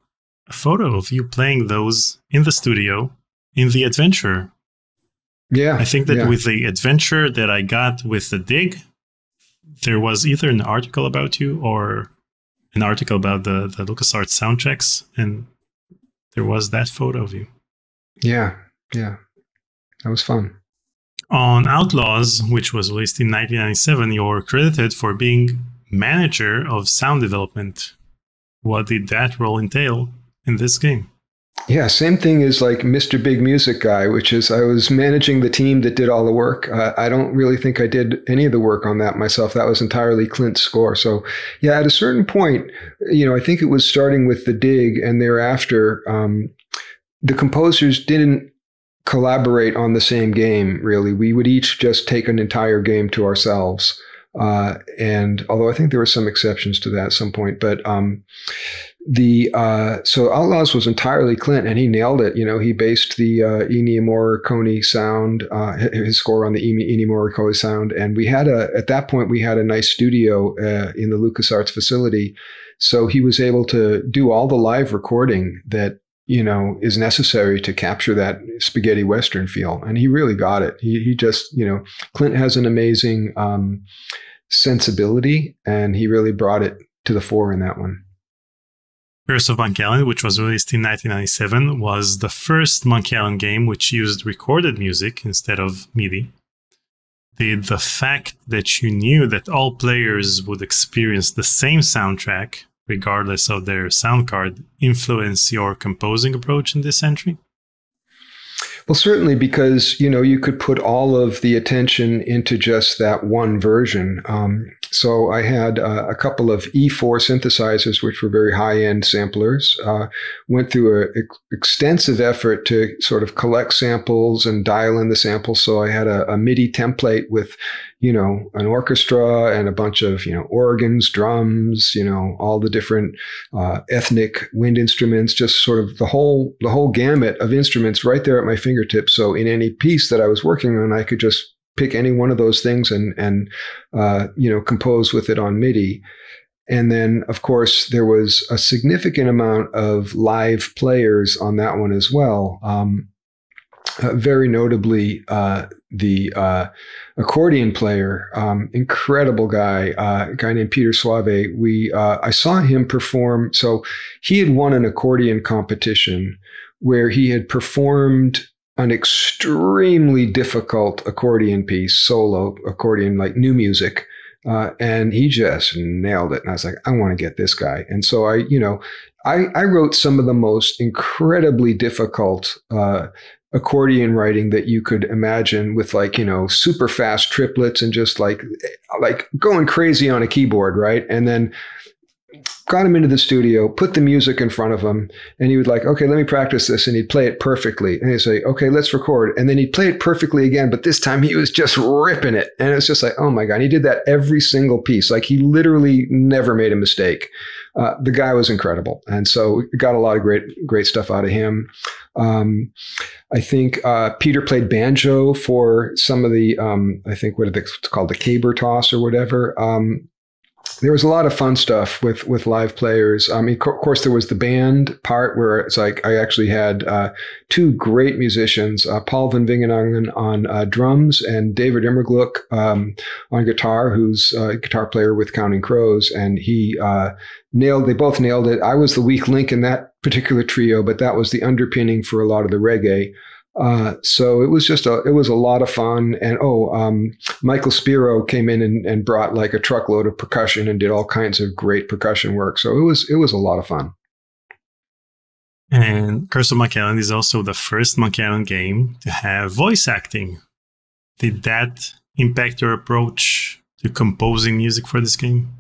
a photo of you playing those in the studio in the adventure. Yeah. I think that yeah. with the adventure that I got with the dig, there was either an article about you or an article about the, the LucasArts soundtracks, and there was that photo of you. Yeah, yeah. That was fun. On Outlaws, which was released in 1997, you're credited for being manager of sound development. What did that role entail in this game? Yeah, same thing as like Mr. Big Music Guy, which is I was managing the team that did all the work. Uh, I don't really think I did any of the work on that myself. That was entirely Clint's score. So, yeah, at a certain point, you know, I think it was starting with the dig and thereafter, um, the composers didn't collaborate on the same game, really. We would each just take an entire game to ourselves. Uh, and although I think there were some exceptions to that at some point, but um, the uh, so Outlaws was entirely Clint, and he nailed it. You know, he based the uh, Ennio Morricone sound, uh, his score on the Ennio Morricone sound, and we had a at that point we had a nice studio uh, in the LucasArts facility, so he was able to do all the live recording that you know is necessary to capture that spaghetti western feel, and he really got it. He he just you know Clint has an amazing um, sensibility, and he really brought it to the fore in that one. Curse of Monkey Island, which was released in 1997, was the first Monkey Island game which used recorded music instead of MIDI. Did the fact that you knew that all players would experience the same soundtrack, regardless of their sound card, influence your composing approach in this entry? Well, certainly because you know you could put all of the attention into just that one version. Um, so I had uh, a couple of E4 synthesizers, which were very high-end samplers. Uh, went through an ex- extensive effort to sort of collect samples and dial in the samples. So I had a, a MIDI template with you know, an orchestra and a bunch of, you know, organs, drums, you know, all the different uh, ethnic wind instruments, just sort of the whole the whole gamut of instruments right there at my fingertips. So in any piece that I was working on, I could just pick any one of those things and and uh, you know compose with it on MIDI. And then, of course, there was a significant amount of live players on that one as well. Um, uh, very notably, uh, the uh, accordion player, um, incredible guy, uh, a guy named Peter Suave. We uh, I saw him perform. So he had won an accordion competition where he had performed an extremely difficult accordion piece, solo accordion, like new music. Uh, and he just nailed it. And I was like, I want to get this guy. And so I, you know, I, I wrote some of the most incredibly difficult uh, accordion writing that you could imagine with like you know super fast triplets and just like like going crazy on a keyboard right? And then got him into the studio put the music in front of him and he would like okay let me practice this and he'd play it perfectly. And he'd say okay let's record. And then he'd play it perfectly again but this time he was just ripping it. And it's just like oh my god and he did that every single piece. Like he literally never made a mistake uh, the guy was incredible, and so got a lot of great great stuff out of him. Um, I think uh, Peter played banjo for some of the um, I think what it's called the caber toss or whatever. Um, there was a lot of fun stuff with with live players. I mean, of course, there was the band part where it's like I actually had uh, two great musicians, uh, Paul van Wageningen on uh, drums and David Immergluck um, on guitar, who's a guitar player with Counting Crows, and he uh, nailed. They both nailed it. I was the weak link in that particular trio, but that was the underpinning for a lot of the reggae. Uh, so it was just a it was a lot of fun. And oh, um, Michael Spiro came in and, and brought like a truckload of percussion and did all kinds of great percussion work. So it was it was a lot of fun. And Curse of Monkey Island is also the first Monkey Island game to have voice acting. Did that impact your approach to composing music for this game?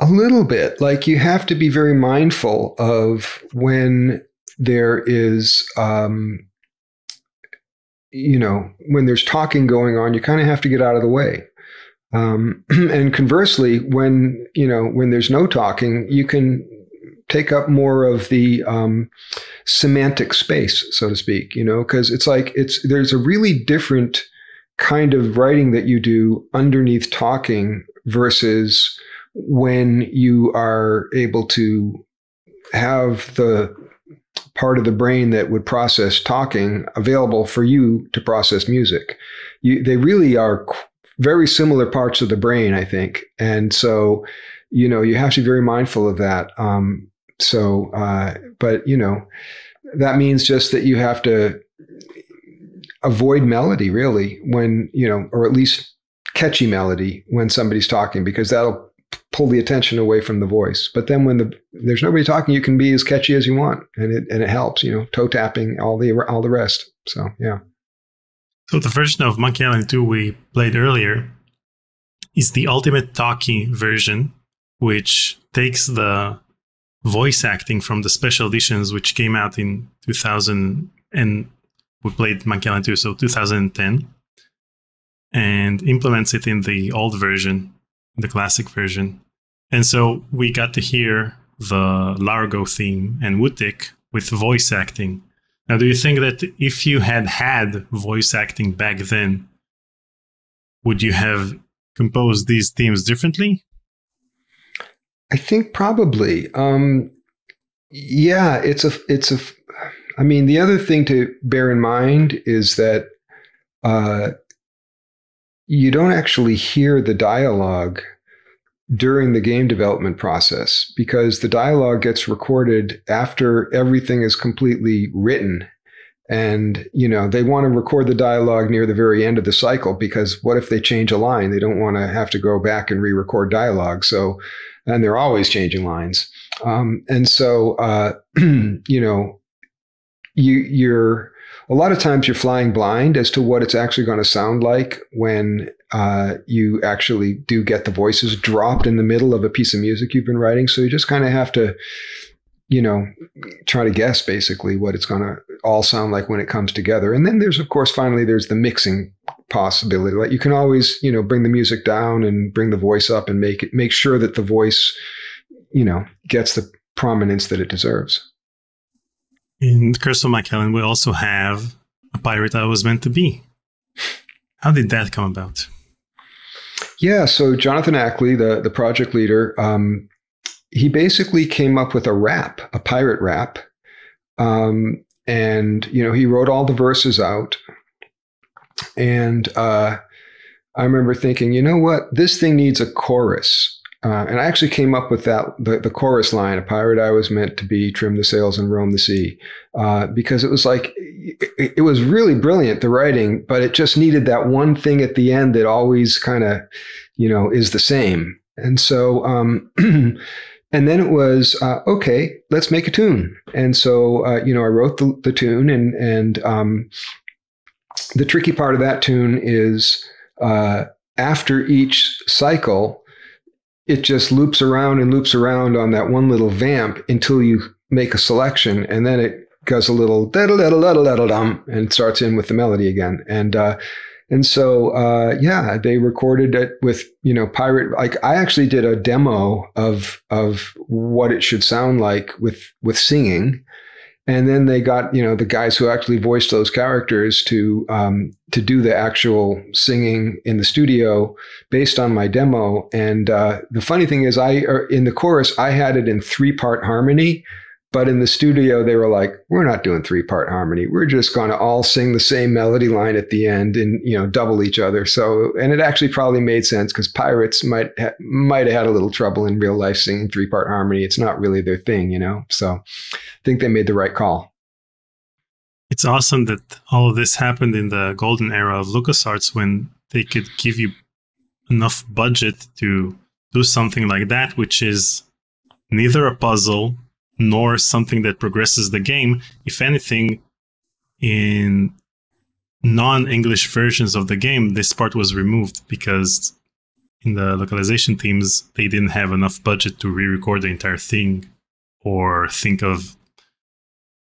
A little bit. Like you have to be very mindful of when there is um, you know when there's talking going on you kind of have to get out of the way um, and conversely when you know when there's no talking you can take up more of the um, semantic space so to speak you know because it's like it's there's a really different kind of writing that you do underneath talking versus when you are able to have the part of the brain that would process talking available for you to process music. You, they really are very similar parts of the brain, I think. And so, you know, you have to be very mindful of that. Um, so, uh, but you know, that means just that you have to avoid melody really when you know, or at least catchy melody when somebody's talking because that'll pull the attention away from the voice. But then when the there's nobody talking, you can be as catchy as you want, and it and it helps. You know, toe tapping, all the all the rest. So yeah. So the version of Monkey Island 2 we played earlier is the ultimate talkie version, which takes the voice acting from the special editions, which came out in 2000 and we played Monkey Island 2, so 2010, and implements it in the old version, the classic version. And so we got to hear the Largo theme and Woodtick with voice acting. Now, do you think that if you had had voice acting back then, would you have composed these themes differently? I think probably. Um, yeah, it's a it's a. I mean, the other thing to bear in mind is that uh, you don't actually hear the dialogue during the game development process because the dialogue gets recorded after everything is completely written. And you know they want to record the dialogue near the very end of the cycle because what if they change a line? They don't want to have to go back and re-record dialogue. So and they're always changing lines. Um, and so uh, you know you you're a lot of times you're flying blind as to what it's actually going to sound like when uh, you actually do get the voices dropped in the middle of a piece of music you've been writing. So you just kind of have to, you know, try to guess basically what it's going to all sound like when it comes together. And then there's, of course, finally, there's the mixing possibility. Like you can always, you know, bring the music down and bring the voice up and make it, make sure that the voice, you know, gets the prominence that it deserves. In Curse of Island, we also have a pirate I was meant to be. How did that come about? Yeah, so Jonathan Ackley, the, the project leader, um, he basically came up with a rap, a pirate rap. Um, and, you know, he wrote all the verses out. And uh, I remember thinking, you know what? This thing needs a chorus. Uh, and I actually came up with that the, the chorus line, "A pirate I was meant to be, trim the sails and roam the sea," uh, because it was like it, it, was really brilliant the writing, but it just needed that one thing at the end that always kind of, you know, is the same. And so, um, and then it was uh, okay, let's make a tune. And so, uh, you know, I wrote the, the tune, and and um, the tricky part of that tune is uh, after each cycle it just loops around and loops around on that one little vamp until you make a selection, and then it goes a little da da da da da da dum and starts in with the melody again. And uh, and so uh, yeah, they recorded it with you know pirate. Like I actually did a demo of of what it should sound like with with singing, and then they got you know the guys who actually voiced those characters to um, to do the actual singing in the studio based on my demo. And uh, the funny thing is, I er, in the chorus I had it in three part harmony, but in the studio, they were like, "We're not doing three part harmony. We're just going to all sing the same melody line at the end and you know double each other." So, and it actually probably made sense because pirates might ha- might have had a little trouble in real life singing three part harmony. It's not really their thing, you know. So, I think they made the right call. It's awesome that all of this happened in the golden era of LucasArts when they could give you enough budget to do something like that, which is neither a puzzle nor something that progresses the game. If anything, in non-English versions of the game, this part was removed because in the localization teams, they didn't have enough budget to re-record the entire thing or think of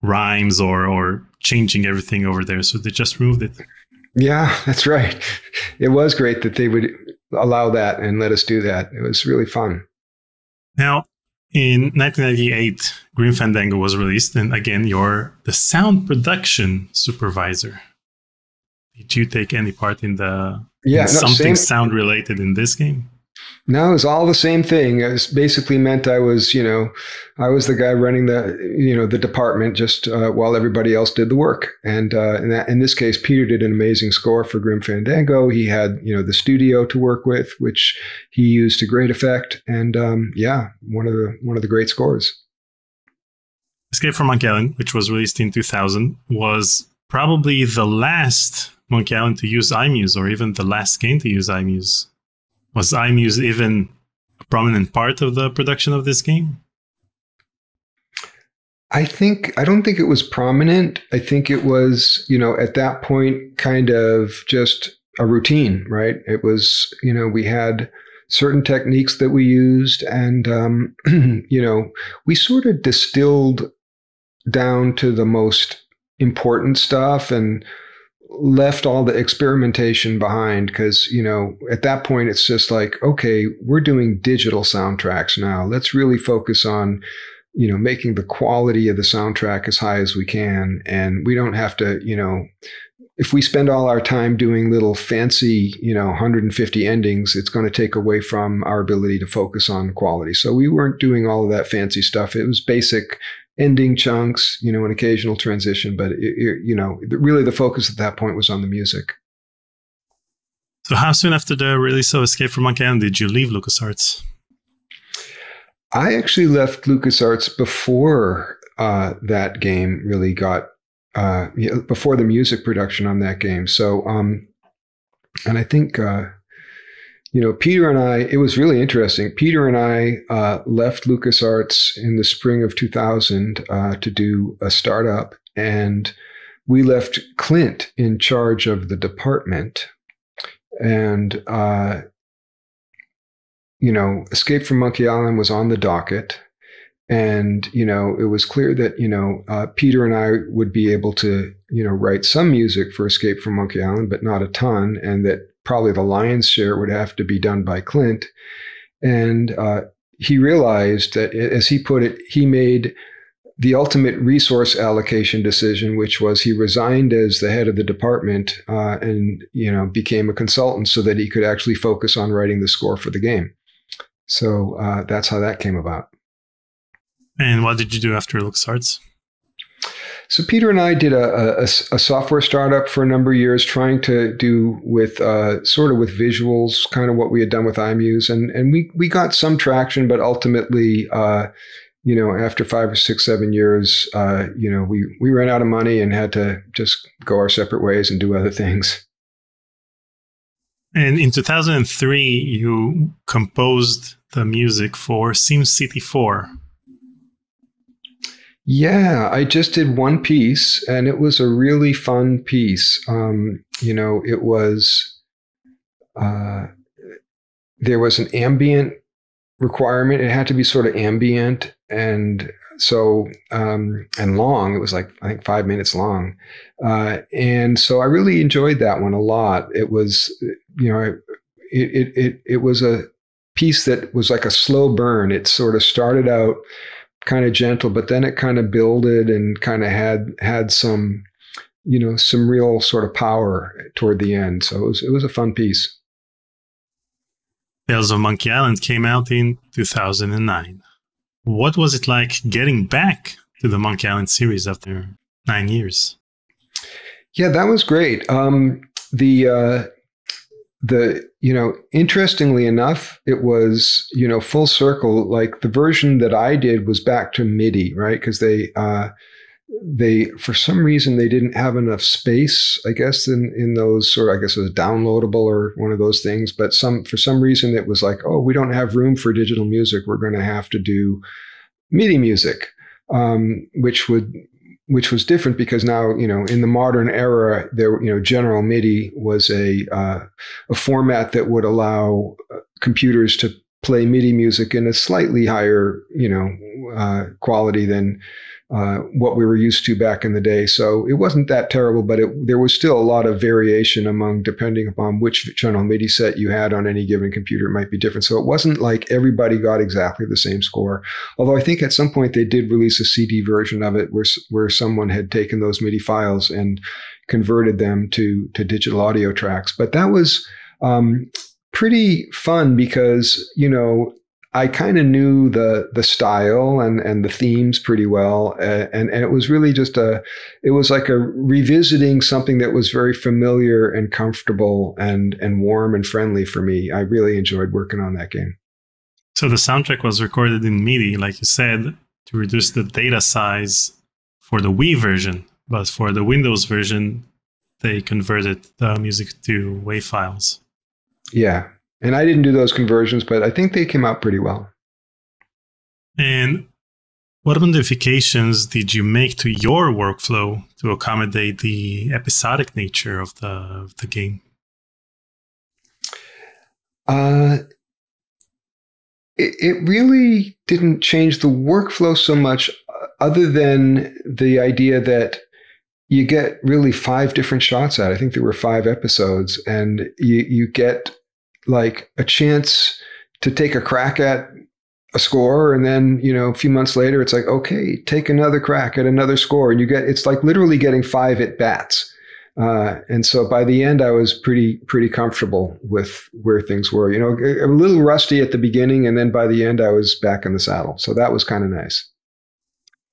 rhymes or or changing everything over there. So they just removed it. Yeah, that's right. It was great that they would allow that and let us do that. It was really fun. Now, in 1998, Grim Fandango was released, and again, you're the sound production supervisor. Did you take any part in the yeah in no, something same, sound related in this game? No, it was all the same thing. It basically meant I was, you know, I was the guy running the, you know, the department just uh, while everybody else did the work. And uh, in, that, in this case, Peter did an amazing score for Grim Fandango. He had, you know, the studio to work with, which he used to great effect. And um, yeah, one of the one of the great scores. Escape from Monkey Island, which was released in 2000, was probably the last Monkey Island to use iMuse, or even the last game to use iMuse. Was iMuse even a prominent part of the production of this game? I think I don't think it was prominent. I think it was, you know, at that point kind of just a routine, right? It was, you know, we had certain techniques that we used and um, you know, we sort of distilled down to the most important stuff and left all the experimentation behind because you know at that point it's just like okay we're doing digital soundtracks now. Let's really focus on you know making the quality of the soundtrack as high as we can. And we don't have to you know if we spend all our time doing little fancy you know 150 endings it's going to take away from our ability to focus on quality. So we weren't doing all of that fancy stuff. It was basic ending chunks, you know, an occasional transition, but it, it, you know, really the focus at that point was on the music. So, how soon after the release of Escape from Monkey Island did you leave LucasArts? I actually left LucasArts before uh, that game really got uh, before the music production on that game. So, um, and I think uh, you know, Peter and I, it was really interesting. Peter and I uh, left LucasArts in the spring of 2000 uh, to do a startup, and we left Clint in charge of the department. And, uh, you know, Escape from Monkey Island was on the docket. And, you know, it was clear that, you know, uh, Peter and I would be able to, you know, write some music for Escape from Monkey Island, but not a ton. And that probably the lion's share would have to be done by Clint. And uh, he realized that, as he put it, he made the ultimate resource allocation decision, which was he resigned as the head of the department uh, and you know became a consultant so that he could actually focus on writing the score for the game. So uh, that's how that came about. And what did you do after LucasArts? So Peter and I did a, a, a, software startup for a number of years, trying to do with uh, sort of with visuals, kind of what we had done with iMuse, and and we we got some traction, but ultimately, uh, you know, after five or six, seven years, uh, you know, we we ran out of money and had to just go our separate ways and do other things. And in 2003, you composed the music for SimCity 4. Yeah, I just did one piece and it was a really fun piece. Um, you know, it was, uh, there was an ambient requirement. It had to be sort of ambient and so, um, and long. It was like, I think five minutes long. Uh, and so I really enjoyed that one a lot. It was, you know, it, it, it, it was a piece that was like a slow burn. It sort of started out kind of gentle, but then it kind of builded and kind of had had some, you know, some real sort of power toward the end. So it was it was a fun piece. Tales of Monkey Island came out in 2009. What was it like getting back to the Monkey Island series after nine years? Yeah, that was great. Um, the uh, the you know interestingly enough it was you know full circle. Like the version that i did was back to midi right? Because they uh they for some reason they didn't have enough space i guess in in those or i guess it was downloadable or one of those things. But some for some reason it was like oh we don't have room for digital music. We're going to have to do midi music um, which would which was different because now you know in the modern era there you know general MIDI was a uh, a format that would allow uh, computers to play MIDI music in a slightly higher you know uh, quality than uh, what we were used to back in the day. So it wasn't that terrible, but it, there was still a lot of variation among depending upon which general MIDI set you had on any given computer. It might be different. So it wasn't like everybody got exactly the same score. Although I think at some point they did release a CD version of it where where someone had taken those MIDI files and converted them to to digital audio tracks. But that was um, pretty fun because you know I kind of knew the the style and and the themes pretty well, uh, and and it was really just a, it was like a revisiting something that was very familiar and comfortable and and warm and friendly for me. I really enjoyed working on that game. So the soundtrack was recorded in MIDI, like you said, to reduce the data size for the Wii version, but for the Windows version, they converted the music to WAV files. Yeah, and I didn't do those conversions, but I think they came out pretty well. And what modifications did you make to your workflow to accommodate the episodic nature of the, of the game? Uh, it, it really didn't change the workflow so much, uh, other than the idea that you get really five different shots at. I think there were five episodes, and you you get like a chance to take a crack at a score. And then you know a few months later it's like okay take another crack at another score. And you get it's like literally getting five at bats. Uh, and so by the end i was pretty pretty comfortable with where things were you know a, a little rusty at the beginning. And then by the end i was back in the saddle. So that was kind of nice.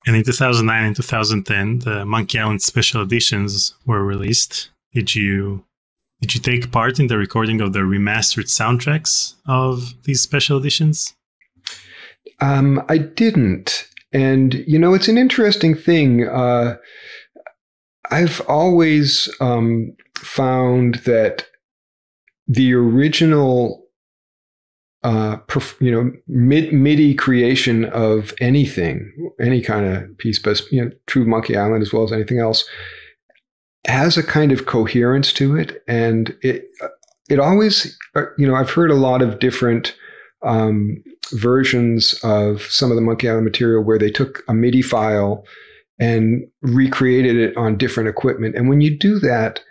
And in 2009 and 2010 the monkey island special editions were released. Did you did you take part in the recording of the remastered soundtracks of these special editions? Um, I didn't. And, you know, it's an interesting thing. Uh, I've always um, found that the original, uh, perf- you know, mid- MIDI creation of anything, any kind of piece, but you know, true Monkey Island as well as anything else, has a kind of coherence to it, and it it always uh, you know I've heard a lot of different um, versions of some of the Monkey Island material where they took a MIDI file and recreated it on different equipment, and when you do that,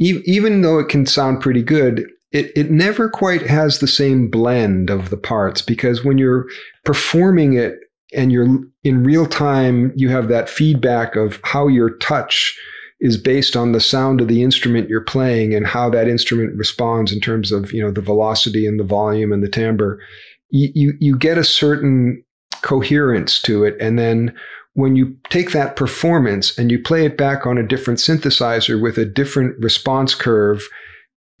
e- even though it can sound pretty good, it, it never quite has the same blend of the parts because when you're performing it and you're in real time, you have that feedback of how your touch is based on the sound of the instrument you're playing and how that instrument responds in terms of you know the velocity and the volume and the timbre. You, you, you get a certain coherence to it. And then when you take that performance and you play it back on a different synthesizer with a different response curve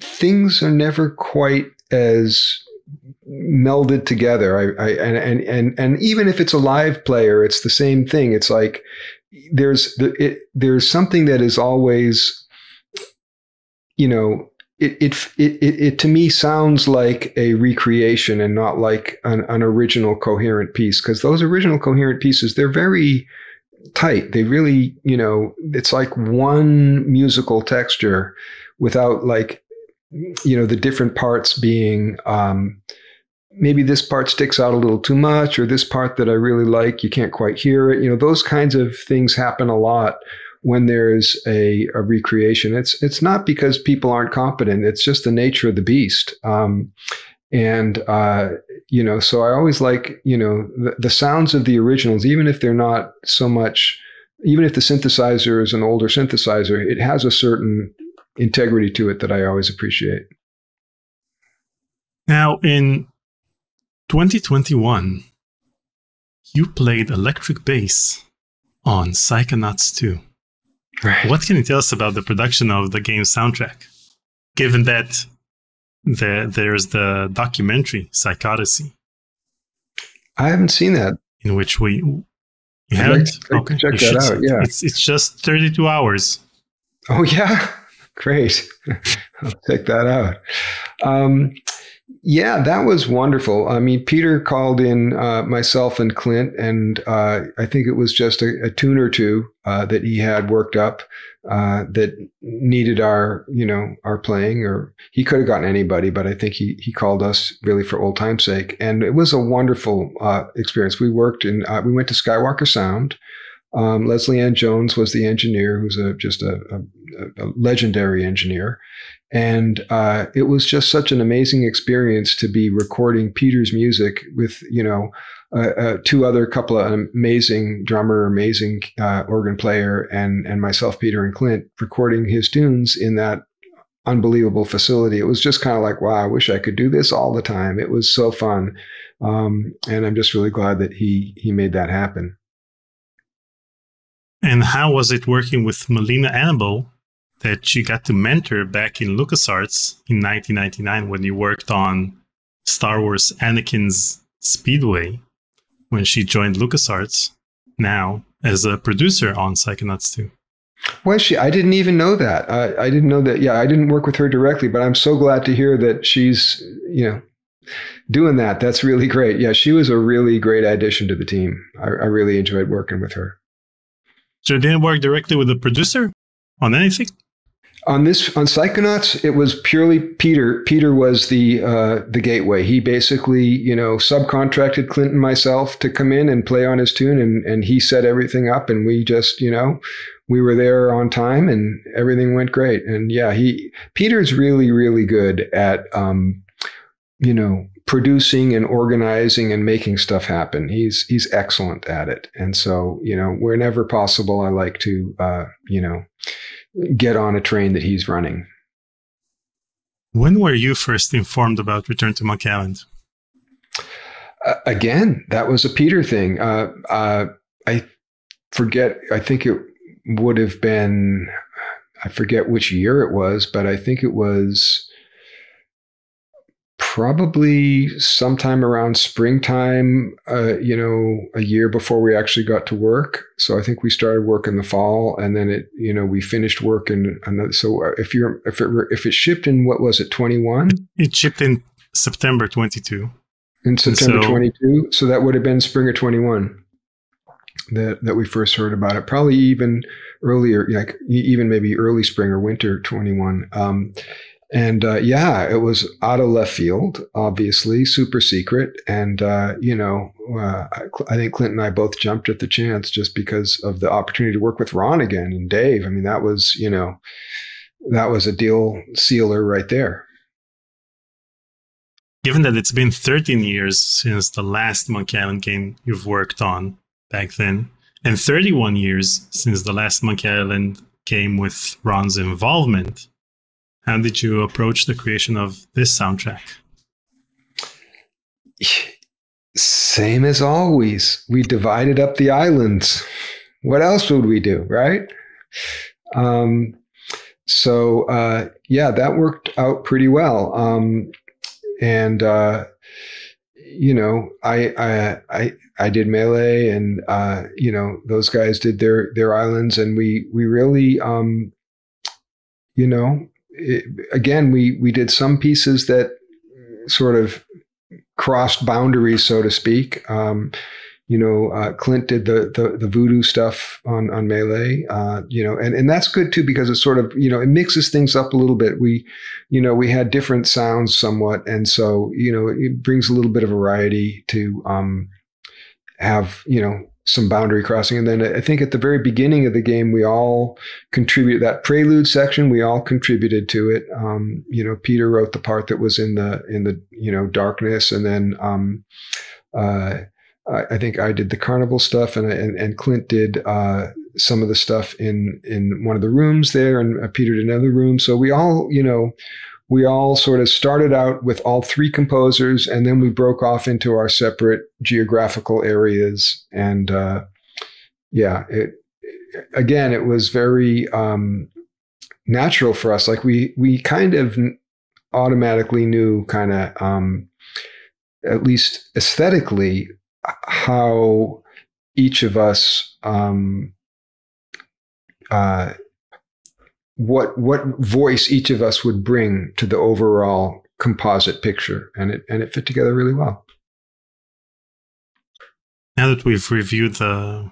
things are never quite as melded together. I, I, and, and and and even if it's a live player it's the same thing. It's like there's the, it, there's something that is always, you know, it, it, it, it, to me sounds like a recreation and not like an, an original coherent piece because those original coherent pieces they're very tight. They really you know it's like one musical texture without like you know the different parts being um, maybe this part sticks out a little too much or this part that I really like, you can't quite hear it. You know, those kinds of things happen a lot when there's a, a recreation. It's it's not because people aren't competent. It's just the nature of the beast. Um, and uh, you know, so I always like you know the, the sounds of the originals, even if they're not so much. Even if the synthesizer is an older synthesizer, it has a certain integrity to it that I always appreciate. Now, in 2021, you played electric bass on Psychonauts 2. Right. What can you tell us about the production of the game's soundtrack? Given that the, there's the documentary Psychodyssey. I haven't seen that. In which we you I'd haven't like to check that out. Yeah, it's it's just 32 hours. Oh yeah, great. I'll check that out. Um, yeah, that was wonderful. I mean, Peter called in uh, myself and Clint, and uh, I think it was just a, a tune or two uh, that he had worked up uh, that needed our, you know, our playing. Or he could have gotten anybody, but I think he he called us really for old time's sake, and it was a wonderful uh, experience. We worked in, uh, we went to Skywalker Sound. Um, Leslie Ann Jones was the engineer, who's a, just a, a, a legendary engineer. And uh, it was just such an amazing experience to be recording Peter's music with, you know, uh, uh, two other couple of amazing drummer, amazing uh, organ player, and and myself, Peter and Clint, recording his tunes in that unbelievable facility. It was just kind of like, wow, I wish I could do this all the time. It was so fun. Um, and I'm just really glad that he he made that happen. And how was it working with Malena Annable that you got to mentor back in LucasArts in 1999 when you worked on Star Wars Anakin's Speedway when she joined LucasArts now as a producer on Psychonauts 2? Was she? I didn't even know that. I, I didn't know that. Yeah, I didn't work with her directly, but I'm so glad to hear that she's, you know, doing that. That's really great. Yeah, she was a really great addition to the team. I, I really enjoyed working with her. So you didn't work directly with the producer on anything? On this on Psychonauts, it was purely Peter. Peter was the uh, the gateway. He basically, you know, subcontracted Clinton myself to come in and play on his tune, and and he set everything up, and we just, you know, we were there on time, and everything went great. And yeah, he Peter's really really good at, um, you know, producing and organizing and making stuff happen. He's he's excellent at it. And so, you know, whenever possible, I like to, uh, you know get on a train that he's running. When were you first informed about Return to Monkey Island? Uh, again, that was a Peter thing. Uh, uh, I forget. I think it would have been. I forget which year it was, but I think it was probably sometime around springtime, uh, you know, a year before we actually got to work. So I think we started work in the fall, and then it, you know, we finished work in another. So uh, if you're if it if it shipped in what was it twenty one? It shipped in September twenty two. In September so, twenty two, so that would have been spring of twenty one. That that we first heard about it, probably even earlier, like even maybe early spring or winter twenty one. Um, and uh, yeah, it was out of left field, obviously, super secret. And, uh, you know, uh, I think Clint and I both jumped at the chance just because of the opportunity to work with Ron again and Dave. I mean, that was, you know, that was a deal sealer right there. Given that it's been 13 years since the last Monkey Island game you've worked on back then, and 31 years since the last Monkey Island game with Ron's involvement, how did you approach the creation of this soundtrack? Same as always. We divided up the islands. What else would we do, right? Um, so uh, yeah, that worked out pretty well. Um, and uh, you know, I I I I did Mêlée, and uh, you know, those guys did their their islands, and we we really, um, you know, it, again, we we did some pieces that sort of crossed boundaries, so to speak. Um, you know, uh, Clint did the, the, the voodoo stuff on on Mêlée. Uh, you know, and and that's good too because it sort of you know it mixes things up a little bit. We, you know, we had different sounds somewhat, and so you know it brings a little bit of variety to um, have you know some boundary crossing. And then I think at the very beginning of the game, we all contributed that prelude section. We all contributed to it. Um, you know, Peter wrote the part that was in the in the you know darkness, and then um, uh, I, I, think I did the carnival stuff, and and, and Clint did. Uh, some of the stuff in in one of the rooms there, and uh, Peter did another room. So we all, you know, we all sort of started out with all three composers, and then we broke off into our separate geographical areas. And uh, yeah, it again, it was very um, natural for us. Like we we kind of automatically knew, kind of um, at least aesthetically, how each of us um, uh, what what voice each of us would bring to the overall composite picture, and it and it fit together really well. Now that we've reviewed the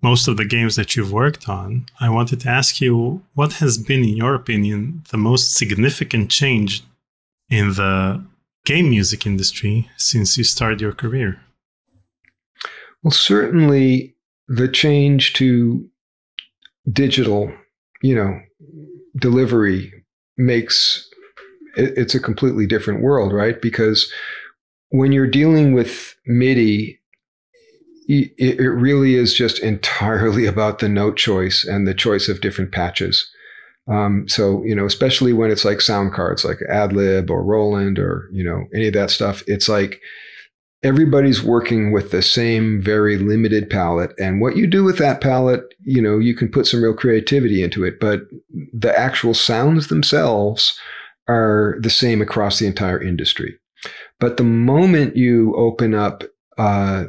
most of the games that you've worked on, I wanted to ask you what has been, in your opinion, the most significant change in the game music industry since you started your career? Well, certainly the change to digital, you know, delivery makes it, it's a completely different world, right? Because when you're dealing with MIDI, it, it really is just entirely about the note choice and the choice of different patches. Um, so you know, especially when it's like sound cards, like AdLib or Roland or you know any of that stuff, it's like everybody's working with the same very limited palette. And what you do with that palette you know you can put some real creativity into it but the actual sounds themselves are the same across the entire industry. But the moment you open up uh,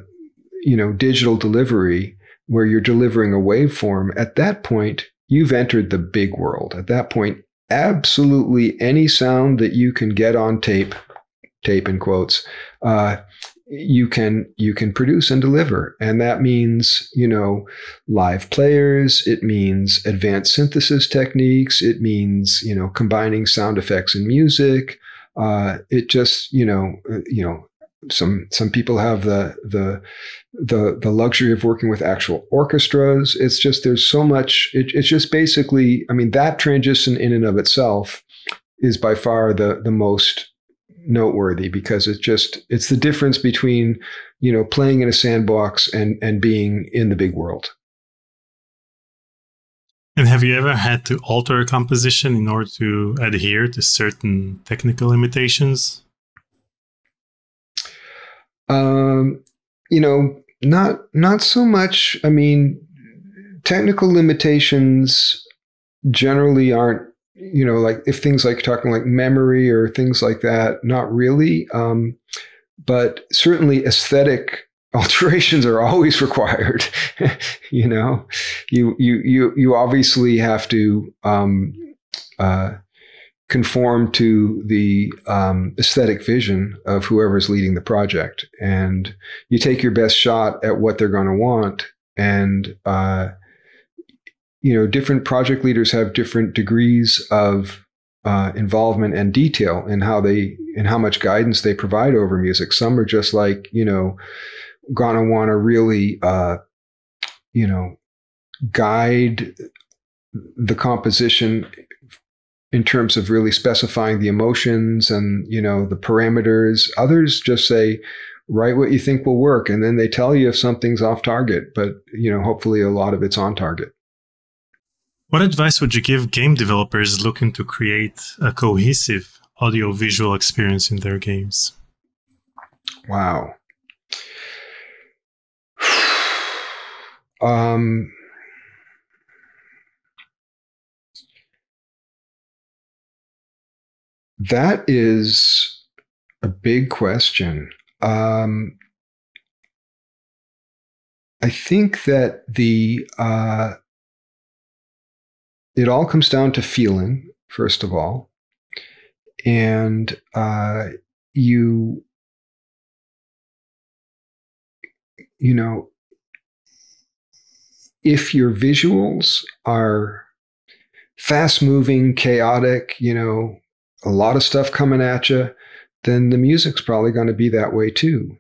you know digital delivery where you're delivering a waveform at that point you've entered the big world. At that point absolutely any sound that you can get on tape tape in quotes uh, you can you can produce and deliver. And that means you know live players it means advanced synthesis techniques it means you know combining sound effects and music. Uh, it just you know uh, you know some some people have the the the the luxury of working with actual orchestras. It's just there's so much it, it's just basically i mean that transition in and of itself is by far the the most noteworthy because it's just it's the difference between you know playing in a sandbox and and being in the big world. And have you ever had to alter a composition in order to adhere to certain technical limitations? Um you know not not so much. I mean technical limitations generally aren't you know, like if things like talking like memory or things like that, not really. Um, but certainly aesthetic alterations are always required. you know, you you you you obviously have to um, uh, conform to the um, aesthetic vision of whoever's leading the project, and you take your best shot at what they're going to want, and uh, you know, different project leaders have different degrees of uh, involvement and detail in how they and how much guidance they provide over music. Some are just like you know, gonna want to really uh, you know guide the composition in terms of really specifying the emotions and you know the parameters. Others just say write what you think will work and then they tell you if something's off target but you know hopefully a lot of it's on target what advice would you give game developers looking to create a cohesive audio-visual experience in their games? Wow. Um, that is a big question. Um, I think that the uh, it all comes down to feeling, first of all. And uh, you, you know, if your visuals are fast moving, chaotic, you know, a lot of stuff coming at you, then the music's probably going to be that way too.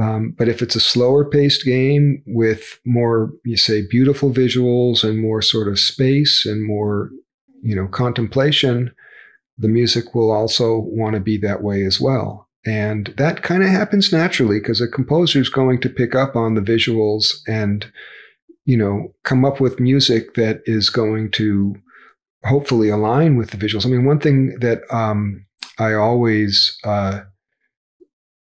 Um, but if it's a slower paced game with more, you say, beautiful visuals and more sort of space and more, you know, contemplation, the music will also want to be that way as well. And that kind of happens naturally because a composer is going to pick up on the visuals and, you know, come up with music that is going to hopefully align with the visuals. I mean, one thing that um, I always uh,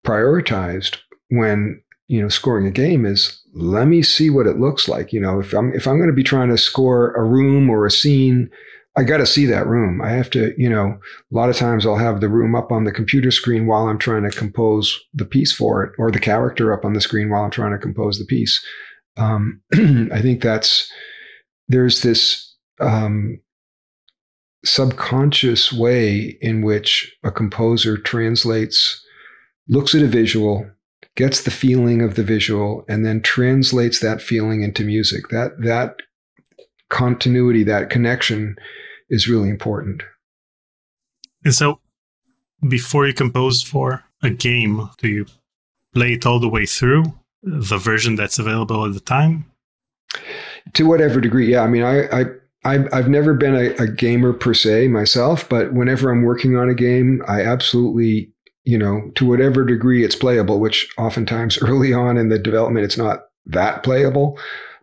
prioritized when you know scoring a game is let me see what it looks like. You know if i'm if i'm going to be trying to score a room or a scene i got to see that room. I have to you know a lot of times i'll have the room up on the computer screen while i'm trying to compose the piece for it or the character up on the screen while i'm trying to compose the piece. Um, i think that's there's this um, subconscious way in which a composer translates looks at a visual gets the feeling of the visual and then translates that feeling into music. That that continuity, that connection is really important. And so before you compose for a game, do you play it all the way through the version that's available at the time? To whatever degree, yeah. I mean, I, I I've, I've never been a, a, gamer per se myself, but whenever I'm working on a game, I absolutely you know, to whatever degree it's playable, which oftentimes early on in the development, it's not that playable,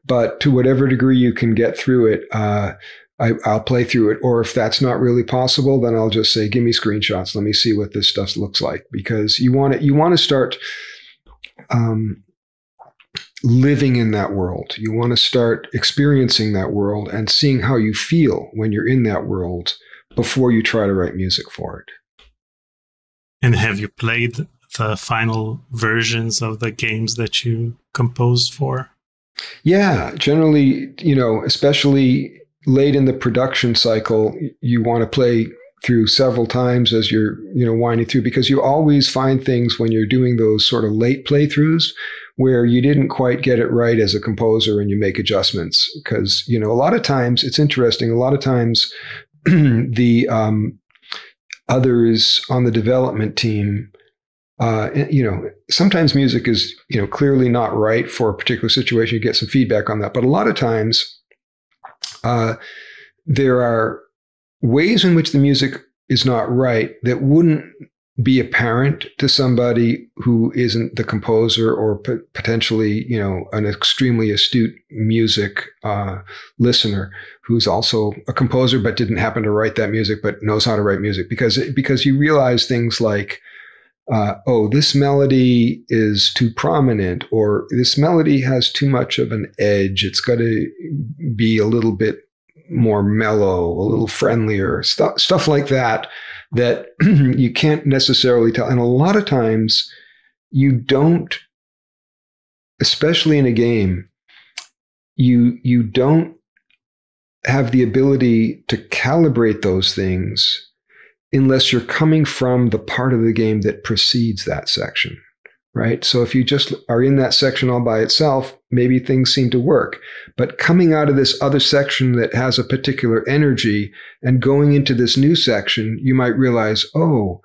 but to whatever degree you can get through it, uh, I, will play through it. Or if that's not really possible, then I'll just say, give me screenshots. Let me see what this stuff looks like because you want to, you want to start, um, living in that world. You want to start experiencing that world and seeing how you feel when you're in that world before you try to write music for it. And have you played the final versions of the games that you composed for? Yeah, generally, you know, especially late in the production cycle, you want to play through several times as you're, you know, winding through because you always find things when you're doing those sort of late playthroughs where you didn't quite get it right as a composer and you make adjustments because, you know, a lot of times it's interesting, a lot of times the um, others on the development team uh, you know, sometimes music is, you know, clearly not right for a particular situation. You get some feedback on that. But a lot of times, uh, there are ways in which the music is not right that wouldn't be apparent to somebody who isn't the composer or p- potentially, you know, an extremely astute music uh, listener who's also a composer but didn't happen to write that music but knows how to write music because because you realize things like uh, oh, this melody is too prominent, or this melody has too much of an edge. It's got to be a little bit more mellow, a little friendlier, stuff, stuff like that, that you can't necessarily tell. And a lot of times you don't, especially in a game, you, you don't have the ability to calibrate those things unless you're coming from the part of the game that precedes that section, right? So if you just are in that section all by itself, maybe things seem to work. But coming out of this other section that has a particular energy and going into this new section, you might realize, oh,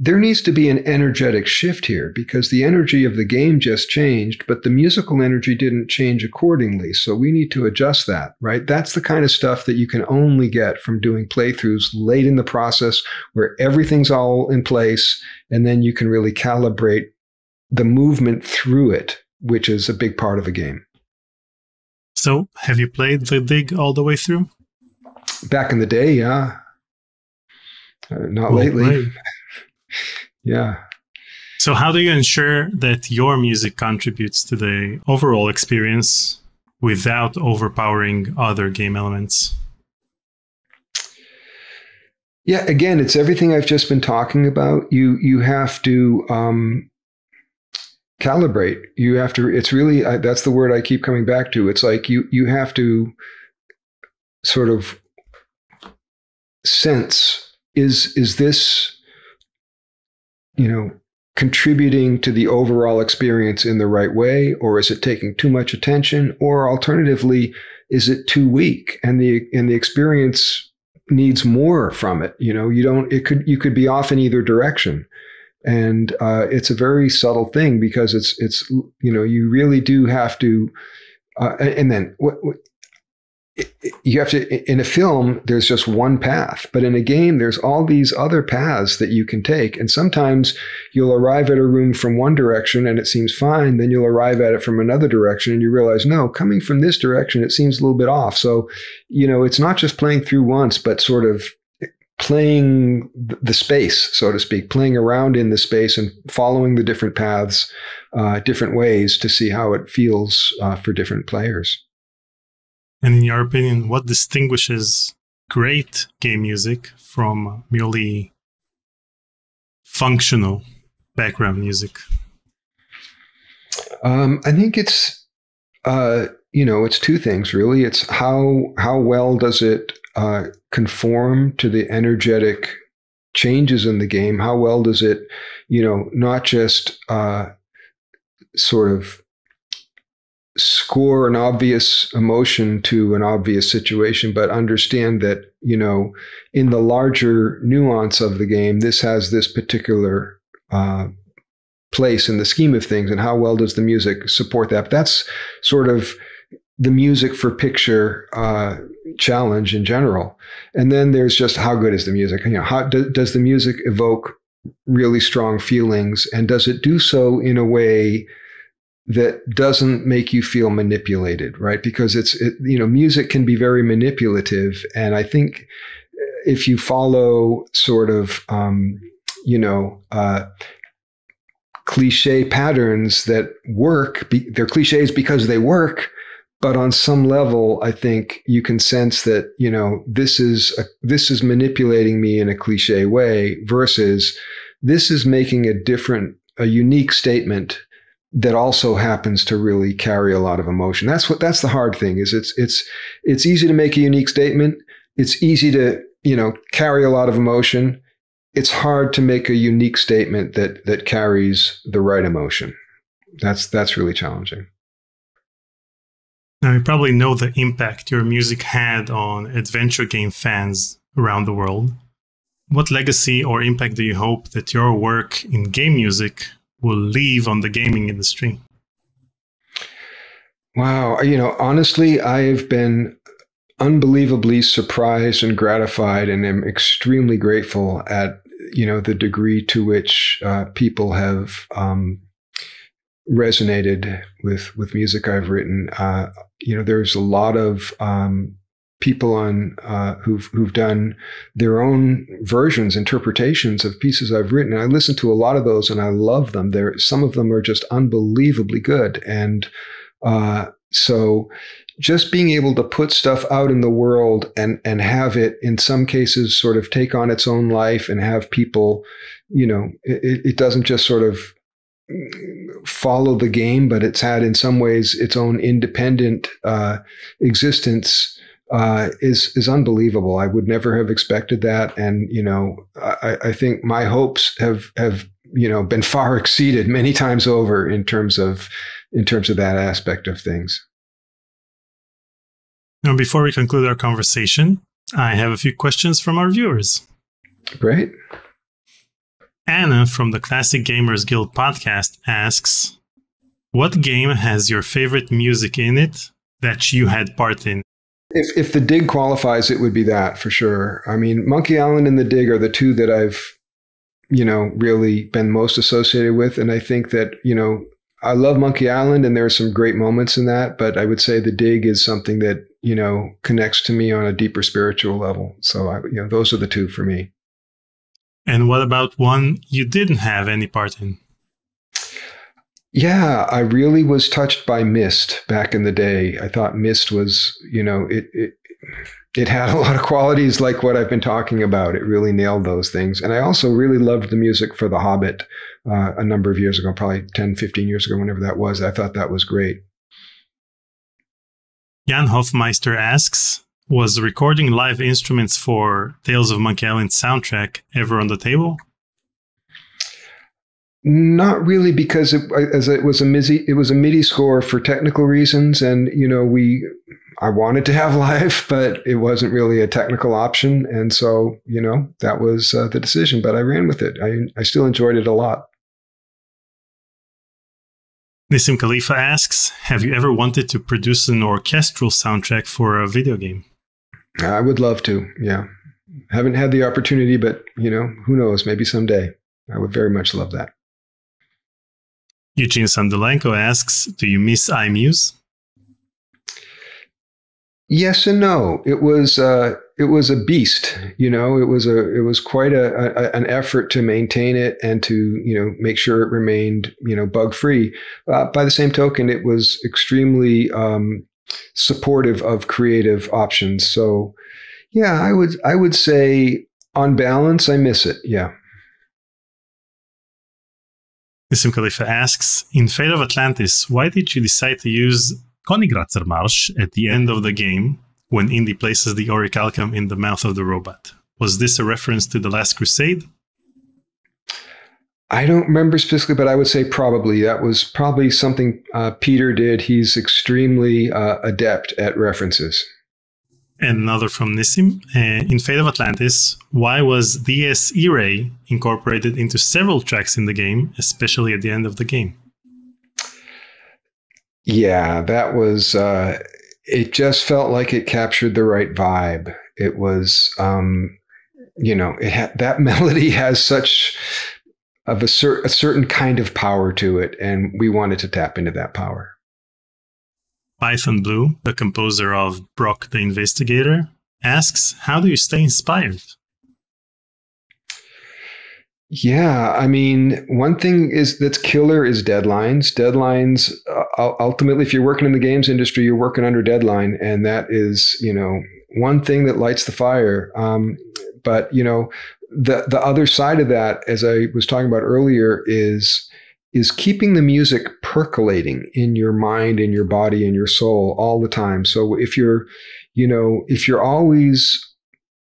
there needs to be an energetic shift here because the energy of the game just changed, but the musical energy didn't change accordingly. So we need to adjust that, right? That's the kind of stuff that you can only get from doing playthroughs late in the process where everything's all in place. And then you can really calibrate the movement through it, which is a big part of a game. So have you played the dig all the way through? Back in the day, yeah. Uh, not well, lately. yeah. So, how do you ensure that your music contributes to the overall experience without overpowering other game elements? Yeah, again, it's everything I've just been talking about. You you have to um, calibrate. You have to. It's really I, that's the word I keep coming back to. It's like you you have to sort of sense is is this you know, contributing to the overall experience in the right way, or is it taking too much attention, or alternatively, is it too weak and the and the experience needs more from it? You know, you don't. It could you could be off in either direction, and uh, it's a very subtle thing because it's it's you know you really do have to. Uh, and then what, what you have to in a film there's just one path but in a game there's all these other paths that you can take and sometimes you'll arrive at a room from one direction and it seems fine then you'll arrive at it from another direction and you realize no coming from this direction it seems a little bit off so you know it's not just playing through once but sort of playing the space so to speak playing around in the space and following the different paths uh, different ways to see how it feels uh, for different players and in your opinion, what distinguishes great game music from merely functional background music? Um, I think it's uh, you know it's two things really. It's how how well does it uh, conform to the energetic changes in the game? How well does it you know not just uh, sort of score an obvious emotion to an obvious situation, but understand that, you know, in the larger nuance of the game, this has this particular uh, place in the scheme of things, and how well does the music support that? But that's sort of the music for picture uh, challenge in general. And then there's just how good is the music? You know, how do, does the music evoke really strong feelings, and does it do so in a way that doesn't make you feel manipulated, right? Because it's, it, you know, music can be very manipulative. And I think if you follow sort of, um, you know, uh, cliche patterns that work, be, they're cliches because they work. But on some level, I think you can sense that, you know, this is, a, this is manipulating me in a cliche way versus this is making a different, a unique statement that also happens to really carry a lot of emotion. That's what that's the hard thing is it's it's it's easy to make a unique statement. It's easy to, you know, carry a lot of emotion. It's hard to make a unique statement that that carries the right emotion. That's that's really challenging. Now you probably know the impact your music had on adventure game fans around the world. What legacy or impact do you hope that your work in game music will leave on the gaming industry? Wow. You know, honestly, I've been unbelievably surprised and gratified and am extremely grateful at, you know, the degree to which uh, people have um, resonated with, with music I've written. Uh, you know, there's a lot of um, people on uh, who've who've done their own versions, interpretations of pieces I've written. And I listen to a lot of those, and I love them. There, some of them are just unbelievably good, and uh, so just being able to put stuff out in the world and and have it in some cases sort of take on its own life and have people, you know, it, it doesn't just sort of follow the game, but it's had in some ways its own independent uh, existence uh, is is unbelievable. I would never have expected that, and you know, I, I think my hopes have have you know been far exceeded many times over in terms of in terms of that aspect of things. Now, before we conclude our conversation, I have a few questions from our viewers. Great. Anna from the Classic Gamers Guild podcast asks, "What game has your favorite music in it that you had part in?" If if the dig qualifies, it would be that for sure. I mean, Monkey Island and the dig are the two that I've, you know, really been most associated with, and I think that you know I love Monkey Island, and there are some great moments in that. But I would say the dig is something that you know connects to me on a deeper spiritual level. So I, you know, those are the two for me. And what about one you didn't have any part in? Yeah, I really was touched by Myst back in the day. I thought Myst was, you know, it, it it had a lot of qualities like what I've been talking about. It really nailed those things. And I also really loved the music for The Hobbit uh, a number of years ago, probably 10, 15 years ago, whenever that was. I thought that was great. Jan Hofmeister asks, was recording live instruments for Tales of Monkey Island soundtrack ever on the table? Not really, because it, as it was a MIDI, it was a MIDI score for technical reasons, and you know we, I wanted to have live, but it wasn't really a technical option, and so you know that was uh, the decision. But I ran with it. I I still enjoyed it a lot. Nissim Khalifa asks, "Have you ever wanted to produce an orchestral soundtrack for a video game?" I would love to. Yeah, haven't had the opportunity, but you know, who knows? Maybe someday. I would very much love that. Eugene Sandelenko asks, "Do you miss iMuse?" Yes and no. It was uh, it was a beast. You know, it was a it was quite a, a, an effort to maintain it and to you know make sure it remained you know bug free. Uh, by the same token, it was extremely um, supportive of creative options. So, yeah, I would I would say on balance, I miss it. Yeah. Nissim Khalifa asks, in Fate of Atlantis, why did you decide to use Königgrätzer Marsch at the end of the game when Indy places the Orichalcum in the mouth of the robot? Was this a reference to The Last Crusade? I don't remember specifically, but I would say probably. That was probably something uh, Peter did. He's extremely uh, adept at references. And another from Nissim. Uh, in Fate of Atlantis, why was Dies Irae incorporated into several tracks in the game, especially at the end of the game? Yeah, that was, uh, it just felt like it captured the right vibe. It was, um, you know, it had, that melody has such of a, cer- a certain kind of power to it, and we wanted to tap into that power. Python Blue, the composer of Brok the InvestiGator, asks, "How do you stay inspired?" Yeah, I mean, one thing is that's killer is deadlines. Deadlines, uh, ultimately, if you're working in the games industry, you're working under deadline, and that is, you know, one thing that lights the fire. Um, but you know, the the other side of that, as I was talking about earlier, is is keeping the music percolating in your mind, in your body, in your soul all the time. So if you're, you know, if you're always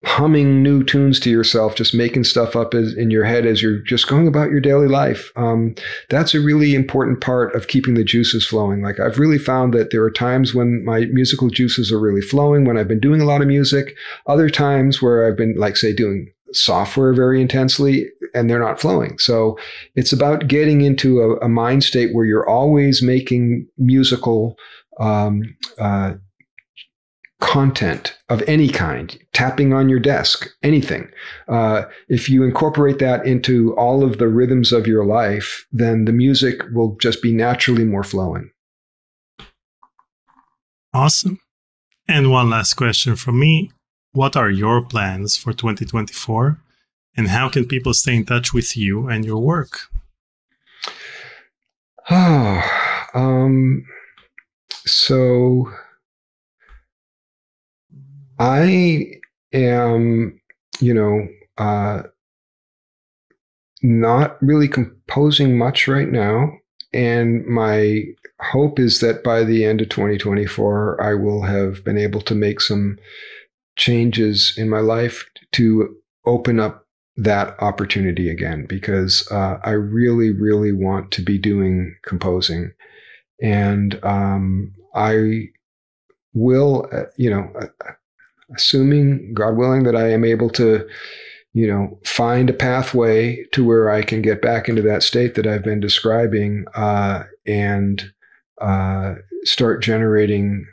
humming new tunes to yourself, just making stuff up as, in your head as you're just going about your daily life. Um, that's a really important part of keeping the juices flowing. Like I've really found that there are times when my musical juices are really flowing when I've been doing a lot of music. Other times where I've been, like, say, doing software very intensely and they're not flowing. So it's about getting into a, a mind state where you're always making musical um, uh, content of any kind, tapping on your desk, anything. Uh, if you incorporate that into all of the rhythms of your life, then the music will just be naturally more flowing. Awesome. And one last question from me. What are your plans for 2024? And how can people stay in touch with you and your work? Oh, um, so I am, you know, uh, not really composing much right now. And my hope is that by the end of 2024, I will have been able to make some changes in my life to open up that opportunity again because uh, I really, really want to be doing composing. And um, I will, uh, you know, uh, assuming, God willing, that I am able to, you know, find a pathway to where I can get back into that state that I've been describing uh, and uh, start generating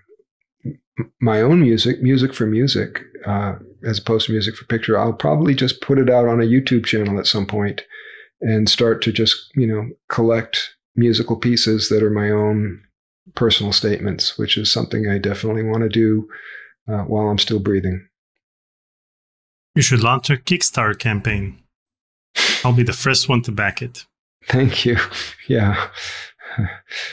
my own music, music for music, uh, as opposed to music for picture. I'll probably just put it out on a YouTube channel at some point and start to just, you know, collect musical pieces that are my own personal statements, which is something I definitely want to do uh, while I'm still breathing. You should launch a Kickstarter campaign. I'll be the first one to back it. Thank you. Yeah.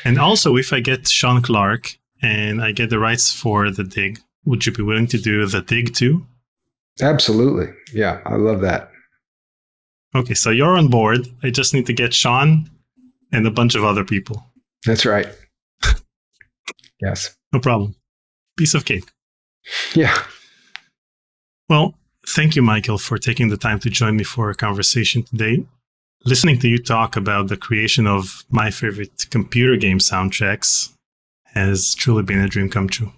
and also, if I get Sean Clark and I get the rights for the dig, would you be willing to do the dig too? Absolutely. Yeah, I love that. Okay, so you're on board. I just need to get Sean and a bunch of other people. That's right. yes. No problem. Piece of cake. Yeah. Well, thank you, Michael, for taking the time to join me for a conversation today. Listening to you talk about the creation of my favorite computer game soundtracks has truly been a dream come true.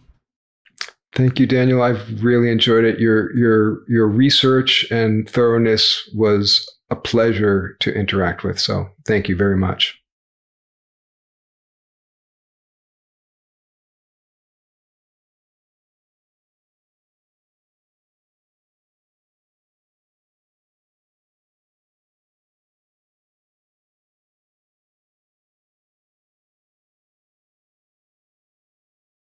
Thank you, Daniel. I've really enjoyed it. Your your your research and thoroughness was a pleasure to interact with. So thank you very much.